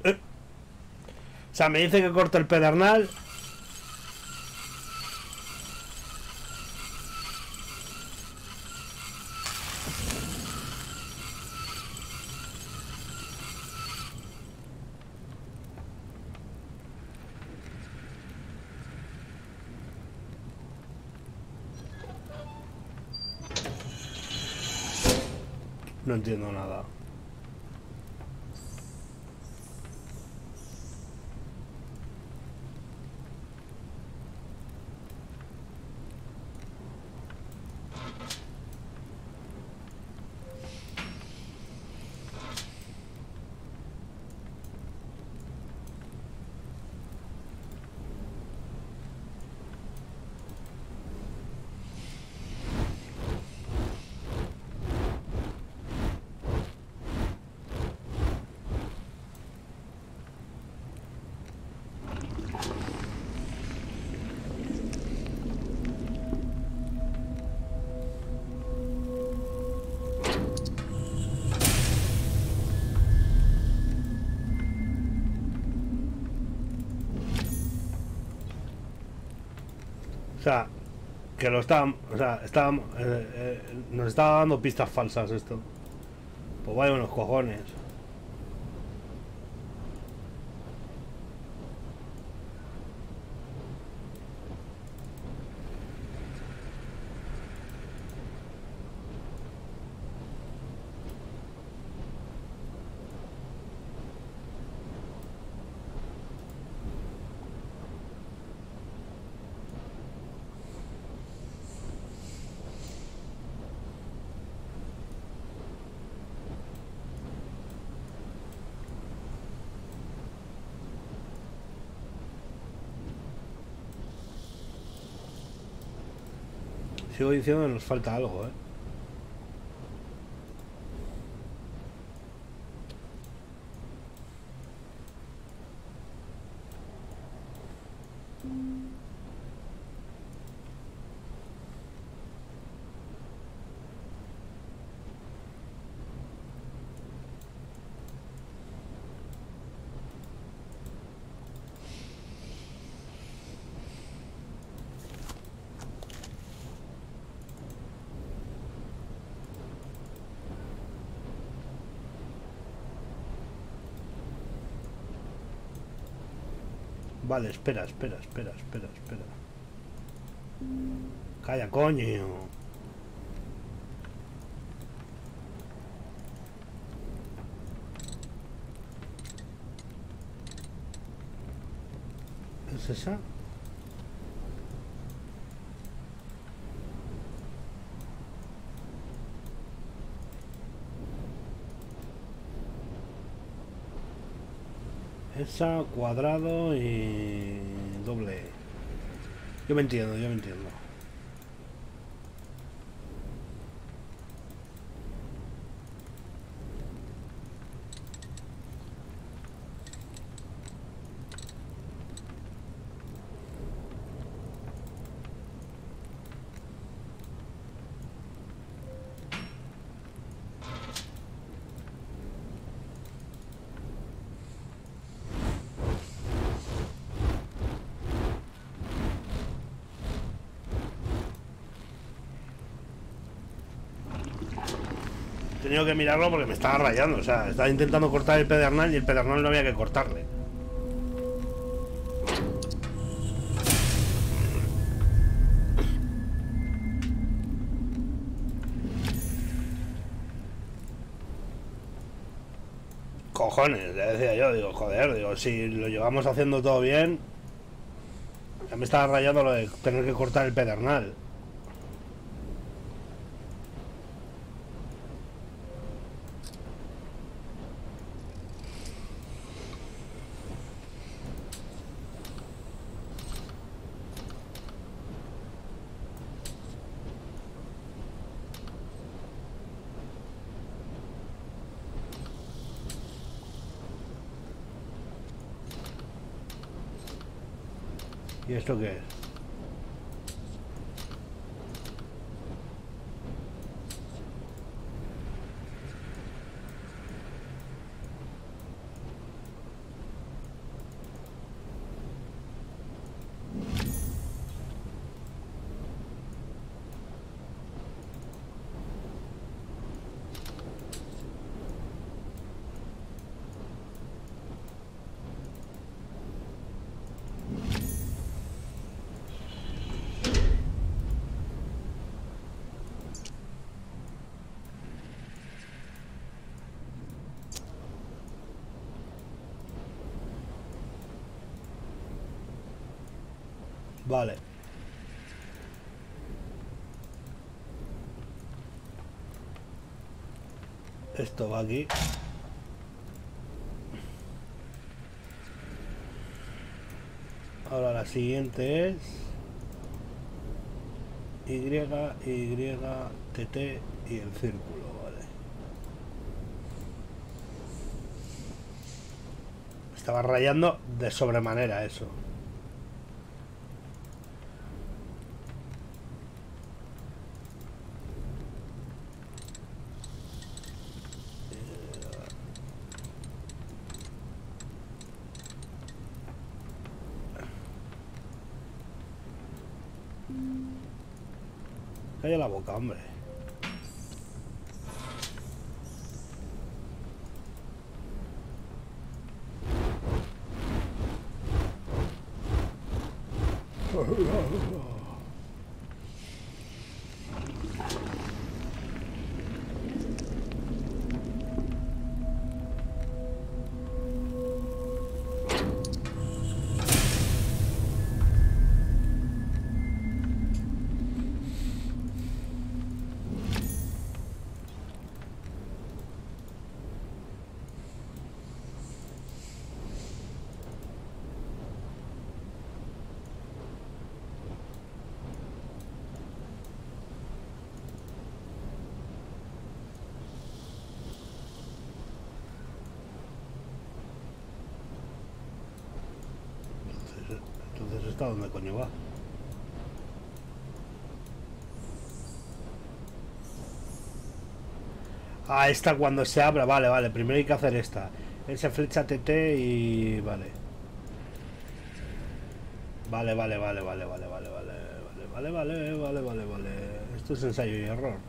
eh. O sea, me dice que corte el pedernal No entiendo nada. O sea, que lo estaban, o sea, estaban, eh, eh, nos estaba dando pistas falsas esto. Pues vaya unos cojones. Sigo diciendo que nos falta algo, ¿eh? Vale, espera, espera, espera, espera, espera. Calla, coño. ¿Es esa? Cuadrado y doble. Yo me entiendo, yo me entiendo. He tenido que mirarlo porque me estaba rayando. O sea, estaba intentando cortar el pedernal y el pedernal no había que cortarle. Cojones, le decía yo, digo, joder, digo, si lo llevamos haciendo todo bien, ya me estaba rayando lo de tener que cortar el pedernal. esto que Esto va aquí. Ahora la siguiente es Y, Y, T, T y el círculo, vale. Estaba rayando de sobremanera eso. Calla la boca, hombre. ¿Hasta dónde coño va? Ah, esta cuando se abra, vale, vale, primero hay que hacer esta. Esa flecha TT y... vale. Vale, vale, vale, vale, vale, vale, vale, vale, vale, vale, vale, vale. Esto es ensayo y error.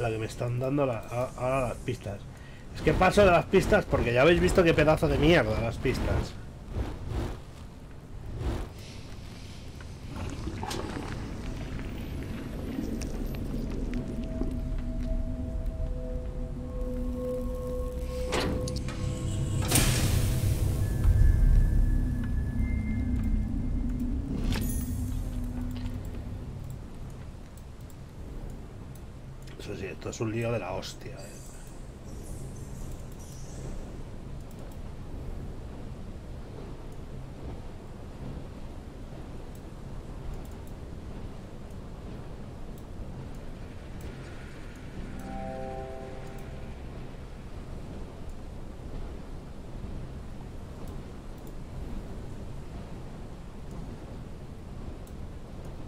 la que me están dando ahora las pistas. Es que paso de las pistas porque ya habéis visto qué pedazo de mierda las pistas. Es un lío de la hostia. Eh.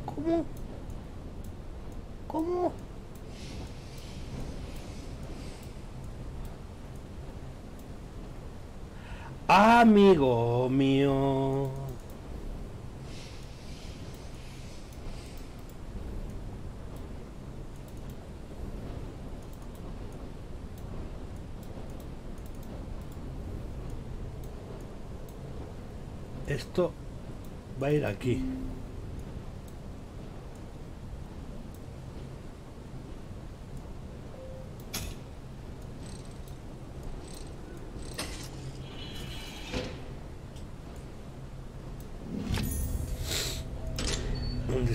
¿Cómo? ¿Cómo? Amigo mío. Esto va a ir aquí.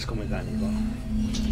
disco mecánico.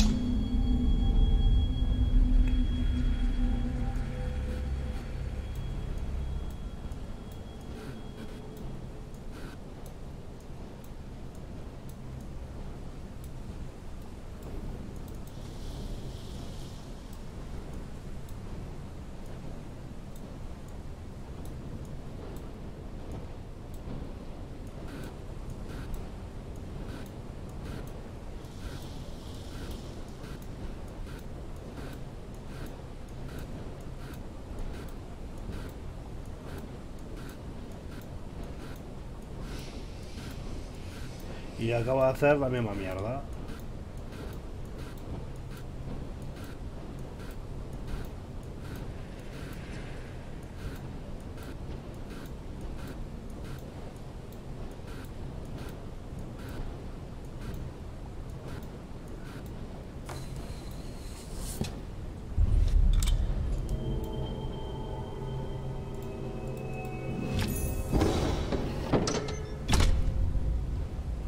Y acabo de hacer la misma mierda.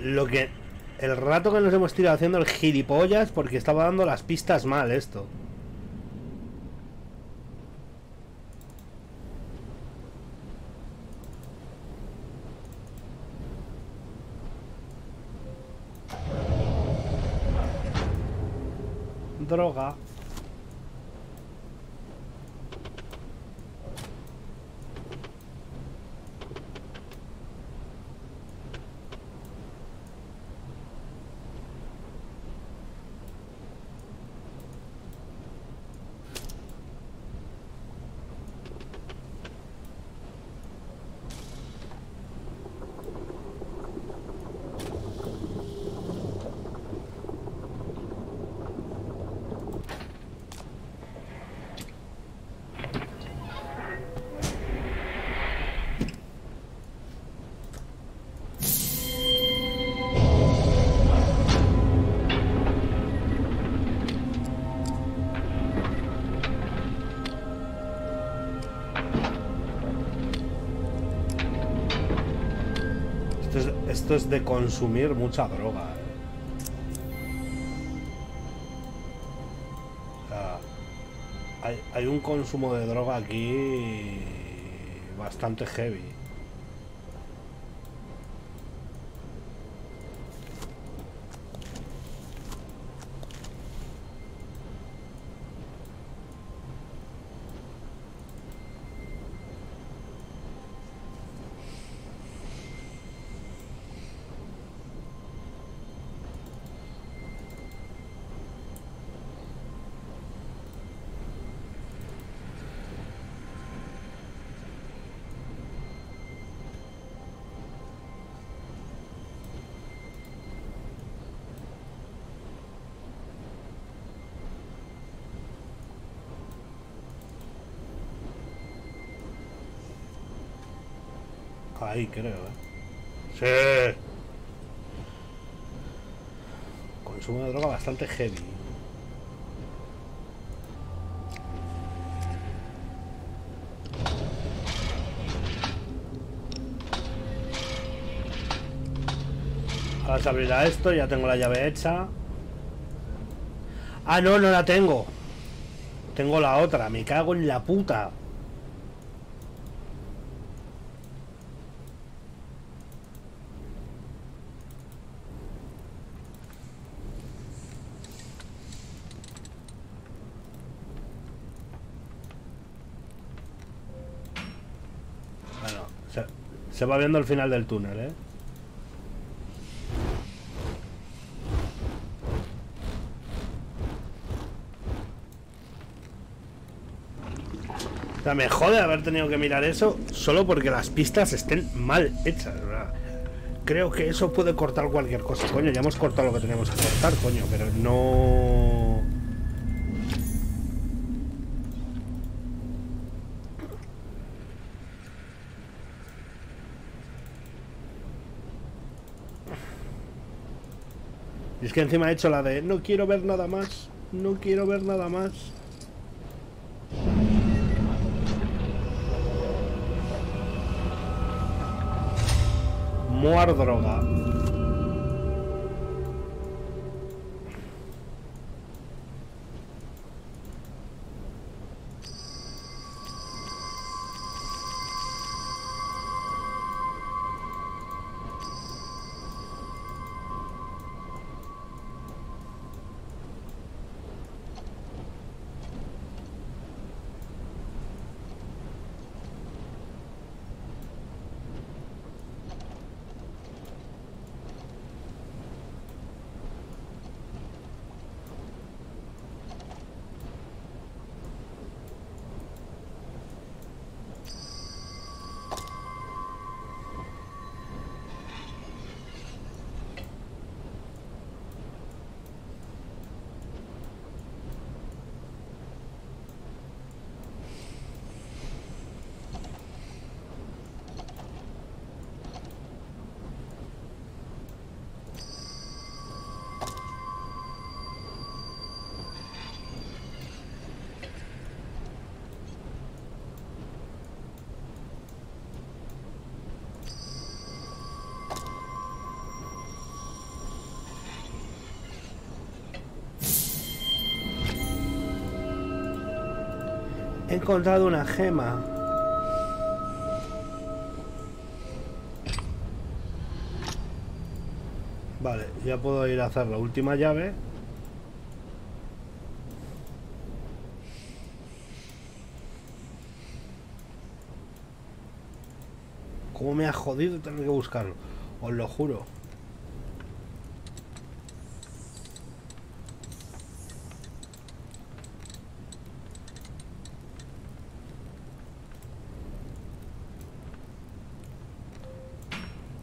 Lo que. El rato que nos hemos tirado haciendo el gilipollas porque estaba dando las pistas mal esto. De consumir mucha droga. hay, hay un consumo de droga aquí bastante heavy. Ahí creo, ¿eh? Sí. Consumo de droga bastante heavy. Ahora se abrirá esto, ya tengo la llave hecha. Ah, no, no la tengo. Tengo la otra, me cago en la puta. Se va viendo el final del túnel, ¿eh? O sea, me jode haber tenido que mirar eso solo porque las pistas estén mal hechas, ¿verdad? Creo que eso puede cortar cualquier cosa. Coño, ya hemos cortado lo que teníamos que cortar, coño, pero no... es que encima he hecho la de no quiero ver nada más, no quiero ver nada más. Moar droga. Encontrado una gema. Vale, ya puedo ir a hacer la última llave. ¿Cómo me ha jodido tener que buscarlo? Os lo juro.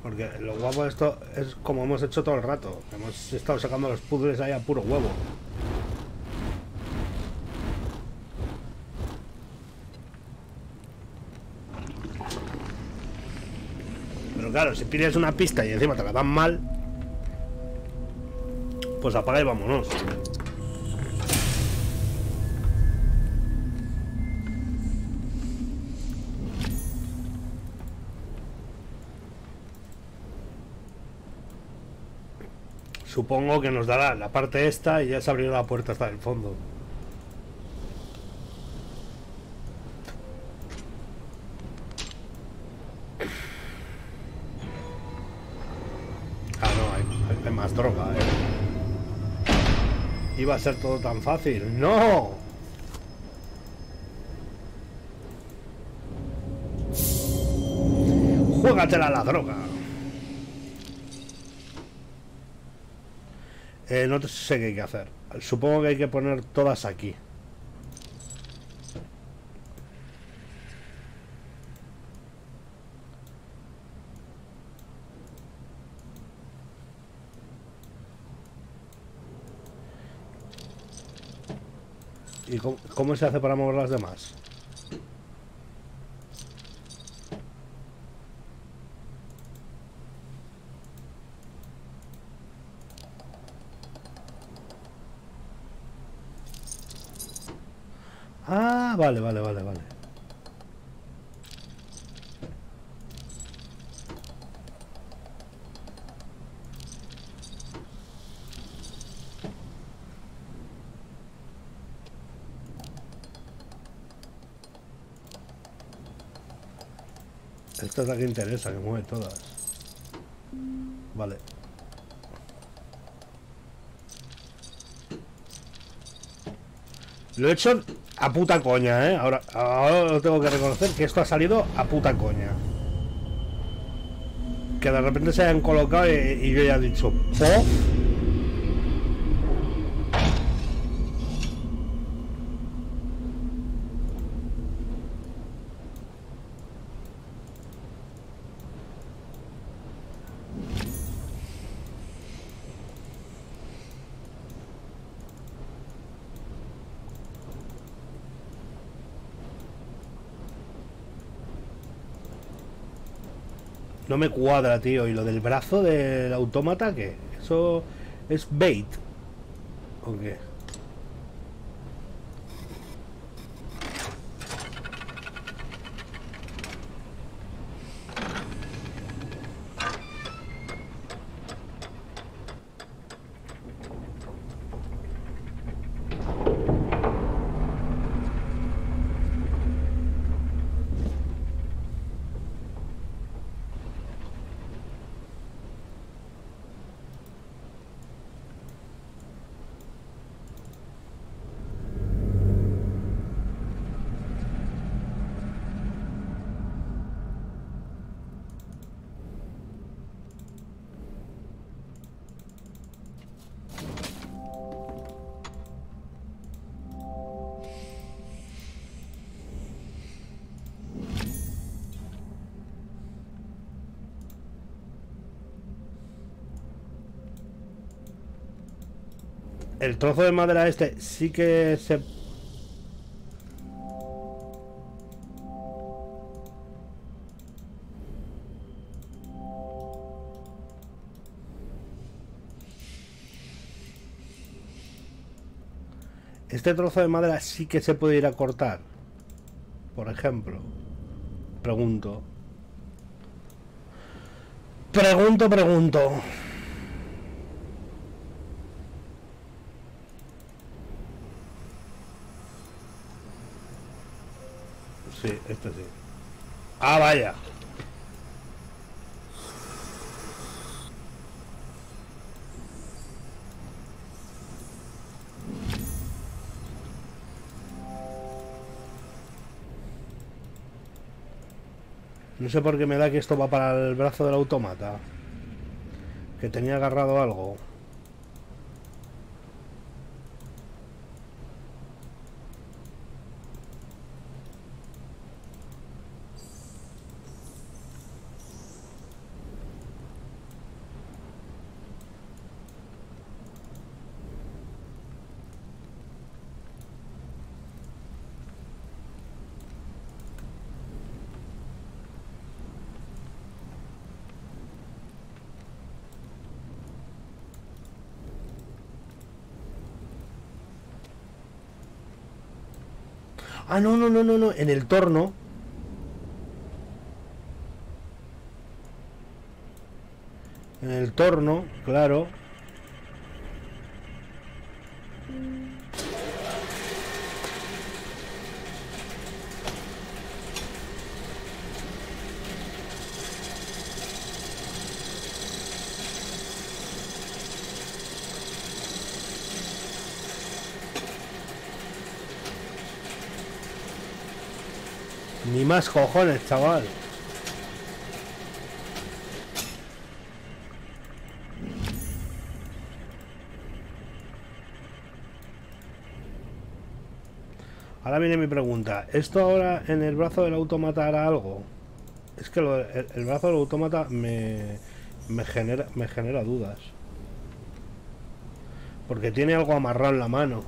Porque lo guapo esto es como hemos hecho todo el rato. Hemos estado sacando los puzzles ahí a puro huevo. Pero claro, si pides una pista y encima te la dan mal, pues apaga y vámonos. Supongo que nos dará la parte esta y ya se abrirá la puerta hasta el fondo. Ah, no, hay, más droga, eh. Iba a ser todo tan fácil. ¡No! Juégatela la droga. Eh, no sé qué hay que hacer. Supongo que hay que poner todas aquí. ¿Y cómo, cómo se hace para mover las demás? Ah, vale, vale, vale, vale. Esta es la que interesa, que mueve todas. Vale. Lo he hecho a puta coña, ¿eh? Ahora, ahora tengo que reconocer que esto ha salido a puta coña. que de repente se hayan colocado y, y yo ya he dicho, ¿po? No me cuadra, tío. ¿Y lo del brazo del autómata qué? ¿Eso es bait? ¿O qué? El trozo de madera este sí que se... Este trozo de madera sí que se puede ir a cortar. Por ejemplo. Pregunto. Pregunto, pregunto. No sé por qué me da que esto va para el brazo del autómata. Que tenía agarrado algo. Ah, no, no, no, no, no. En el torno. En el torno, claro. Ni más cojones, chaval. Ahora viene mi pregunta. ¿Esto ahora en el brazo del autómata hará algo? Es que el, el brazo del autómata me, me, genera, me genera dudas. Porque tiene algo amarrado en la mano.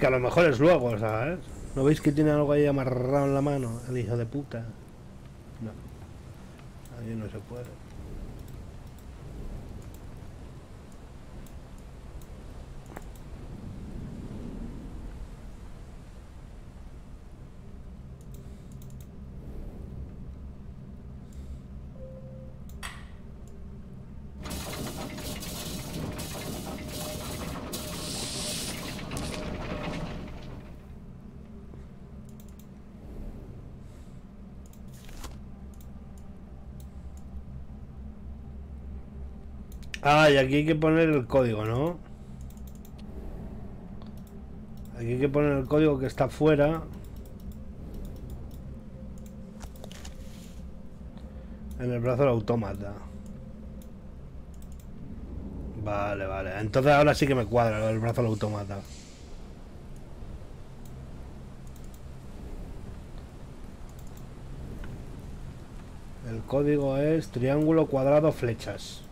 Que a lo mejor es luego, ¿sabes? ¿No veis que tiene algo ahí amarrado en la mano? El hijo de puta. No. Ahí no se puede. Ah, y aquí hay que poner el código, ¿no? Aquí hay que poner el código que está fuera. En el brazo del autómata. Vale, vale. Entonces ahora sí que me cuadra el brazo del autómata. El código es triángulo cuadrado flechas.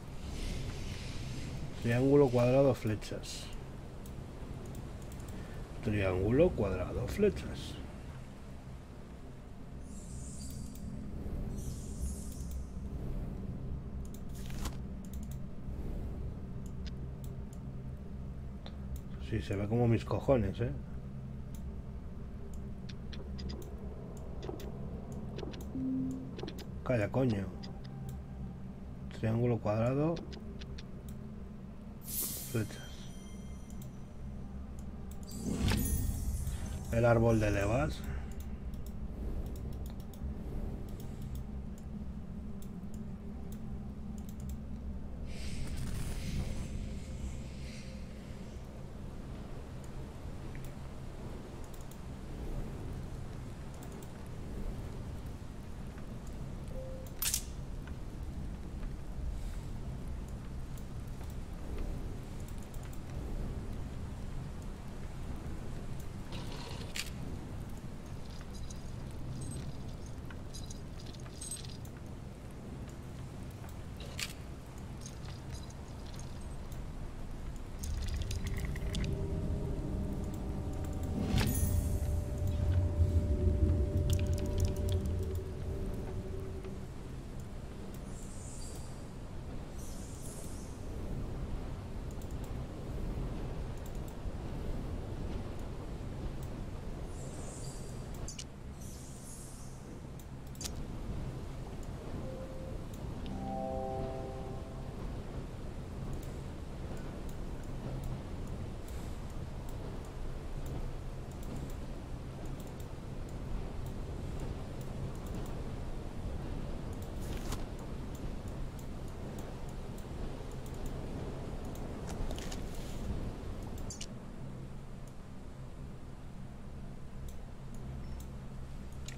Triángulo cuadrado flechas. Triángulo cuadrado flechas. Sí, se ve como mis cojones, ¿eh? Calla, coño. Triángulo cuadrado. El árbol de levas.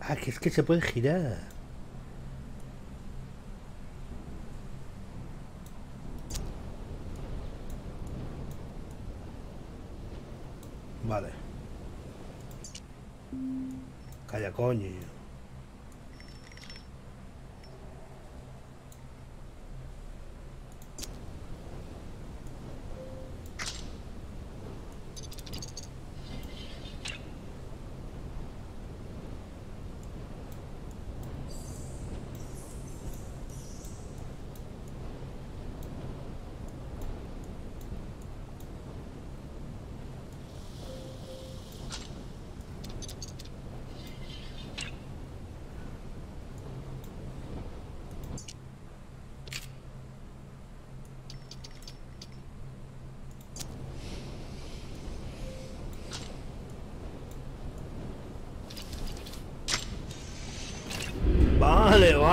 Ah, es que se puede girar. Vale. Calla coño.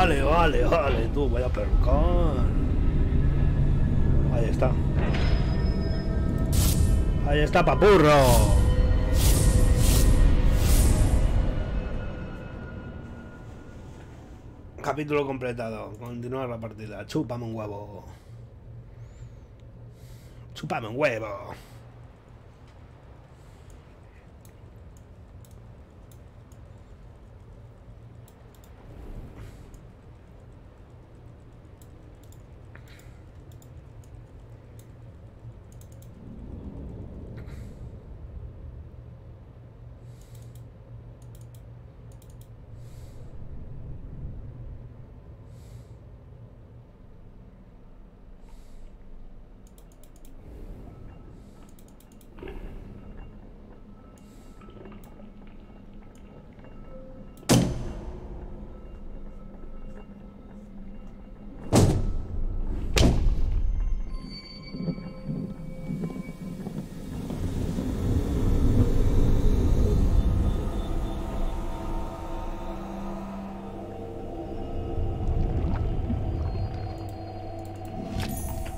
Vale, vale, vale, tú, vaya percón. Ahí está. Ahí está, papurro. Capítulo completado. Continuar la partida. Chúpame un huevo. Chúpame un huevo.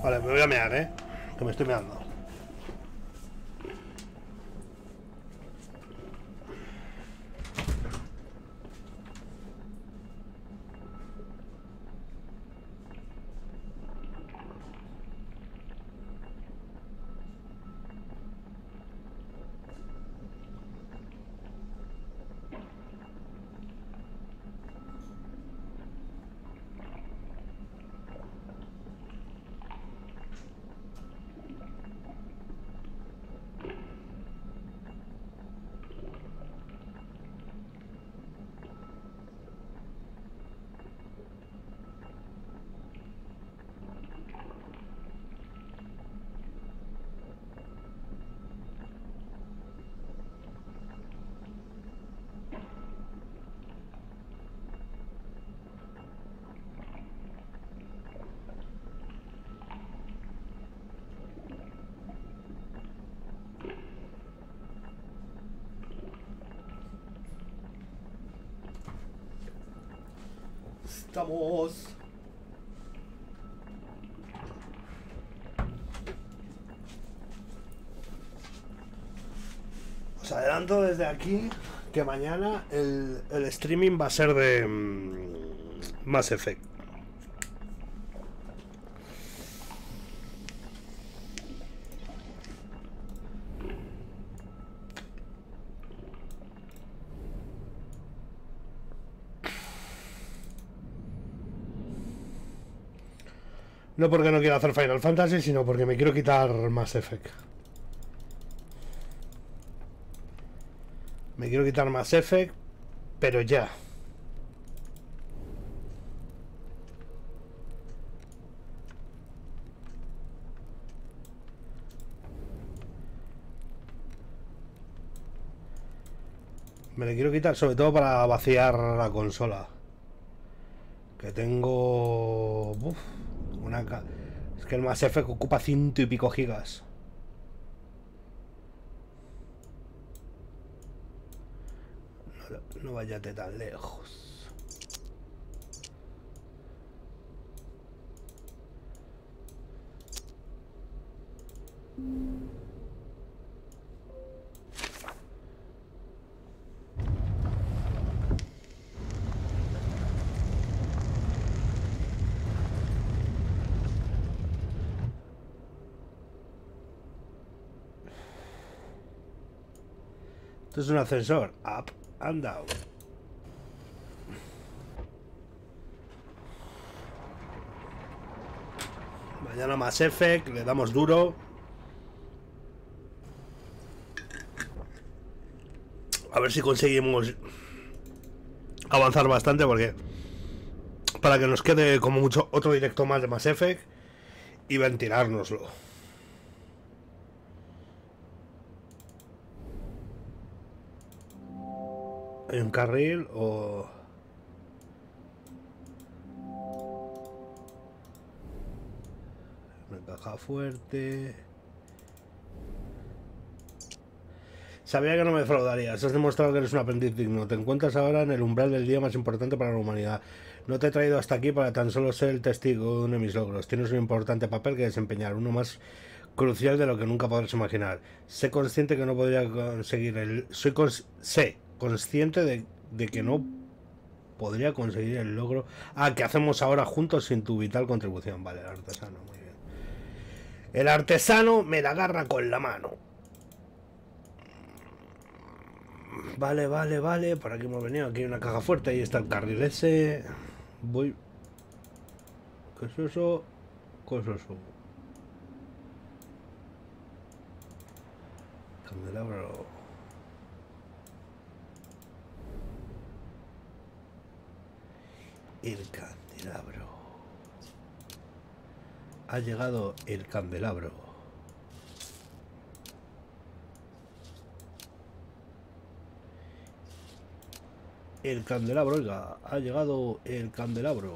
Vale, me voy a mear, ¿eh? Que me estoy meando. Estamos. Os adelanto desde aquí que mañana el, el streaming va a ser de mm, Mass Effect. No porque no quiero hacer Final Fantasy, sino porque me quiero quitar Mass Effect. Me quiero quitar Mass Effect, pero ya. Me le quiero quitar sobre todo para vaciar la consola. Que tengo... Es que el Mass Effect ocupa ciento y pico gigas. No, no vayate tan lejos. Esto es un ascensor. Up and down. Mañana más Effect, le damos duro. A ver si conseguimos avanzar bastante porque para que nos quede como mucho otro directo más de Mass Effect y ventilárnoslo. ¿Hay un carril o...? Una caja fuerte... Sabía que no me defraudarías. Has demostrado que eres un aprendiz digno. Te encuentras ahora en el umbral del día más importante para la humanidad. No te he traído hasta aquí para tan solo ser el testigo de uno de mis logros. Tienes un importante papel que desempeñar, uno más crucial de lo que nunca podrás imaginar. Sé consciente que no podría conseguir el... Soy cons- sé consciente de, de que no podría conseguir el logro... Ah, que hacemos ahora juntos sin tu vital contribución. Vale, el artesano, muy bien. El artesano me la agarra con la mano. Vale, vale, vale. Por aquí hemos venido. Aquí hay una caja fuerte. Ahí está el carril ese. Voy. ¿Qué es eso? ¿Qué es eso? Candelabro. El candelabro. Ha llegado el candelabro. El candelabro, oiga, ha llegado el candelabro.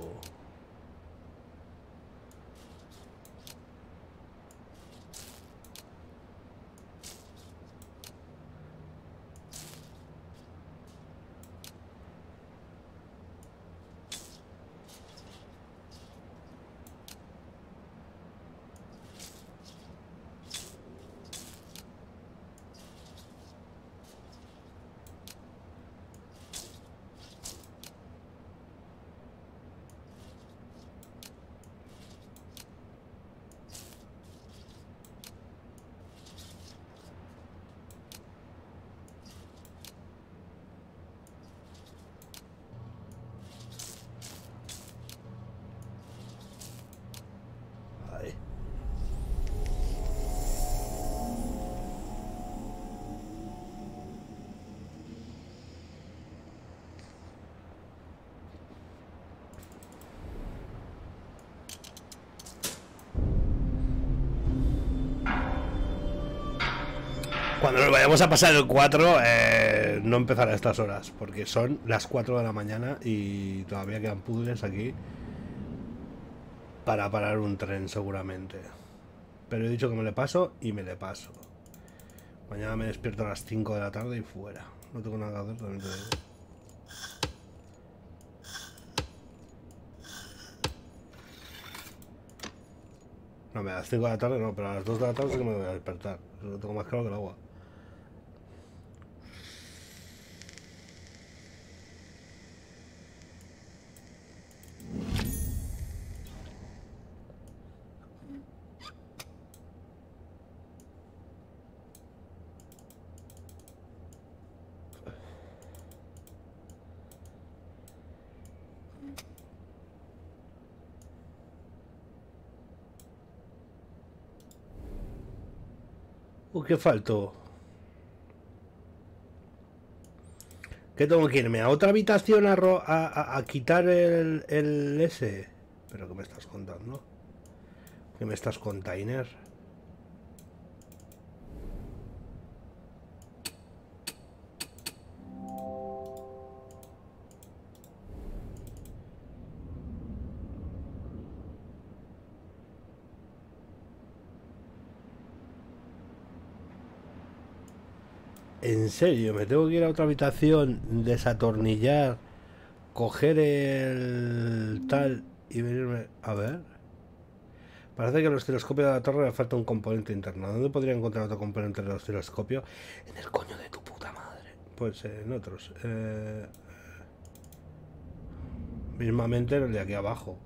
cuando nos vayamos a pasar el 4, eh, no empezará a estas horas, porque son las 4 de la mañana y todavía quedan puzzles aquí para parar un tren seguramente. Pero he dicho que me le paso y me le paso. Mañana me despierto a las 5 de la tarde y fuera. No tengo nada que hacer, también te digo. No, a las 5 de la tarde no, pero a las 2 de la tarde sí que me voy a despertar. Lo tengo más claro que el agua. ¿Qué faltó? ¿Qué tengo que irme? ¿A otra habitación a, a, a- quitar el, el ese? ¿Pero qué me estás contando? ¿Qué me estás container? En serio, me tengo que ir a otra habitación, desatornillar, coger el tal y venirme. A ver. Parece que al osciloscopio de la torre le falta un componente interno. ¿Dónde podría encontrar otro componente del osciloscopio? En el coño de tu puta madre. Pues eh, en otros. Eh, mismamente en el de aquí abajo.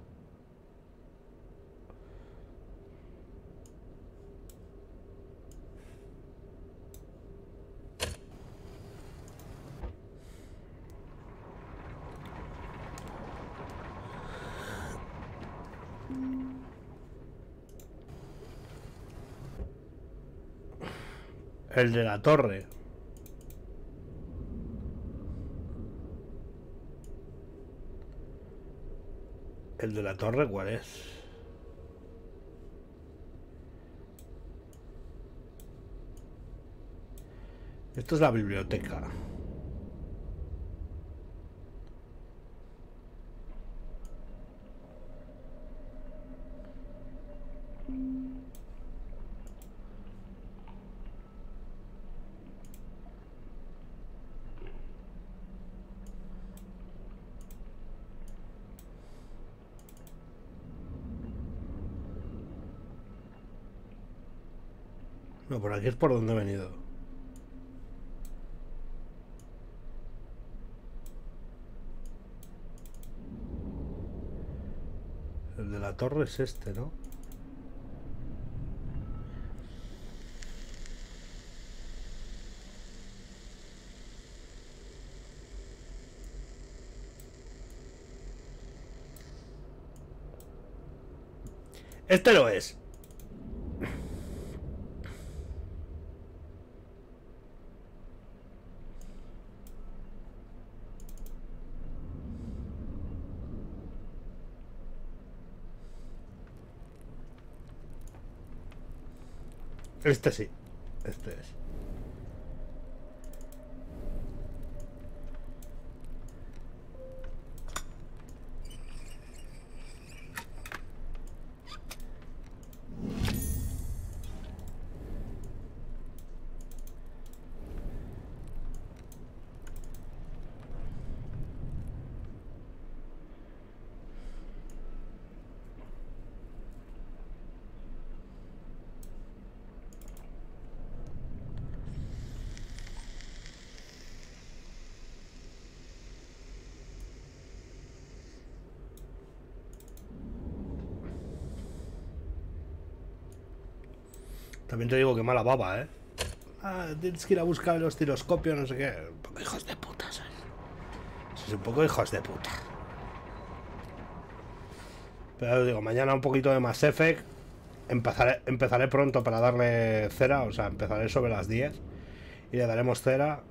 El de la torre. El de la torre, ¿cuál es? Esto es la biblioteca. Por aquí es por donde he venido. El de la torre es este, ¿no? Este lo es. Este sí. Este es. También te digo que mala baba, ¿eh? Ah, tienes que ir a buscar el osciloscopio, no sé qué. Un poco hijos de puta, ¿sabes? Sois un poco hijos de puta. Pero digo, mañana un poquito de Mass Effect. Empezaré, empezaré pronto para darle cera, o sea, empezaré sobre las 10. Y le daremos cera.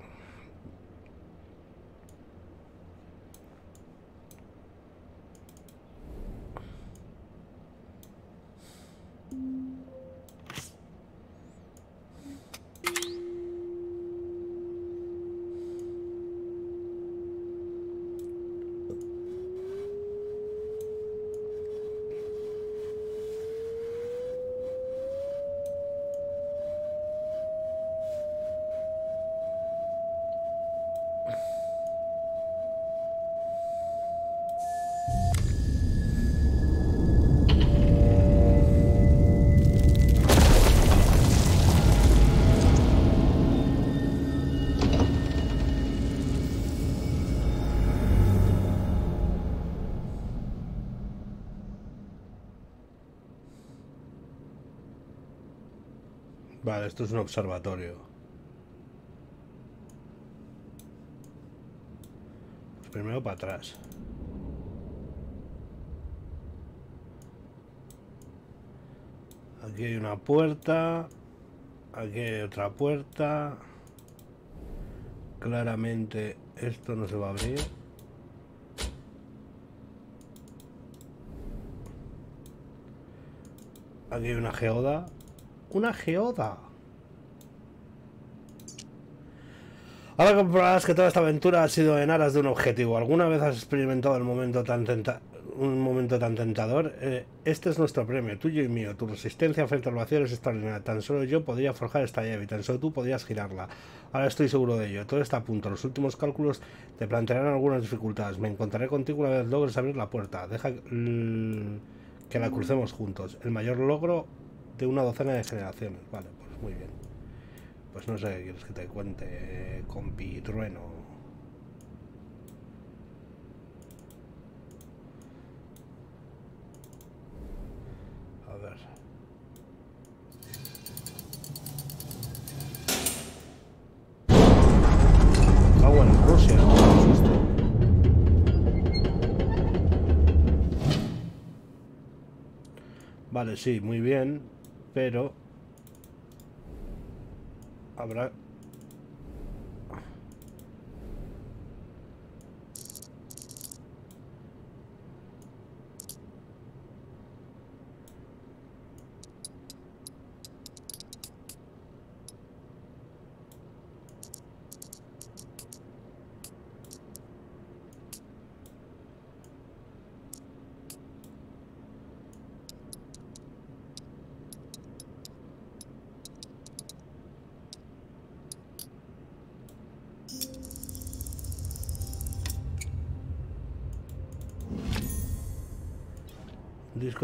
Esto es un observatorio. Pues primero para atrás. Aquí hay una puerta. Aquí hay otra puerta. Claramente esto no se va a abrir. Aquí hay una geoda. ¡Una geoda! Ahora comprobarás que toda esta aventura ha sido en aras de un objetivo. ¿Alguna vez has experimentado el momento tan tenta un momento tan tentador? Eh, este es nuestro premio, tuyo y mío. Tu resistencia frente al vacío es extraordinaria. Tan solo yo podría forjar esta llave y tan solo tú podrías girarla. Ahora estoy seguro de ello. Todo está a punto. Los últimos cálculos te plantearán algunas dificultades. Me encontraré contigo una vez logres abrir la puerta. Deja que la crucemos juntos. El mayor logro de una docena de generaciones. Vale, pues muy bien. Pues no sé qué quieres que te cuente, compi trueno. A ver. Rusia. Vale, sí, muy bien, pero habrá un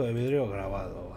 de vidrio grabado,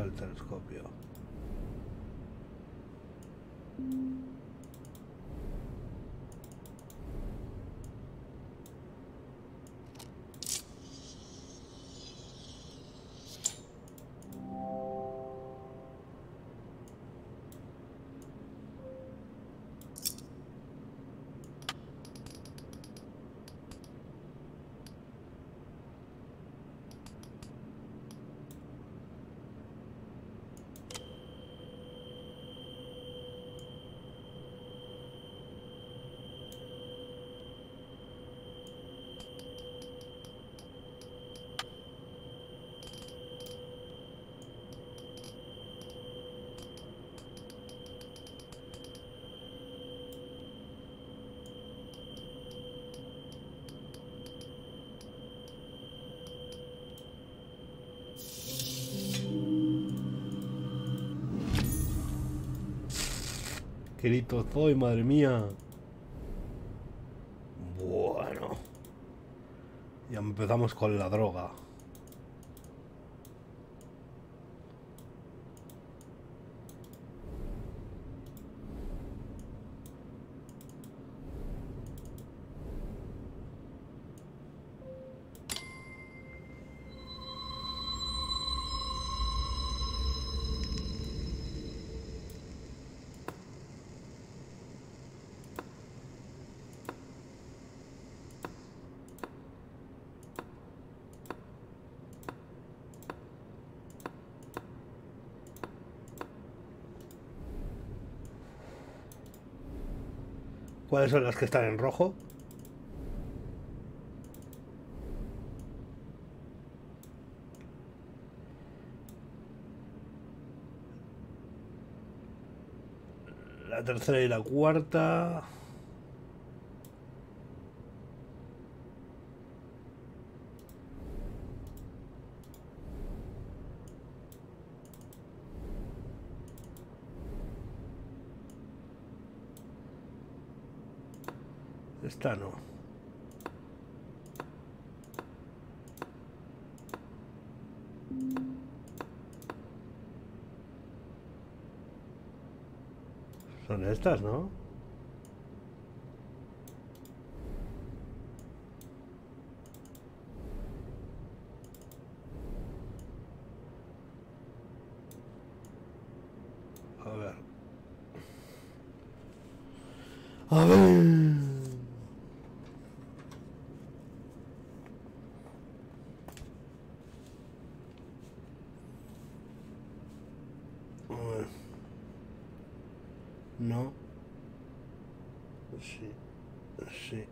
el telescopio. Listo estoy, madre mía. Bueno. Ya empezamos con la droga. ¿Cuáles son las que están en rojo? La tercera y la cuarta. Son estas, ¿no? A ver. A ver. A ver. No. Sí. Sí.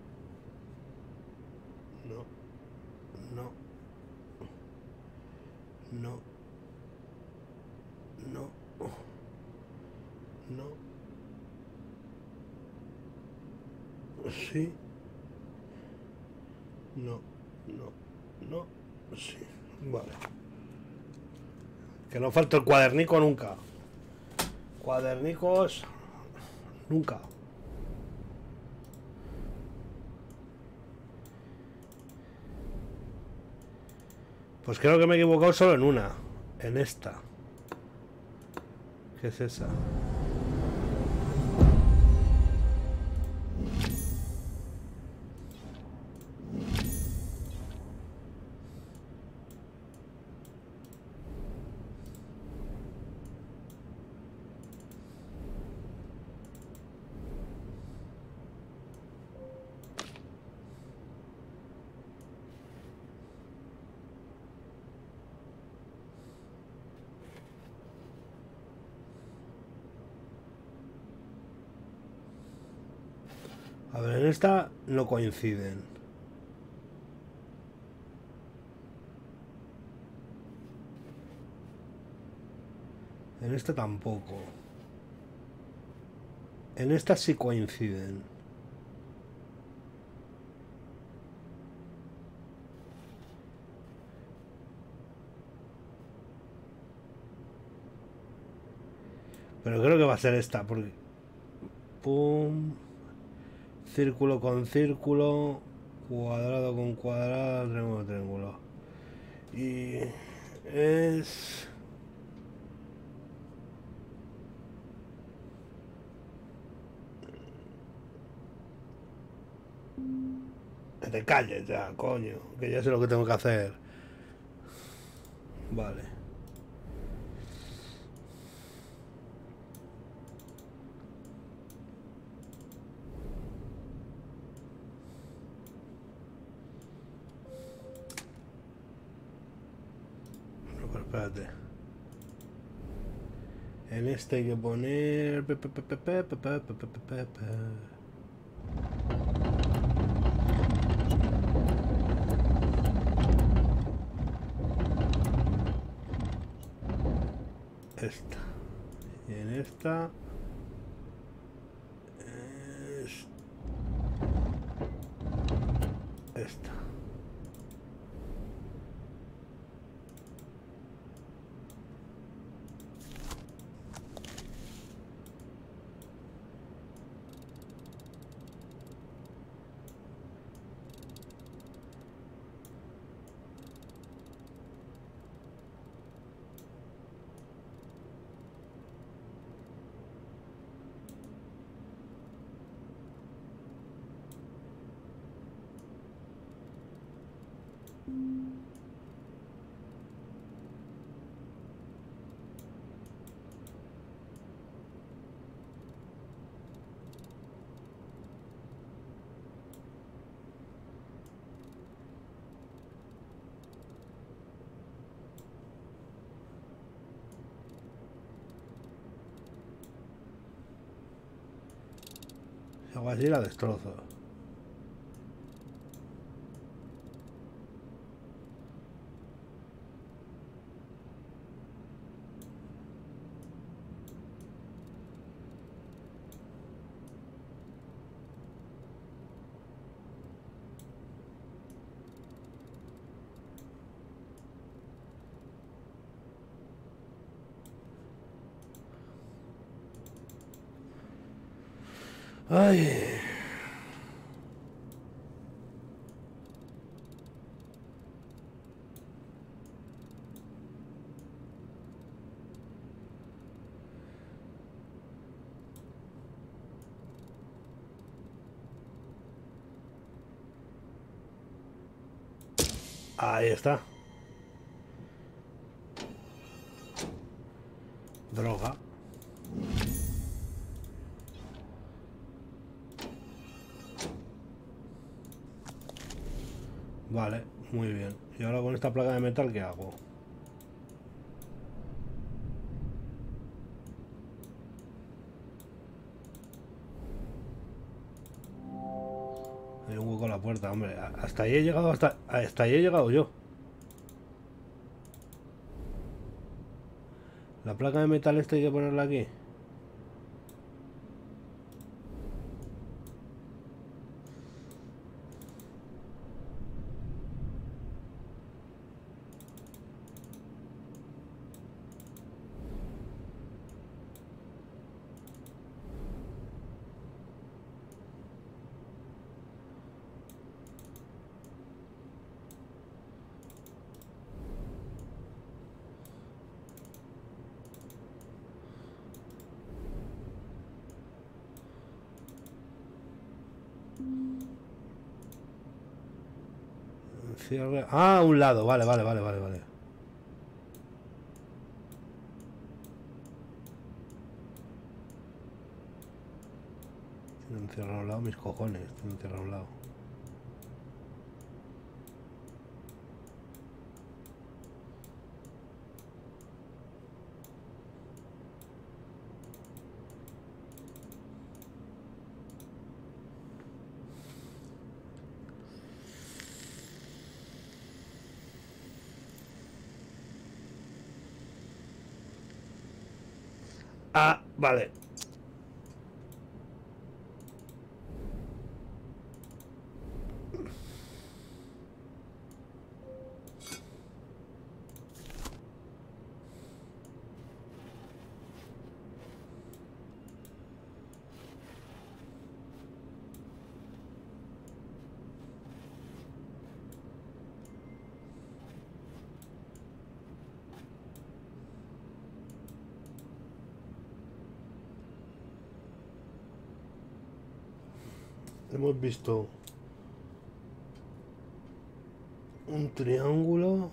No. No. No. No. No. Sí. No. No. No. Sí. Vale. No falta el cuadernico nunca. Cuadernicos. Nunca. Pues creo que me he equivocado solo en una. En esta. ¿Qué es esa? Esta no coinciden. En esta tampoco. En esta sí coinciden. Pero creo que va a ser esta, porque... Pum. Círculo con círculo. Cuadrado con cuadrado. Triángulo con triángulo. Y... Es... Que te calles ya, coño. Que ya sé lo que tengo que hacer. Vale. este hay que poner... Esta. Y en esta... caballeras destrozos Ahí está. Droga. Vale, muy bien. ¿Y ahora con esta placa de metal qué hago? Hombre. Hasta ahí he llegado, hasta, hasta ahí he llegado yo. La placa de metal esta hay que ponerla aquí. Ah, un lado, vale, vale, vale, vale, vale. Tiene encerrado a un lado mis cojones, tiene encerrado a un lado. Ah, hemos visto un triángulo.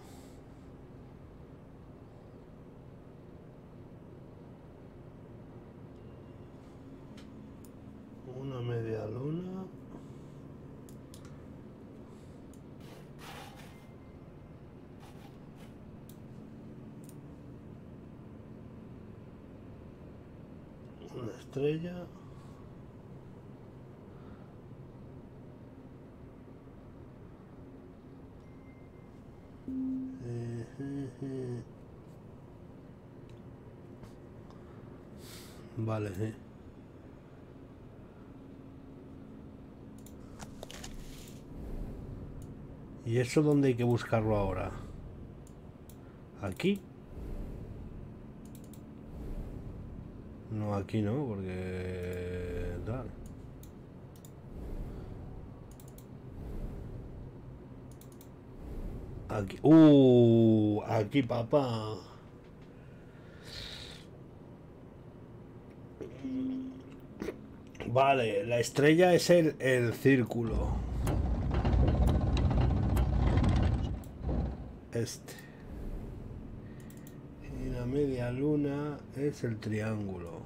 Una media luna. Una estrella ¿Y eso dónde hay que buscarlo ahora? ¿Aquí? No, aquí no, porque... Tal. Aquí. Uh, aquí, papá. Vale, la estrella es el, el círculo. Este. Y la media luna es el triángulo.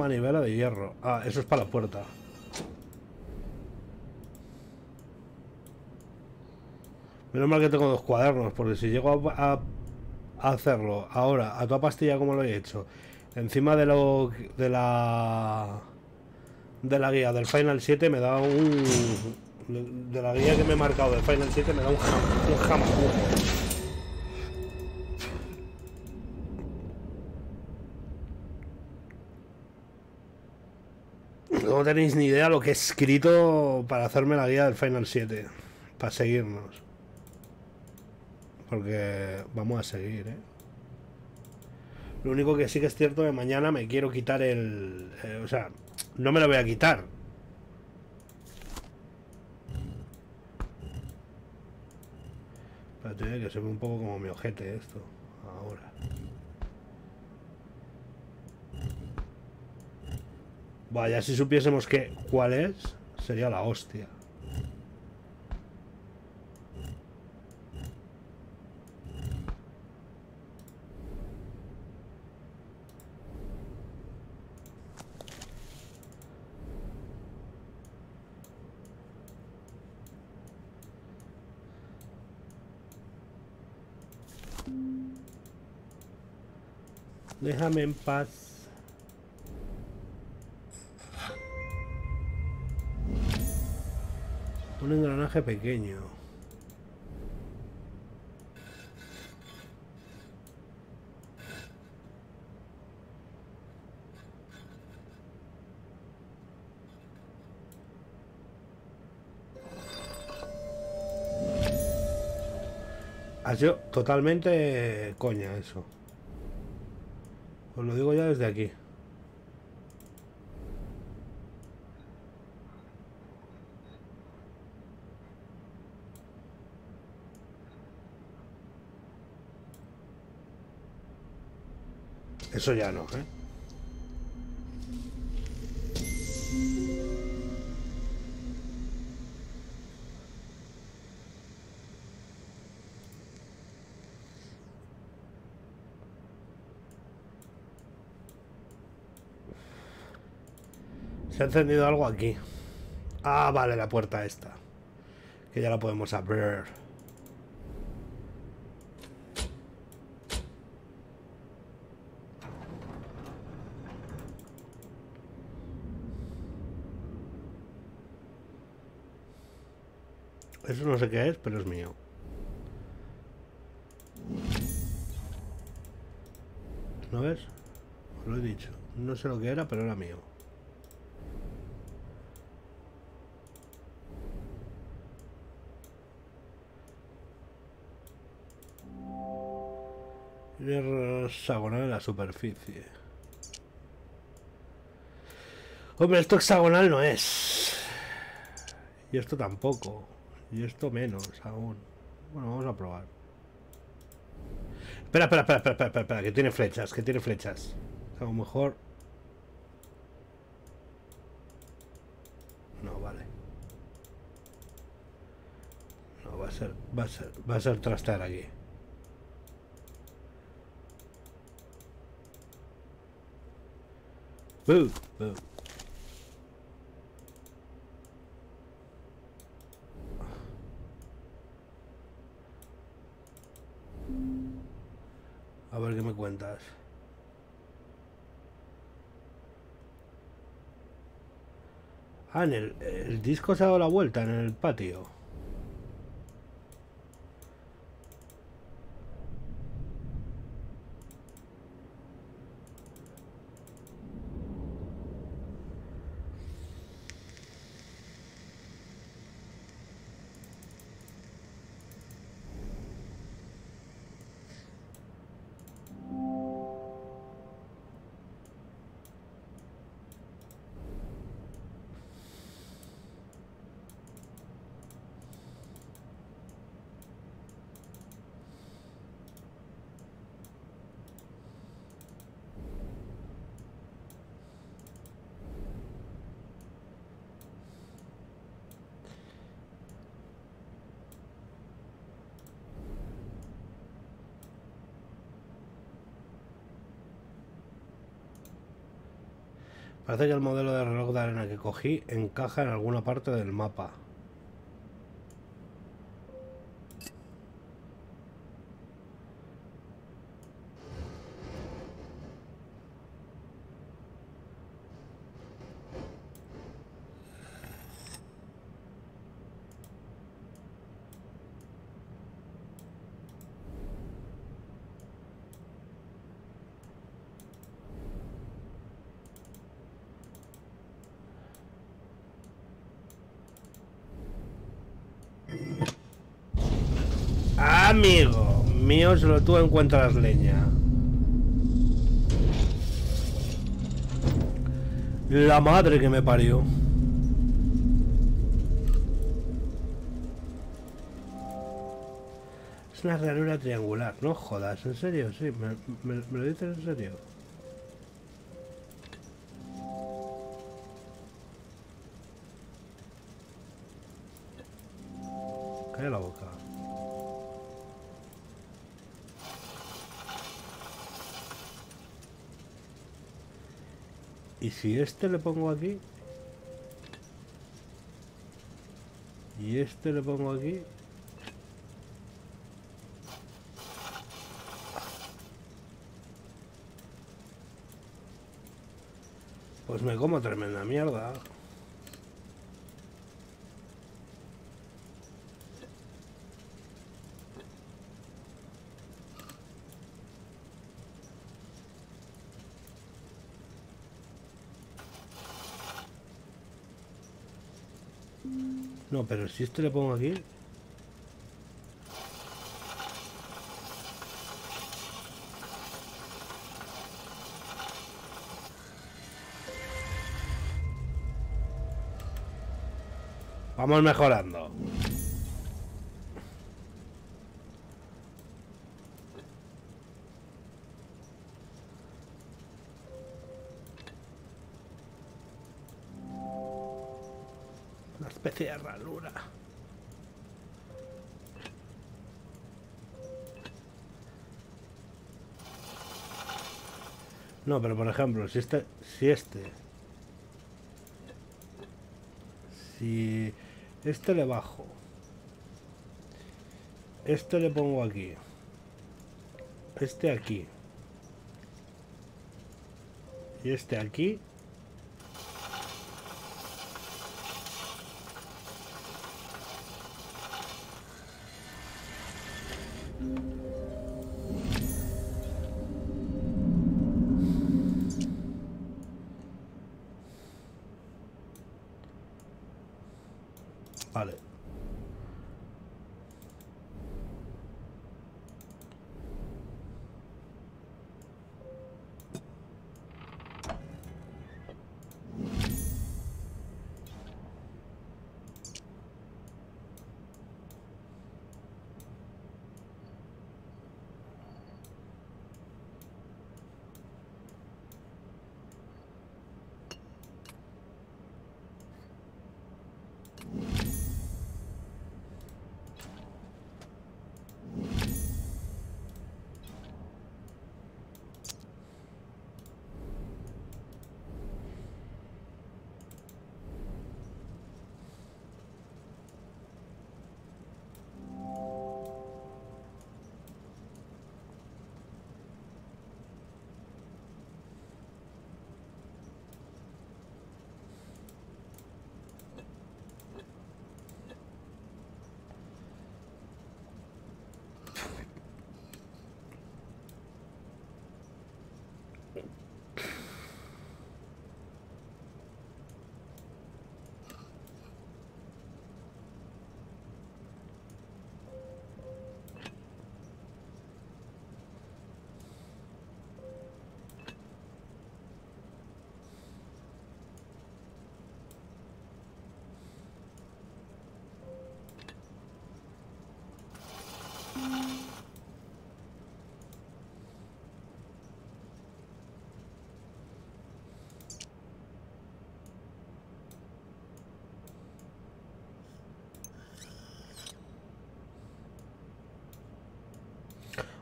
Manivela de hierro. Ah, eso es para la puerta. Menos mal que tengo dos cuadernos, porque si llego a, hacerlo ahora, a toda pastilla como lo he hecho, encima de lo de la de la guía del Final 7 me da un De, la guía que me he marcado de Final 7 me da un, jam, un jamacuco. Tenéis ni idea lo que he escrito para hacerme la guía del Final 7. Para seguirnos. Porque vamos a seguir, ¿eh? Lo único que sí que es cierto que mañana me quiero quitar el... eh, o sea, no me lo voy a quitar. Espérate, que se ve un poco como mi ojete esto. Ahora. Vaya, si supiésemos que cuál es, sería la hostia. Déjame en paz. Un engranaje pequeño. Ha sido totalmente coña eso. Os lo digo ya desde aquí. Eso ya no, ¿eh? Se ha encendido algo aquí. Ah, vale, la puerta esta. Que ya la podemos abrir. Eso no sé qué es, pero es mío. ¿No ves? Os lo he dicho. No sé lo que era, pero era mío. hexagonal en la superficie. Hombre, esto hexagonal no es. Y esto tampoco. Y esto menos aún. Bueno, vamos a probar. Espera, espera, espera, espera, espera, espera, que tiene flechas, que tiene flechas. A lo mejor... No, vale. No, va a ser, va a ser, va a ser trastear aquí. Boo, boo. Ver qué me cuentas. Ah, en el, el disco se ha dado la vuelta en el patio. Parece que el modelo de reloj de arena que cogí encaja en alguna parte del mapa. Amigo mío, solo tú encuentras leña. La madre que me parió. Es una ranura triangular, no jodas, en serio, sí, me, me lo dices en serio. Si este le pongo aquí? ¿Y este le pongo aquí? Pues me como tremenda mierda. No, pero si este le pongo aquí... Vamos mejorando. No, pero por ejemplo, si este, si este, si este le bajo, este le pongo aquí, este aquí, y este aquí,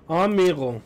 Amigo.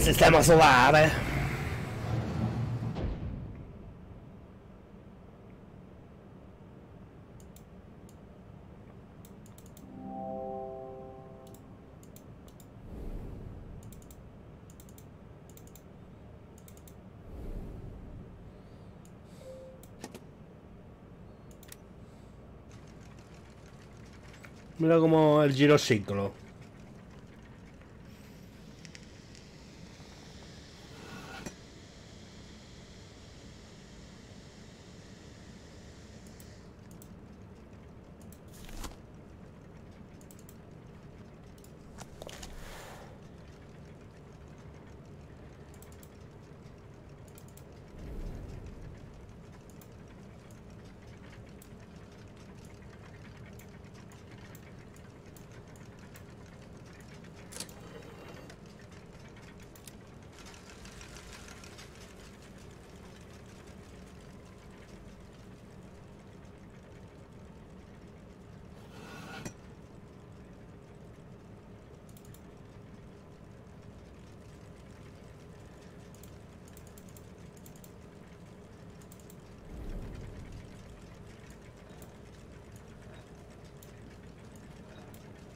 al sistema solare. Mira como el giro ciclo.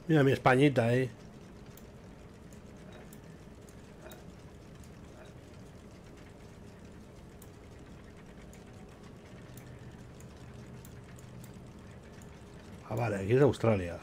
Mira mi españita ahí. Ah, vale, aquí es Australia.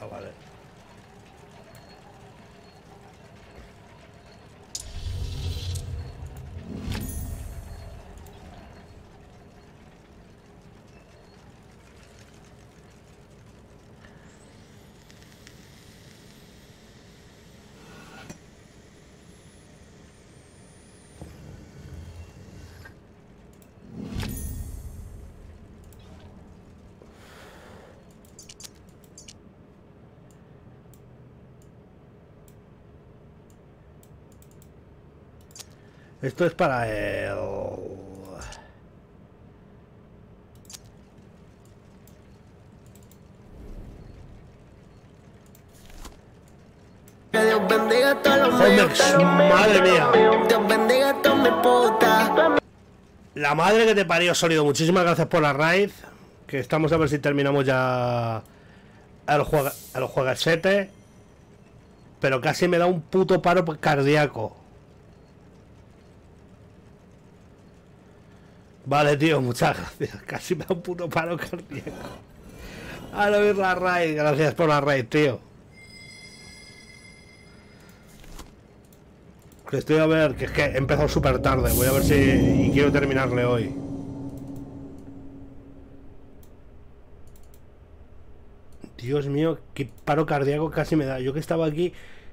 Ah, vale. Esto es para el... Que Dios bendiga a todos los Homex, madre mía. Dios bendiga a todos mis putas. La madre que te parió, sólido. Muchísimas gracias por la raid. Que estamos a ver si terminamos ya el, juega, el juegasete. Pero casi me da un puto paro cardíaco. Vale, tío, muchas gracias. Casi me da un puto paro cardíaco. A ver la raid. Gracias por la raid, tío. Que estoy a ver, que es que he empezado súper tarde. Voy a ver si. Y quiero terminarle hoy. Dios mío, qué paro cardíaco casi me da. Yo que estaba aquí,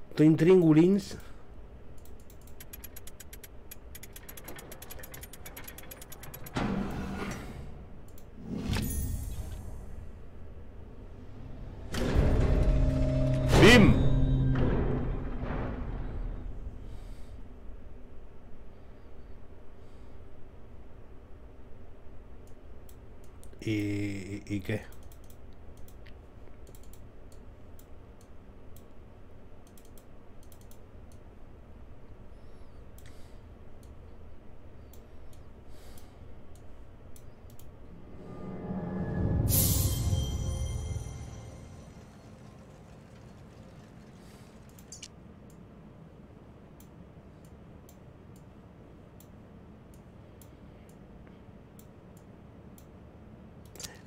estoy en Tringulins.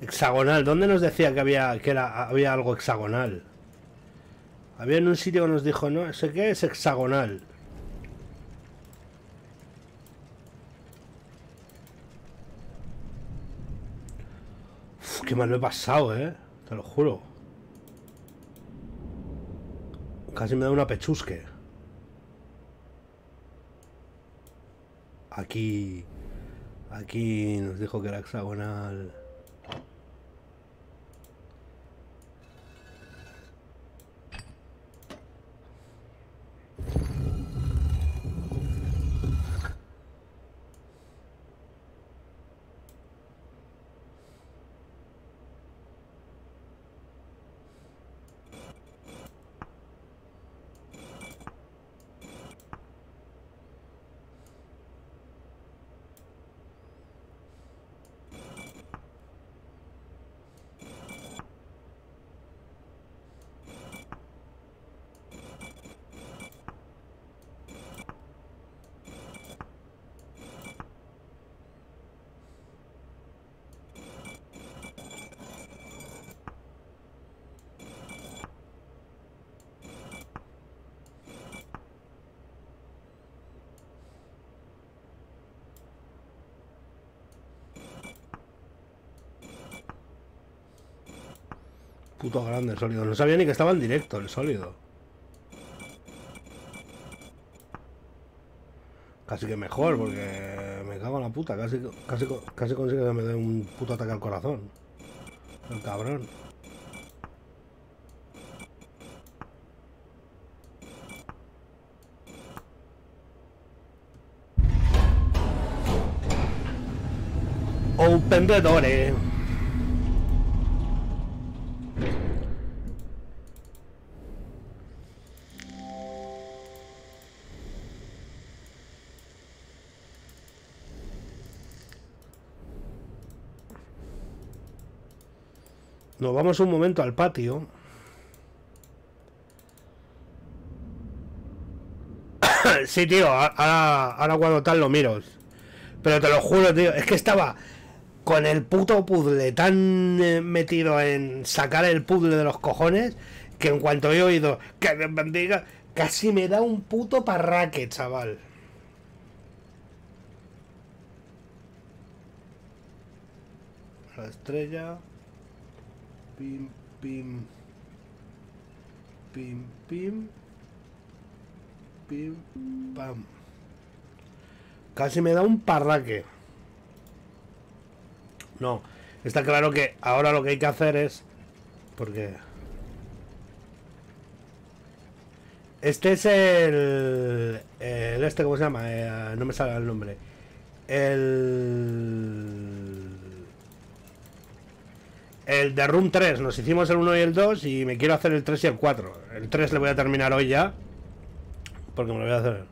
Hexagonal. ¿Dónde nos decía que había que era había algo hexagonal? Había en un sitio que nos dijo, no, sé qué es hexagonal. Uf, qué mal lo he pasado, eh. Te lo juro. Casi me da una pechusque. Aquí. Aquí nos dijo que era hexagonal. Puto grande el sólido. No sabía ni que estaba en directo el sólido. Casi que mejor, porque me cago en la puta. Casi, casi, casi consigue que me dé un puto ataque al corazón. El cabrón. Open the door. Nos un momento al patio. sí, tío, ahora, ahora cuando tal lo miro. Pero te lo juro, tío, es que estaba con el puto puzzle tan eh, metido en sacar el puzzle de los cojones que en cuanto he oído que Dios bendiga, casi me da un puto parraque, chaval. La estrella. Pim, pim. Pim, pim. Pim, pam. Casi me da un parraque. No, está claro que ahora lo que hay que hacer es... Porque... Este es el... este, ¿cómo se llama? Eh, no me sale el nombre. El... El de Room 3. Nos hicimos el 1 y el 2 y me quiero hacer el 3 y el 4. El 3 le voy a terminar hoy ya. Porque me lo voy a hacer.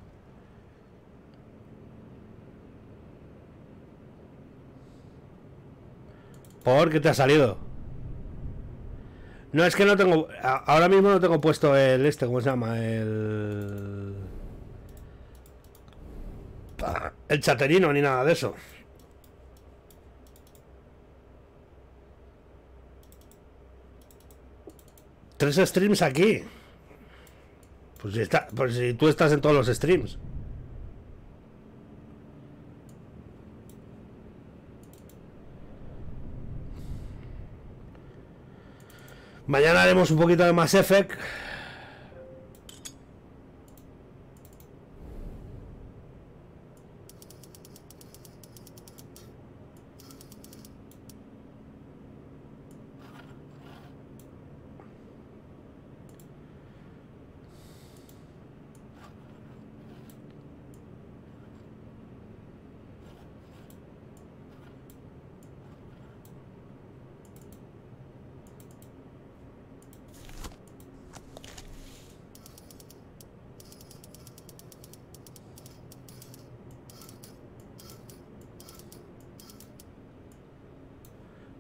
¿Por qué te ha salido? No, es que no tengo... Ahora mismo no tengo puesto el este, ¿cómo se llama? El... El chaterino ni nada de eso. Tres streams aquí. Pues si, está, pues si tú estás en todos los streams. Mañana haremos un poquito de más Effect.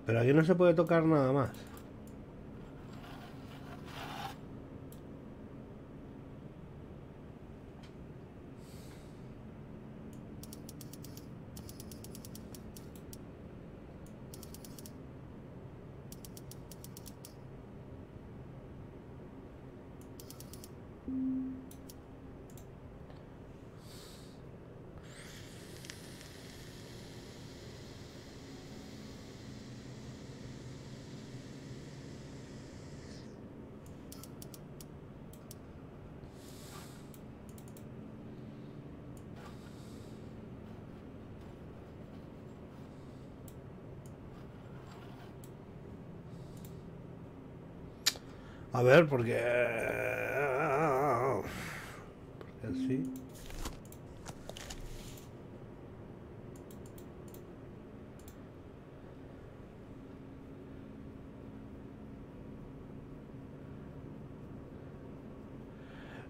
Pero aquí no se puede tocar nada más. A ver, porque... Así...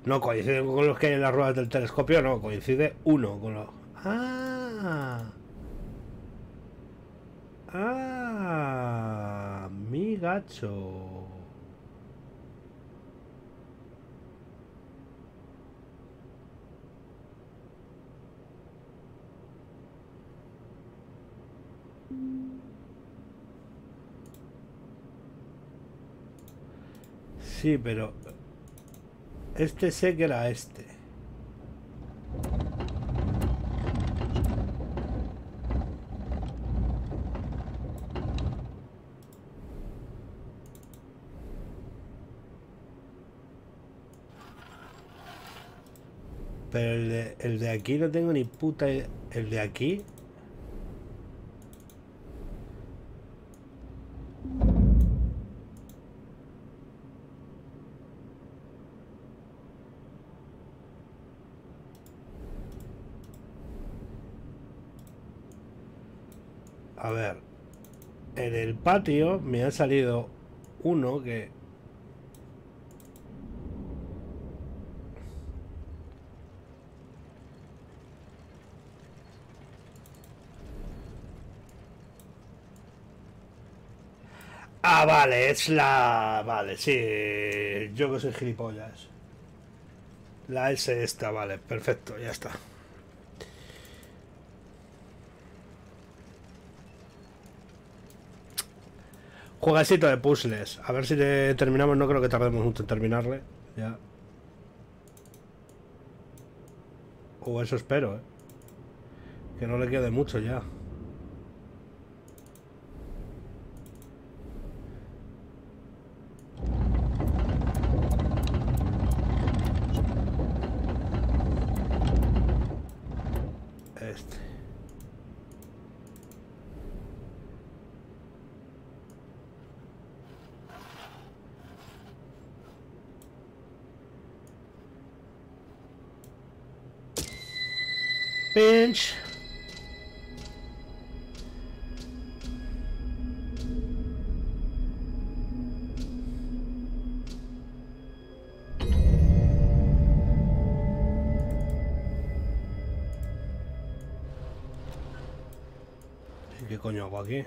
No coincide con los que hay en las ruedas del telescopio, no, coincide uno con los... ¡Ah! ¡Ah! Mi gacho. Sí, pero... Este sé que era este. Pero el de, el de aquí no tengo ni puta... El de aquí patio me ha salido uno que... Ah, vale, es la... Vale, sí, yo que soy gilipollas. La S esta, vale, perfecto, ya está. Jueguecito de puzzles. A ver si te terminamos. No creo que tardemos mucho en terminarle. Ya. O eso espero, ¿eh? Que no le quede mucho ya. Coño hago aquí?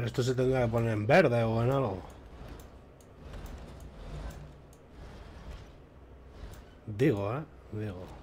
Pero esto se tendrá que poner en verde o en algo. Digo, ¿eh? Digo.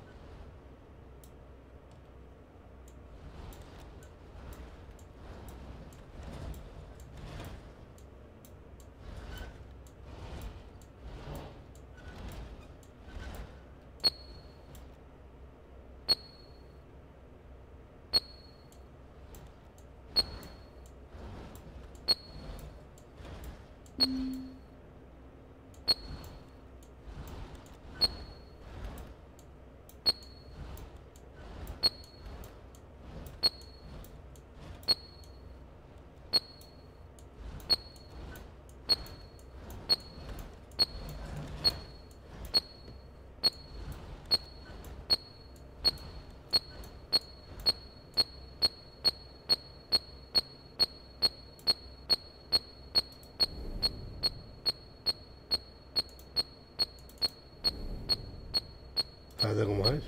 Fíjate cómo es.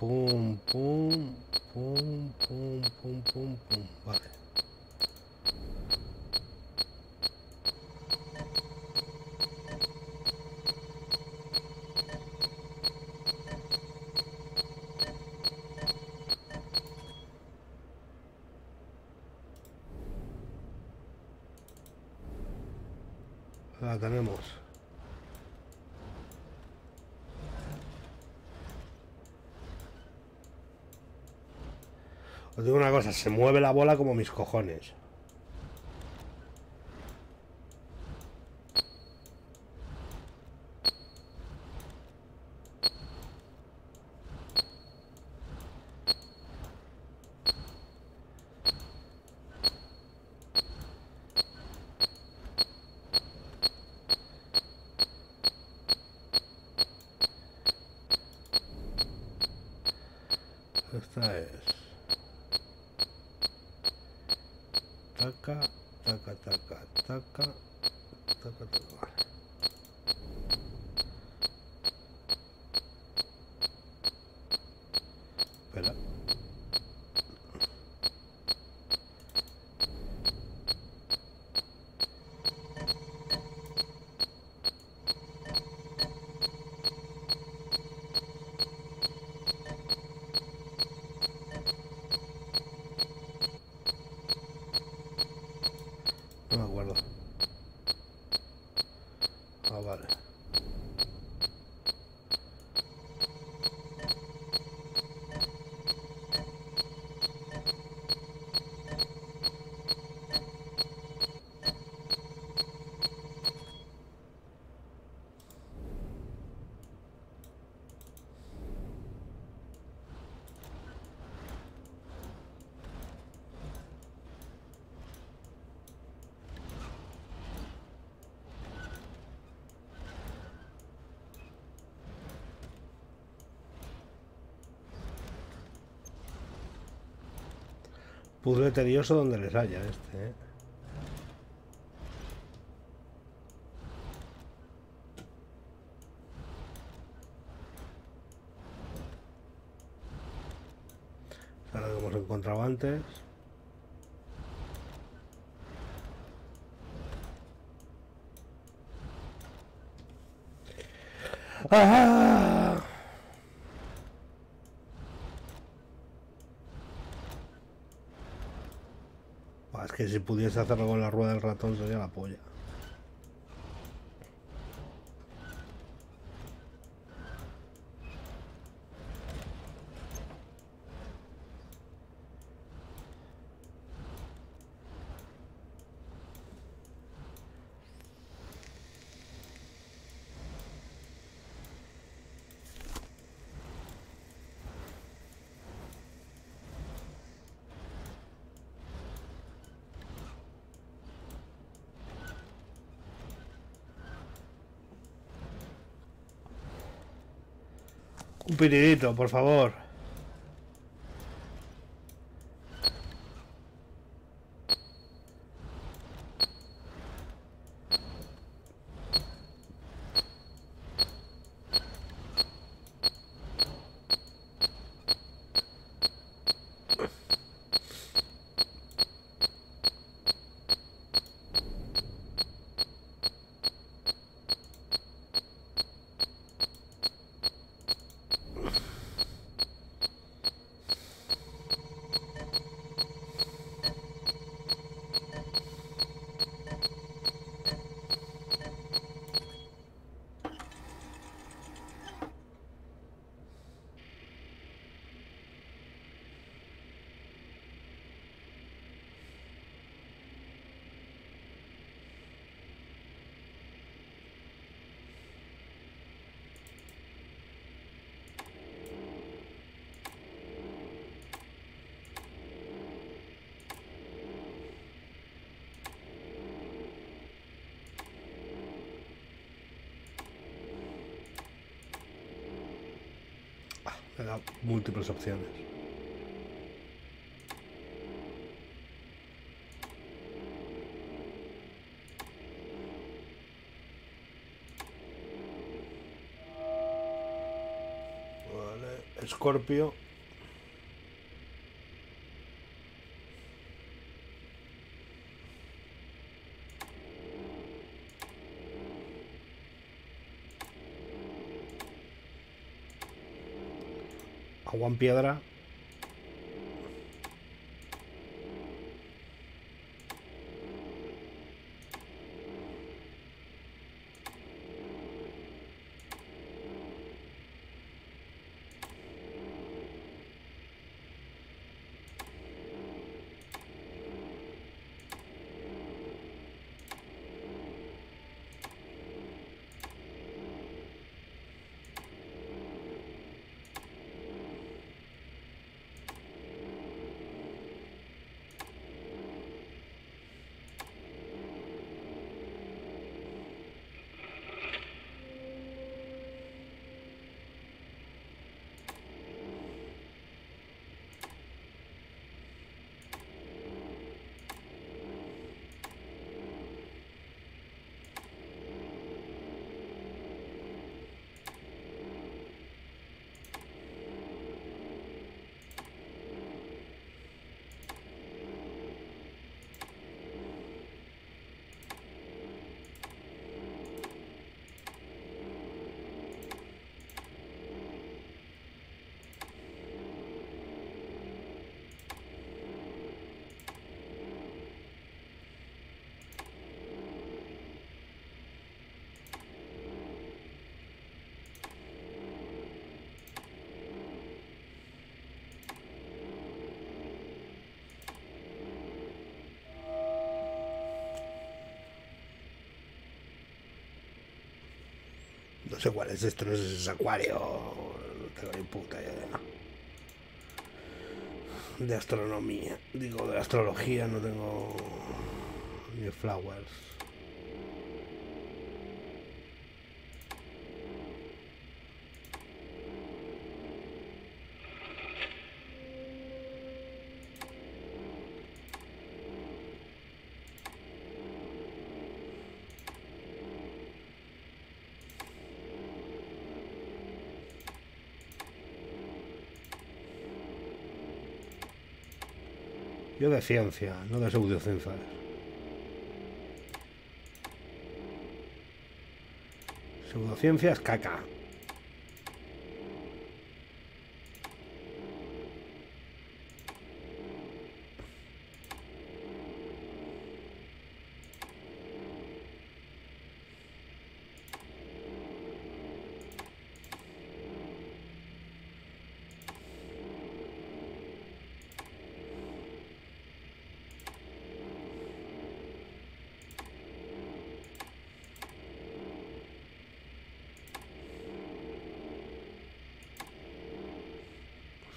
Pum, pum, pum, pum, pum, pum, pum. Vale. La tenemos. Os digo una cosa, se mueve la bola como mis cojones. Puzzle tedioso donde les haya este, ¿eh? Ahora que hemos encontrado antes. ¡Ah! Buah, Es que si pudiese hacerlo con la rueda del ratón sería la polla. Un por favor. Múltiples opciones. Vale, Escorpio. Agua en piedra. No sé cuál es esto, no sé si es acuario. No tengo ni puta idea. De astronomía, digo, de astrología no tengo ni flowers. Ciencia, no de pseudociencias. Pseudociencias caca.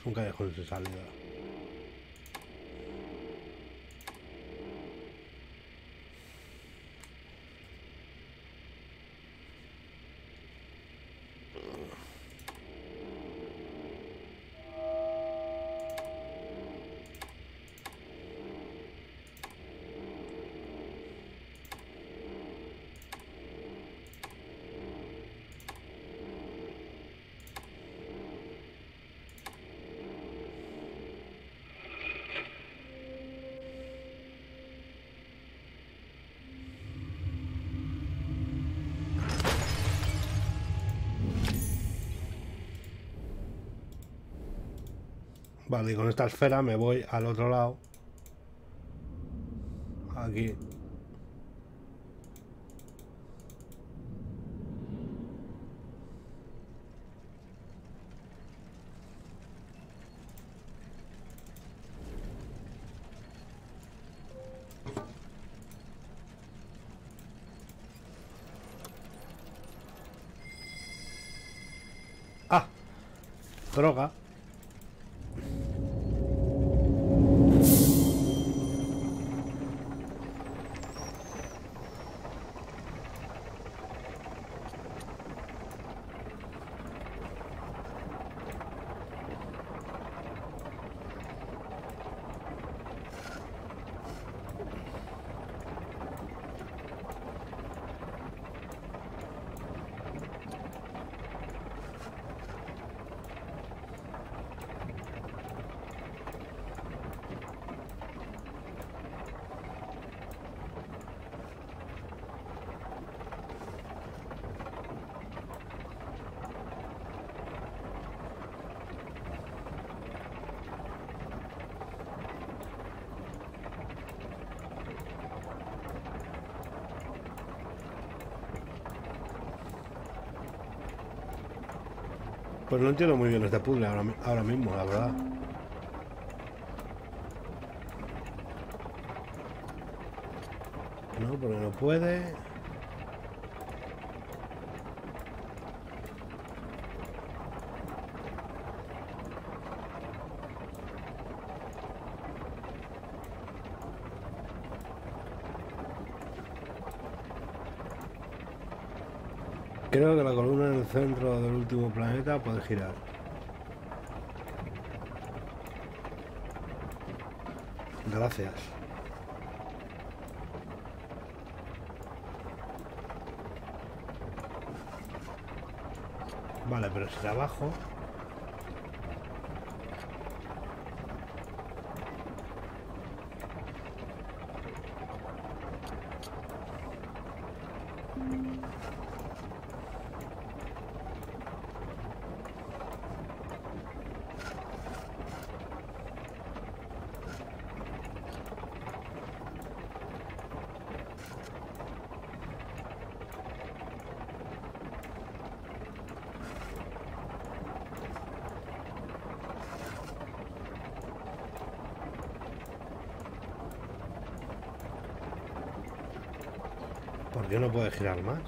Es un callejón sin salida. Vale, y con esta esfera me voy al otro lado. Aquí. Ah, droga. Pues no entiendo muy bien este puzzle ahora, ahora mismo, la verdad. No, porque no puede. Creo que la columna en el centro del último planeta puede girar. Gracias. Vale, pero si la puede girar más?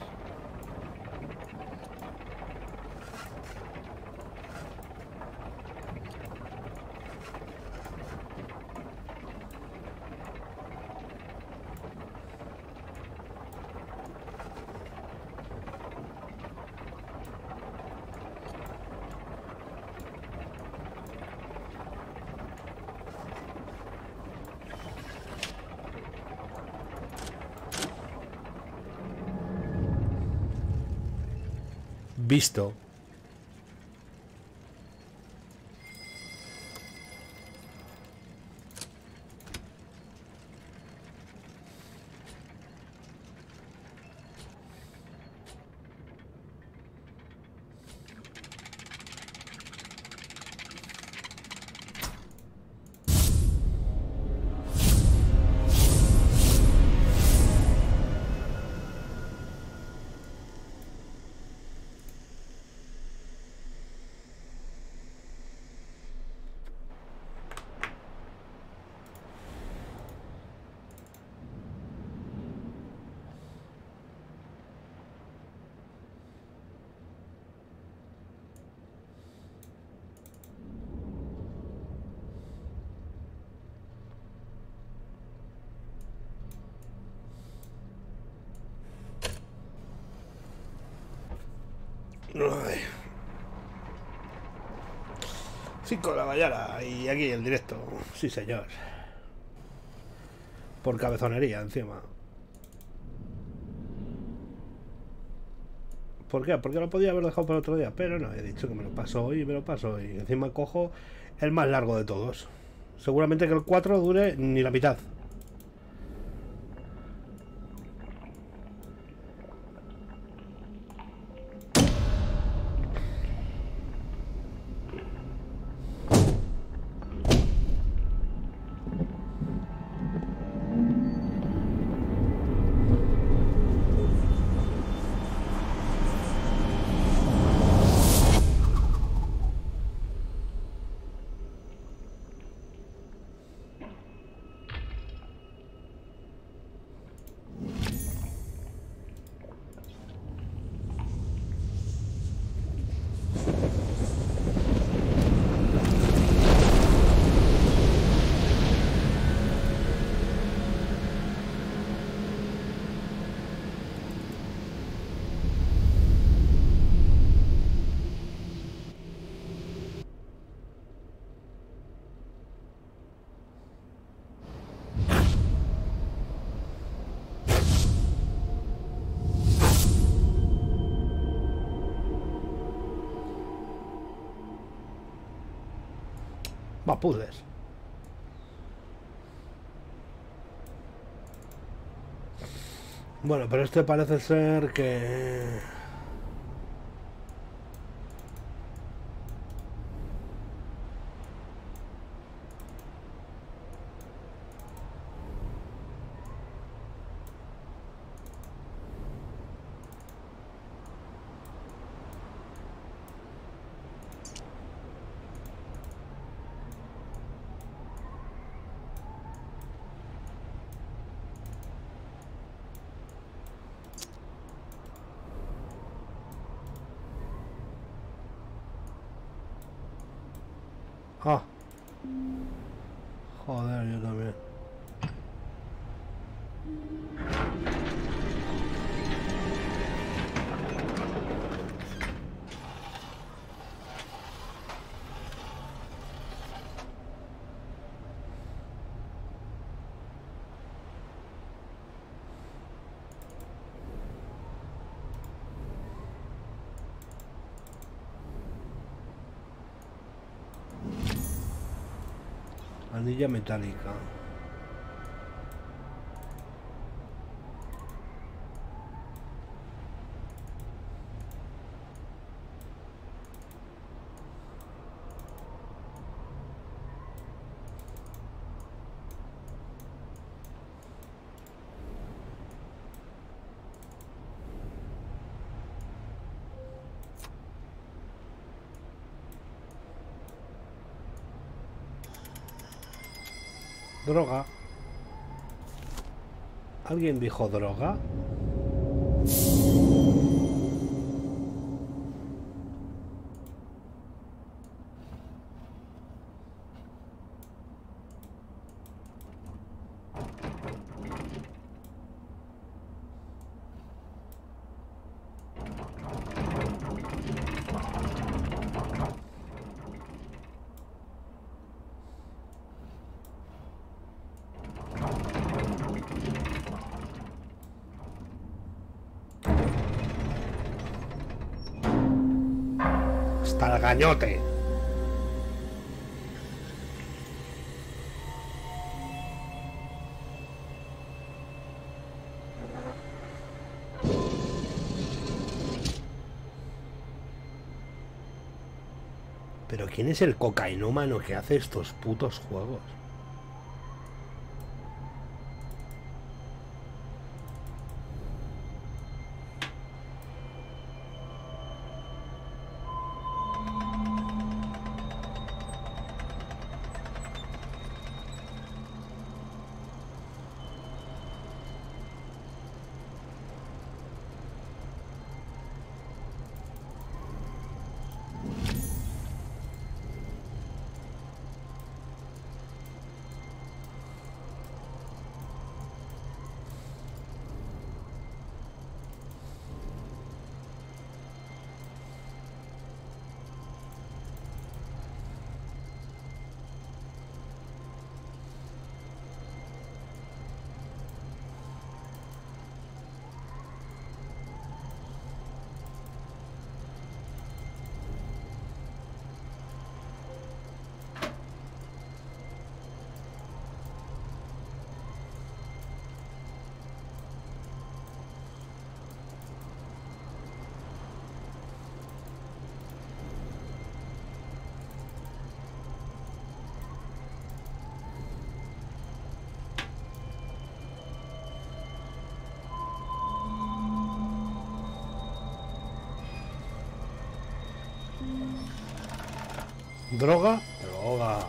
Visto. 5 de la mañana y aquí el directo. Sí, señor. Por cabezonería encima. ¿Por qué? Porque lo podía haber dejado para otro día, pero no, he dicho que me lo paso hoy y me lo paso y Encima cojo el más largo de todos. Seguramente que el 4 dure ni la mitad. Va, puzzles. Bueno, pero este parece ser que... Ah. Joder, yo también. Anilla metálica. Droga. ¿Alguien dijo droga? Gañote. Pero ¿quién es el cocainómano que hace estos putos juegos? ¿Droga? Droga.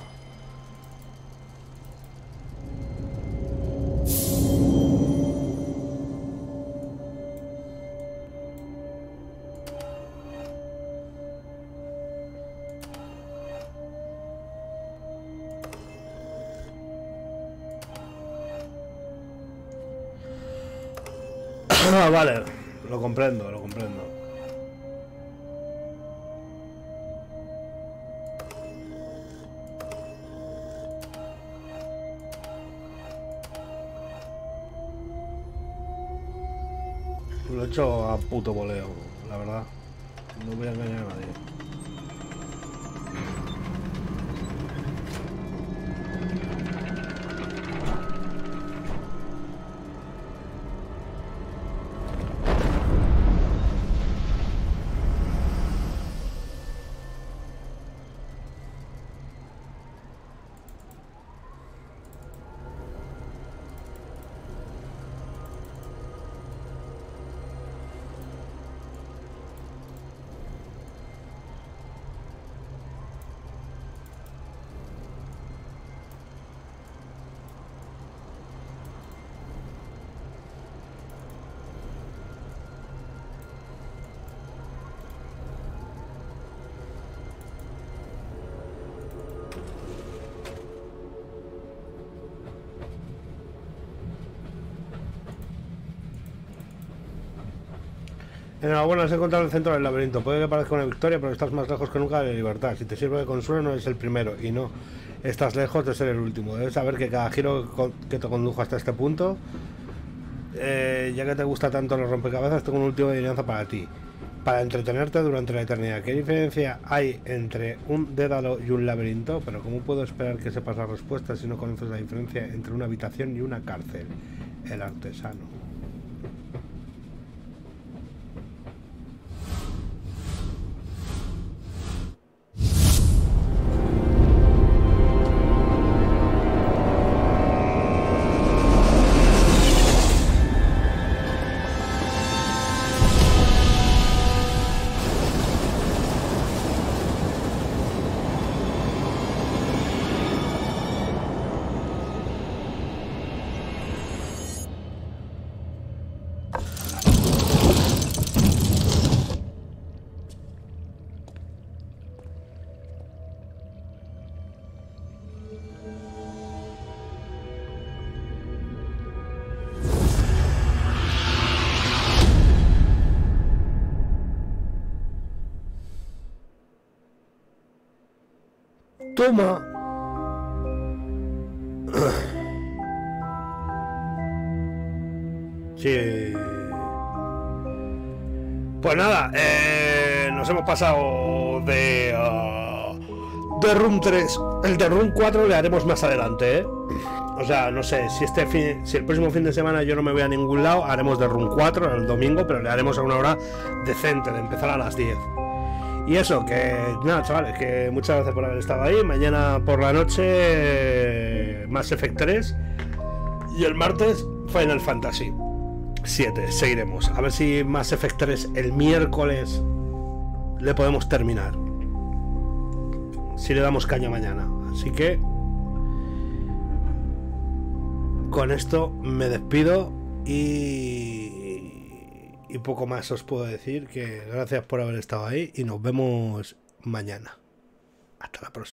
Ah, vale, lo comprendo, hecho a puto Enhorabuena, has encontrado el centro del laberinto. Puede que parezca una victoria, pero estás más lejos que nunca de la libertad. Si te sirve de consuelo, no eres el primero y no estás lejos de ser el último. Debes saber que cada giro que te condujo hasta este punto, eh, ya que te gusta tanto los rompecabezas, tengo una última adivinanza para ti. Para entretenerte durante la eternidad. ¿Qué diferencia hay entre un dédalo y un laberinto? Pero ¿cómo puedo esperar que sepas la respuesta si no conoces la diferencia entre una habitación y una cárcel? El artesano. Toma. Sí. Pues nada, eh, nos hemos pasado de. uh, de Room 3. El de Room 4 le haremos más adelante, ¿eh? O sea, no sé, si este fin, si el próximo fin de semana yo no me voy a ningún lado, haremos de Room 4 el domingo, pero le haremos a una hora decente, de empezar a las 10. Y eso, que nada, chavales, que muchas gracias por haber estado ahí. Mañana por la noche, Mass Effect 3. Y el martes, Final Fantasy 7. Seguiremos. A ver si Mass Effect 3 el miércoles le podemos terminar. Si le damos caña mañana. Así que. Con esto me despido y, y poco más os puedo decir que gracias por haber estado ahí y nos vemos mañana. Hasta la próxima.